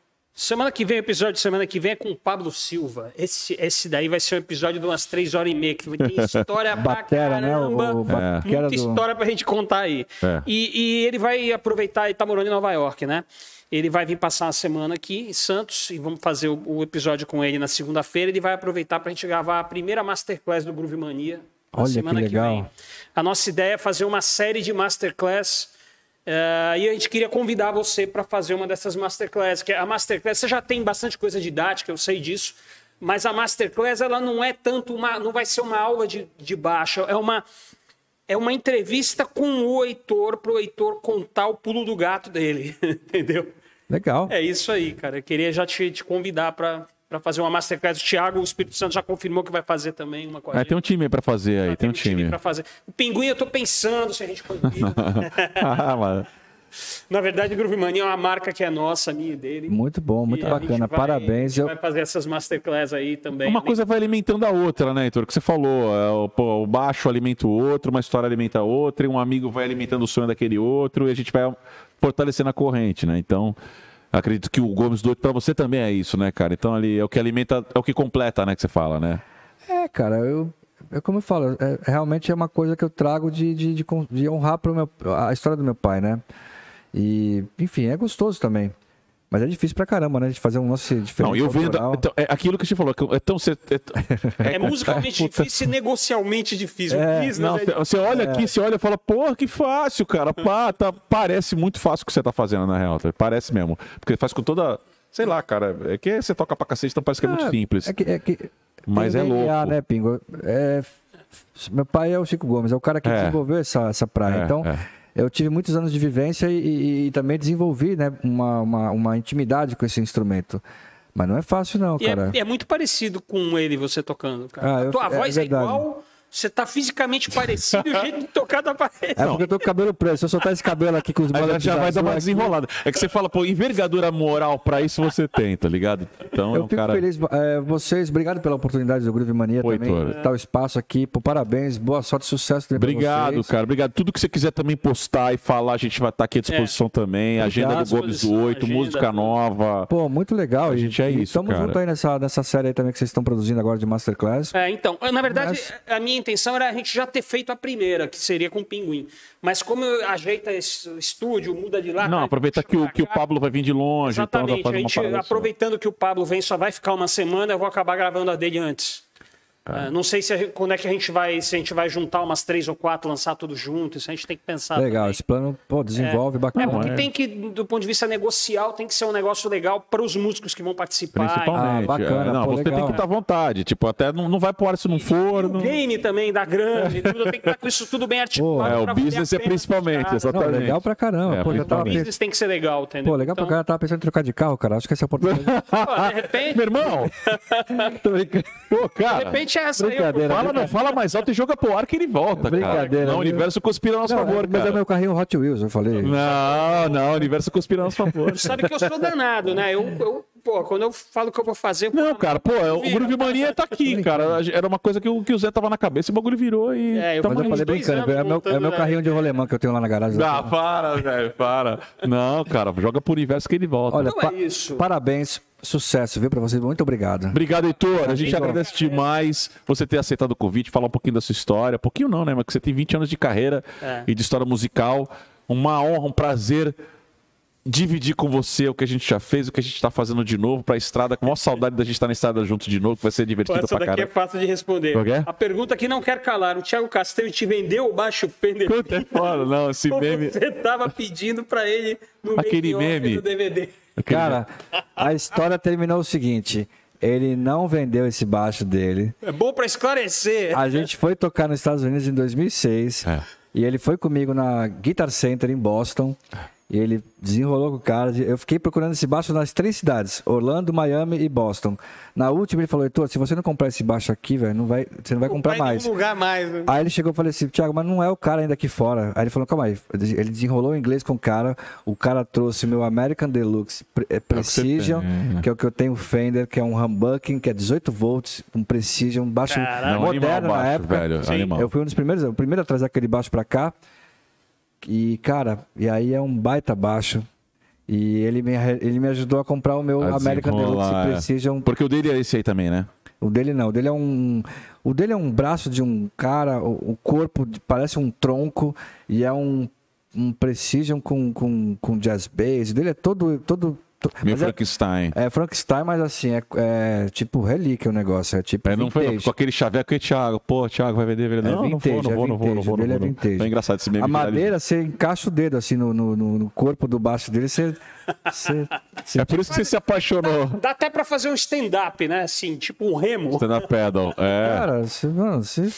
semana que vem, o episódio de semana que vem é com o Pablo Silva. Esse, esse daí vai ser um episódio de umas três horas e meia, que tem história pra Batera, né? caramba. O, o batera Muita do... história pra gente contar aí. É. E, e ele vai aproveitar, ele tá morando em Nova York, né? Ele vai vir passar uma semana aqui em Santos e vamos fazer o, o episódio com ele na segunda-feira. Ele vai aproveitar pra gente gravar a primeira masterclass do Groove Mania. na Olha que semana legal. vem. A nossa ideia é fazer uma série de masterclass. Eh, e a gente queria convidar você para fazer uma dessas masterclass. Que a masterclass, você já tem bastante coisa didática, eu sei disso. Mas a masterclass, ela não é tanto uma. Não vai ser uma aula de, de baixo. É uma, é uma entrevista com o Heitor, para o Heitor contar o pulo do gato dele. Entendeu? Legal. É isso aí, cara. Eu queria já te, te convidar para fazer uma masterclass. O Thiago, o Espírito Santo já confirmou que vai fazer também uma coisa. É, tem um time aí pra fazer aí, tem um time. Pra fazer. O Pinguim, eu tô pensando se a gente convida. ah, mano. Na verdade, o Groove Mania é uma marca que é nossa, minha e dele. Muito bom, muito E bacana. vai- Parabéns. A gente Eu... vai fazer essas masterclass aí também. Uma coisa vai alimentando a outra, né, Heitor? Que você falou, é, o, pô, o baixo alimenta o outro, uma história alimenta a outra, e um amigo vai alimentando o sonho daquele outro, e a gente vai fortalecendo a corrente, né? Então, acredito que o Gomes do pra você também é isso, né, cara? Então, ali é o que alimenta, é o que completa, né, que você fala, né? É, cara, eu, é como eu falo, é, realmente é uma coisa que eu trago de, de, de, de honrar pro meu, a história do meu pai, né? E, enfim, é gostoso também. Mas é difícil pra caramba, né? De fazer um lance diferente. Não, eu vendo. Então, é aquilo que você falou, que é tão. É, t- É musicalmente difícil e negocialmente difícil. É, Business não, é cê- você olha aqui, você olha e fala, porra, que fácil, cara. Pá, tá, parece muito fácil o que você tá fazendo, na real. tá? Parece mesmo. Porque faz com toda. Sei lá, cara. É que você toca pra cacete, então parece que é muito É, simples. É que, é que Mas é DNA, louco. né, Pingo? É, meu pai é o Chico Gomes, é o cara que É. desenvolveu essa, essa praia. É, então, é. Eu tive muitos anos de vivência e, e- e também desenvolvi né, uma, uma, uma intimidade com esse instrumento. Mas não é fácil, não, E é, cara. é muito parecido com ele, você tocando, cara. Ah, a eu- tua é voz é, verdade. igual. Você tá fisicamente parecido e o jeito de tocar tá parecido. É porque eu tô com o cabelo preto. Se eu soltar esse cabelo aqui com os moleques já vai dar uma desenrolada. É que você fala, pô, envergadura moral pra isso você tem, tá ligado? Então é Eu um fico cara. feliz. É, vocês, obrigado pela oportunidade do Groove Mania Oi, também. Tá o espaço aqui. Pô, parabéns, boa sorte, sucesso também pra Obrigado, vocês. cara. Obrigado. Tudo que você quiser também postar e falar, a gente vai estar aqui à disposição também. Agenda do Gomes do disposição, 8, agenda, música nova. Pô, muito legal. A gente é e isso, Tamo cara. junto aí nessa, nessa série aí também que vocês estão produzindo agora de Masterclass. É, então, na verdade, Mas- a minha intenção era a gente já ter feito a primeira, que seria com o Pinguim. Mas como ajeita esse estúdio, muda de lá. Não, tá, aproveita que o, que o. Pablo vai vir de longe, então Exatamente. faz a gente, só. aproveitando que o Pablo vem, só vai ficar uma semana, eu vou acabar gravando a dele antes. É, não sei se a gente- quando é que a gente vai, se a gente vai juntar umas três ou quatro, lançar tudo junto. Isso a gente tem que pensar. Legal, também. esse plano, pô, desenvolve, É bacana. porque é. tem que, do ponto de vista negocial, tem que ser um negócio legal para os músicos que vão participar. Principalmente. Ah, bacana, é. Não, pô, você legal. tem que estar à vontade. Tipo, até não, não vai pro ar se não for. O Não... game também dá grana e tudo, tem que estar com isso tudo bem articulado. É, o pra business é principalmente, caras. Não, exatamente. legal pra caramba. É, pô, já tava O principalmente. business tem que ser legal, entendeu? Pô, legal pra Então, caramba. Tava pensando em trocar de carro, cara. Acho que essa é a oportunidade. pô, de repente, Meu irmão, Tô brincando. pô, de cara. É essa aí. Brincadeira. Fala, não, fala mais alto e joga pro ar que ele volta, cara. Brincadeira, Não, o universo conspira a nosso Não, favor, mas é cara. meu carrinho Hot Wheels, eu falei. Não, não, o universo conspira a nosso favor. Sabe que eu sou danado, né? Eu, eu, pô, quando eu falo o que eu vou fazer. eu- Não, cara, pô, o Vira. Groove Mania tá aqui, cara. Era uma coisa que o, que o Zé tava na cabeça e o bagulho virou e. É, eu Mas eu falei brincando, é meu, é meu carrinho de rolemã que eu tenho lá na garagem. Ah, para, velho, para. Não, cara, joga pro universo que ele volta. Olha, Então é pa- isso. parabéns, sucesso, viu, pra vocês. Muito obrigado. Obrigado, Heitor. A gente Heitor. agradece demais você ter aceitado o convite, falar um pouquinho da sua história. Pouquinho não, né? Mas que você tem 20 anos de carreira É. e de história musical. Uma honra, um prazer dividir com você o que a gente já fez, o que a gente tá fazendo de novo pra estrada. Com a maior saudade da gente estar na estrada junto de novo, que vai ser Pô, divertido essa pra daqui é fácil de responder. É? A pergunta que não quer calar. O Thiago Castanho te vendeu o baixo Fender? Puta, é foda, não, esse meme. Você tava pedindo pra ele no Aquele meme. do DVD. Cara, a história terminou o seguinte: ele não vendeu esse baixo dele. É bom pra esclarecer. A gente foi tocar nos Estados Unidos em 2006 É. e ele foi comigo na Guitar Center em Boston. E ele desenrolou com o cara. Eu fiquei procurando esse baixo nas três cidades: Orlando, Miami e Boston. Na última, ele falou: Heitor, se você não comprar esse baixo aqui, velho, não vai, você não vai comprar Vai mais. lugar mais. né? Aí ele chegou e falou assim, Thiago, mas não é o cara ainda aqui fora. Aí ele falou, calma aí. Ele desenrolou o inglês com o cara. O cara trouxe o meu American Deluxe eh, Precision, que é o que eu tenho Fender, que é um humbucking, que é 18 volts, um Precision, um baixo Caralho. Não, moderno na baixo, época. velho. Eu fui um dos primeiros, o primeiro a trazer aquele baixo pra cá. E, cara, e aí é um baita baixo. E ele me, ele me ajudou a comprar o meu A American Deluxe é. Precision Porque o dele é esse aí também, né? o dele não, o dele é um. O dele é um braço de um cara, o, o corpo parece um tronco e é um, um precision com, com, com jazz bass. O dele é todo. todo mas é, Frankenstein. é Frankenstein, mas assim, é, é tipo relíquia o negócio. É tipo. É, não foi vintage. com aquele chaveco e Thiago, pô, Thiago vai vender, velho. É Não, não vou, vintage, não vou, é não vou, não vou, não dele é vou. não. vintage. É engraçado esse meme. A viralizou. madeira, você encaixa o dedo assim no, no, no- no corpo do baixo dele, você. você, você É por isso que você se apaixonou. Dá até pra fazer um stand-up, né? Assim, tipo um remo. Stand up pedal. É. Cara, se, mano, se,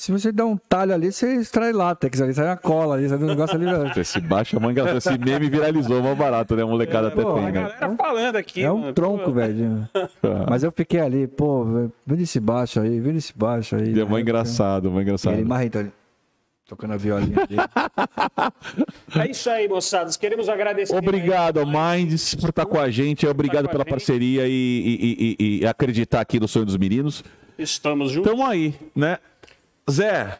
se você dá um talho ali, você extrai látex ali, sai uma cola ali, sai um negócio ali. velho. Esse baixo é mó engraçado. Esse meme viralizou, mó barato, né? A molecada até pô, tem, A né? galera falando aqui. É um mano. tronco, velho. Mas eu fiquei ali, pô, vira esse baixo aí, vira esse baixo aí. É mó engraçado, mó E engraçado. ele marra, então, ele tocando a violinha ali. É isso aí, moçadas. Queremos agradecer. Obrigado Minds por estar com a gente. Obrigado com a pela gente. parceria e, e- e- e acreditar aqui no sonho dos meninos. Estamos juntos. Tamo aí, né? Zé,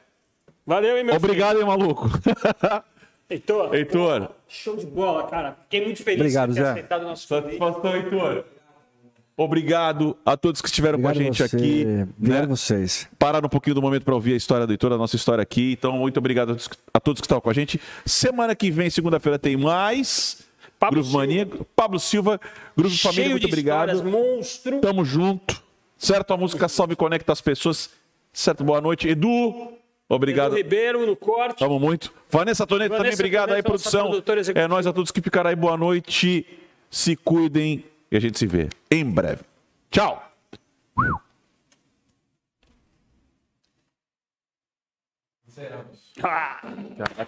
Valeu, hein, meu obrigado, hein, maluco? filho. Heitor. Heitor. Show de bola, cara. Fiquei muito feliz Obrigado, de ter Zé. aceitado o nosso convite. Satisfação, Heitor. Obrigado a todos que estiveram Obrigado com a gente você, aqui. Obrigado né? vocês. Pararam um pouquinho do momento para ouvir a história do Heitor, a nossa história aqui. Então, muito obrigado a todos- a todos que estão com a gente. Semana que vem, segunda-feira, tem mais. Pablo Groove Mania. Pablo Silva, Grupo Família, Cheio muito de obrigado. monstro. Tamo junto. Certo? A música Salve Conecta as pessoas. Certo? Boa noite. Edu, obrigado. Edu Ribeiro no corte. Tamo muito. Vanessa Toneto também, obrigado aí, Toneto, produção. É nós a todos que ficaram aí. Boa noite. Se cuidem e a gente se vê em breve. Tchau. Ah.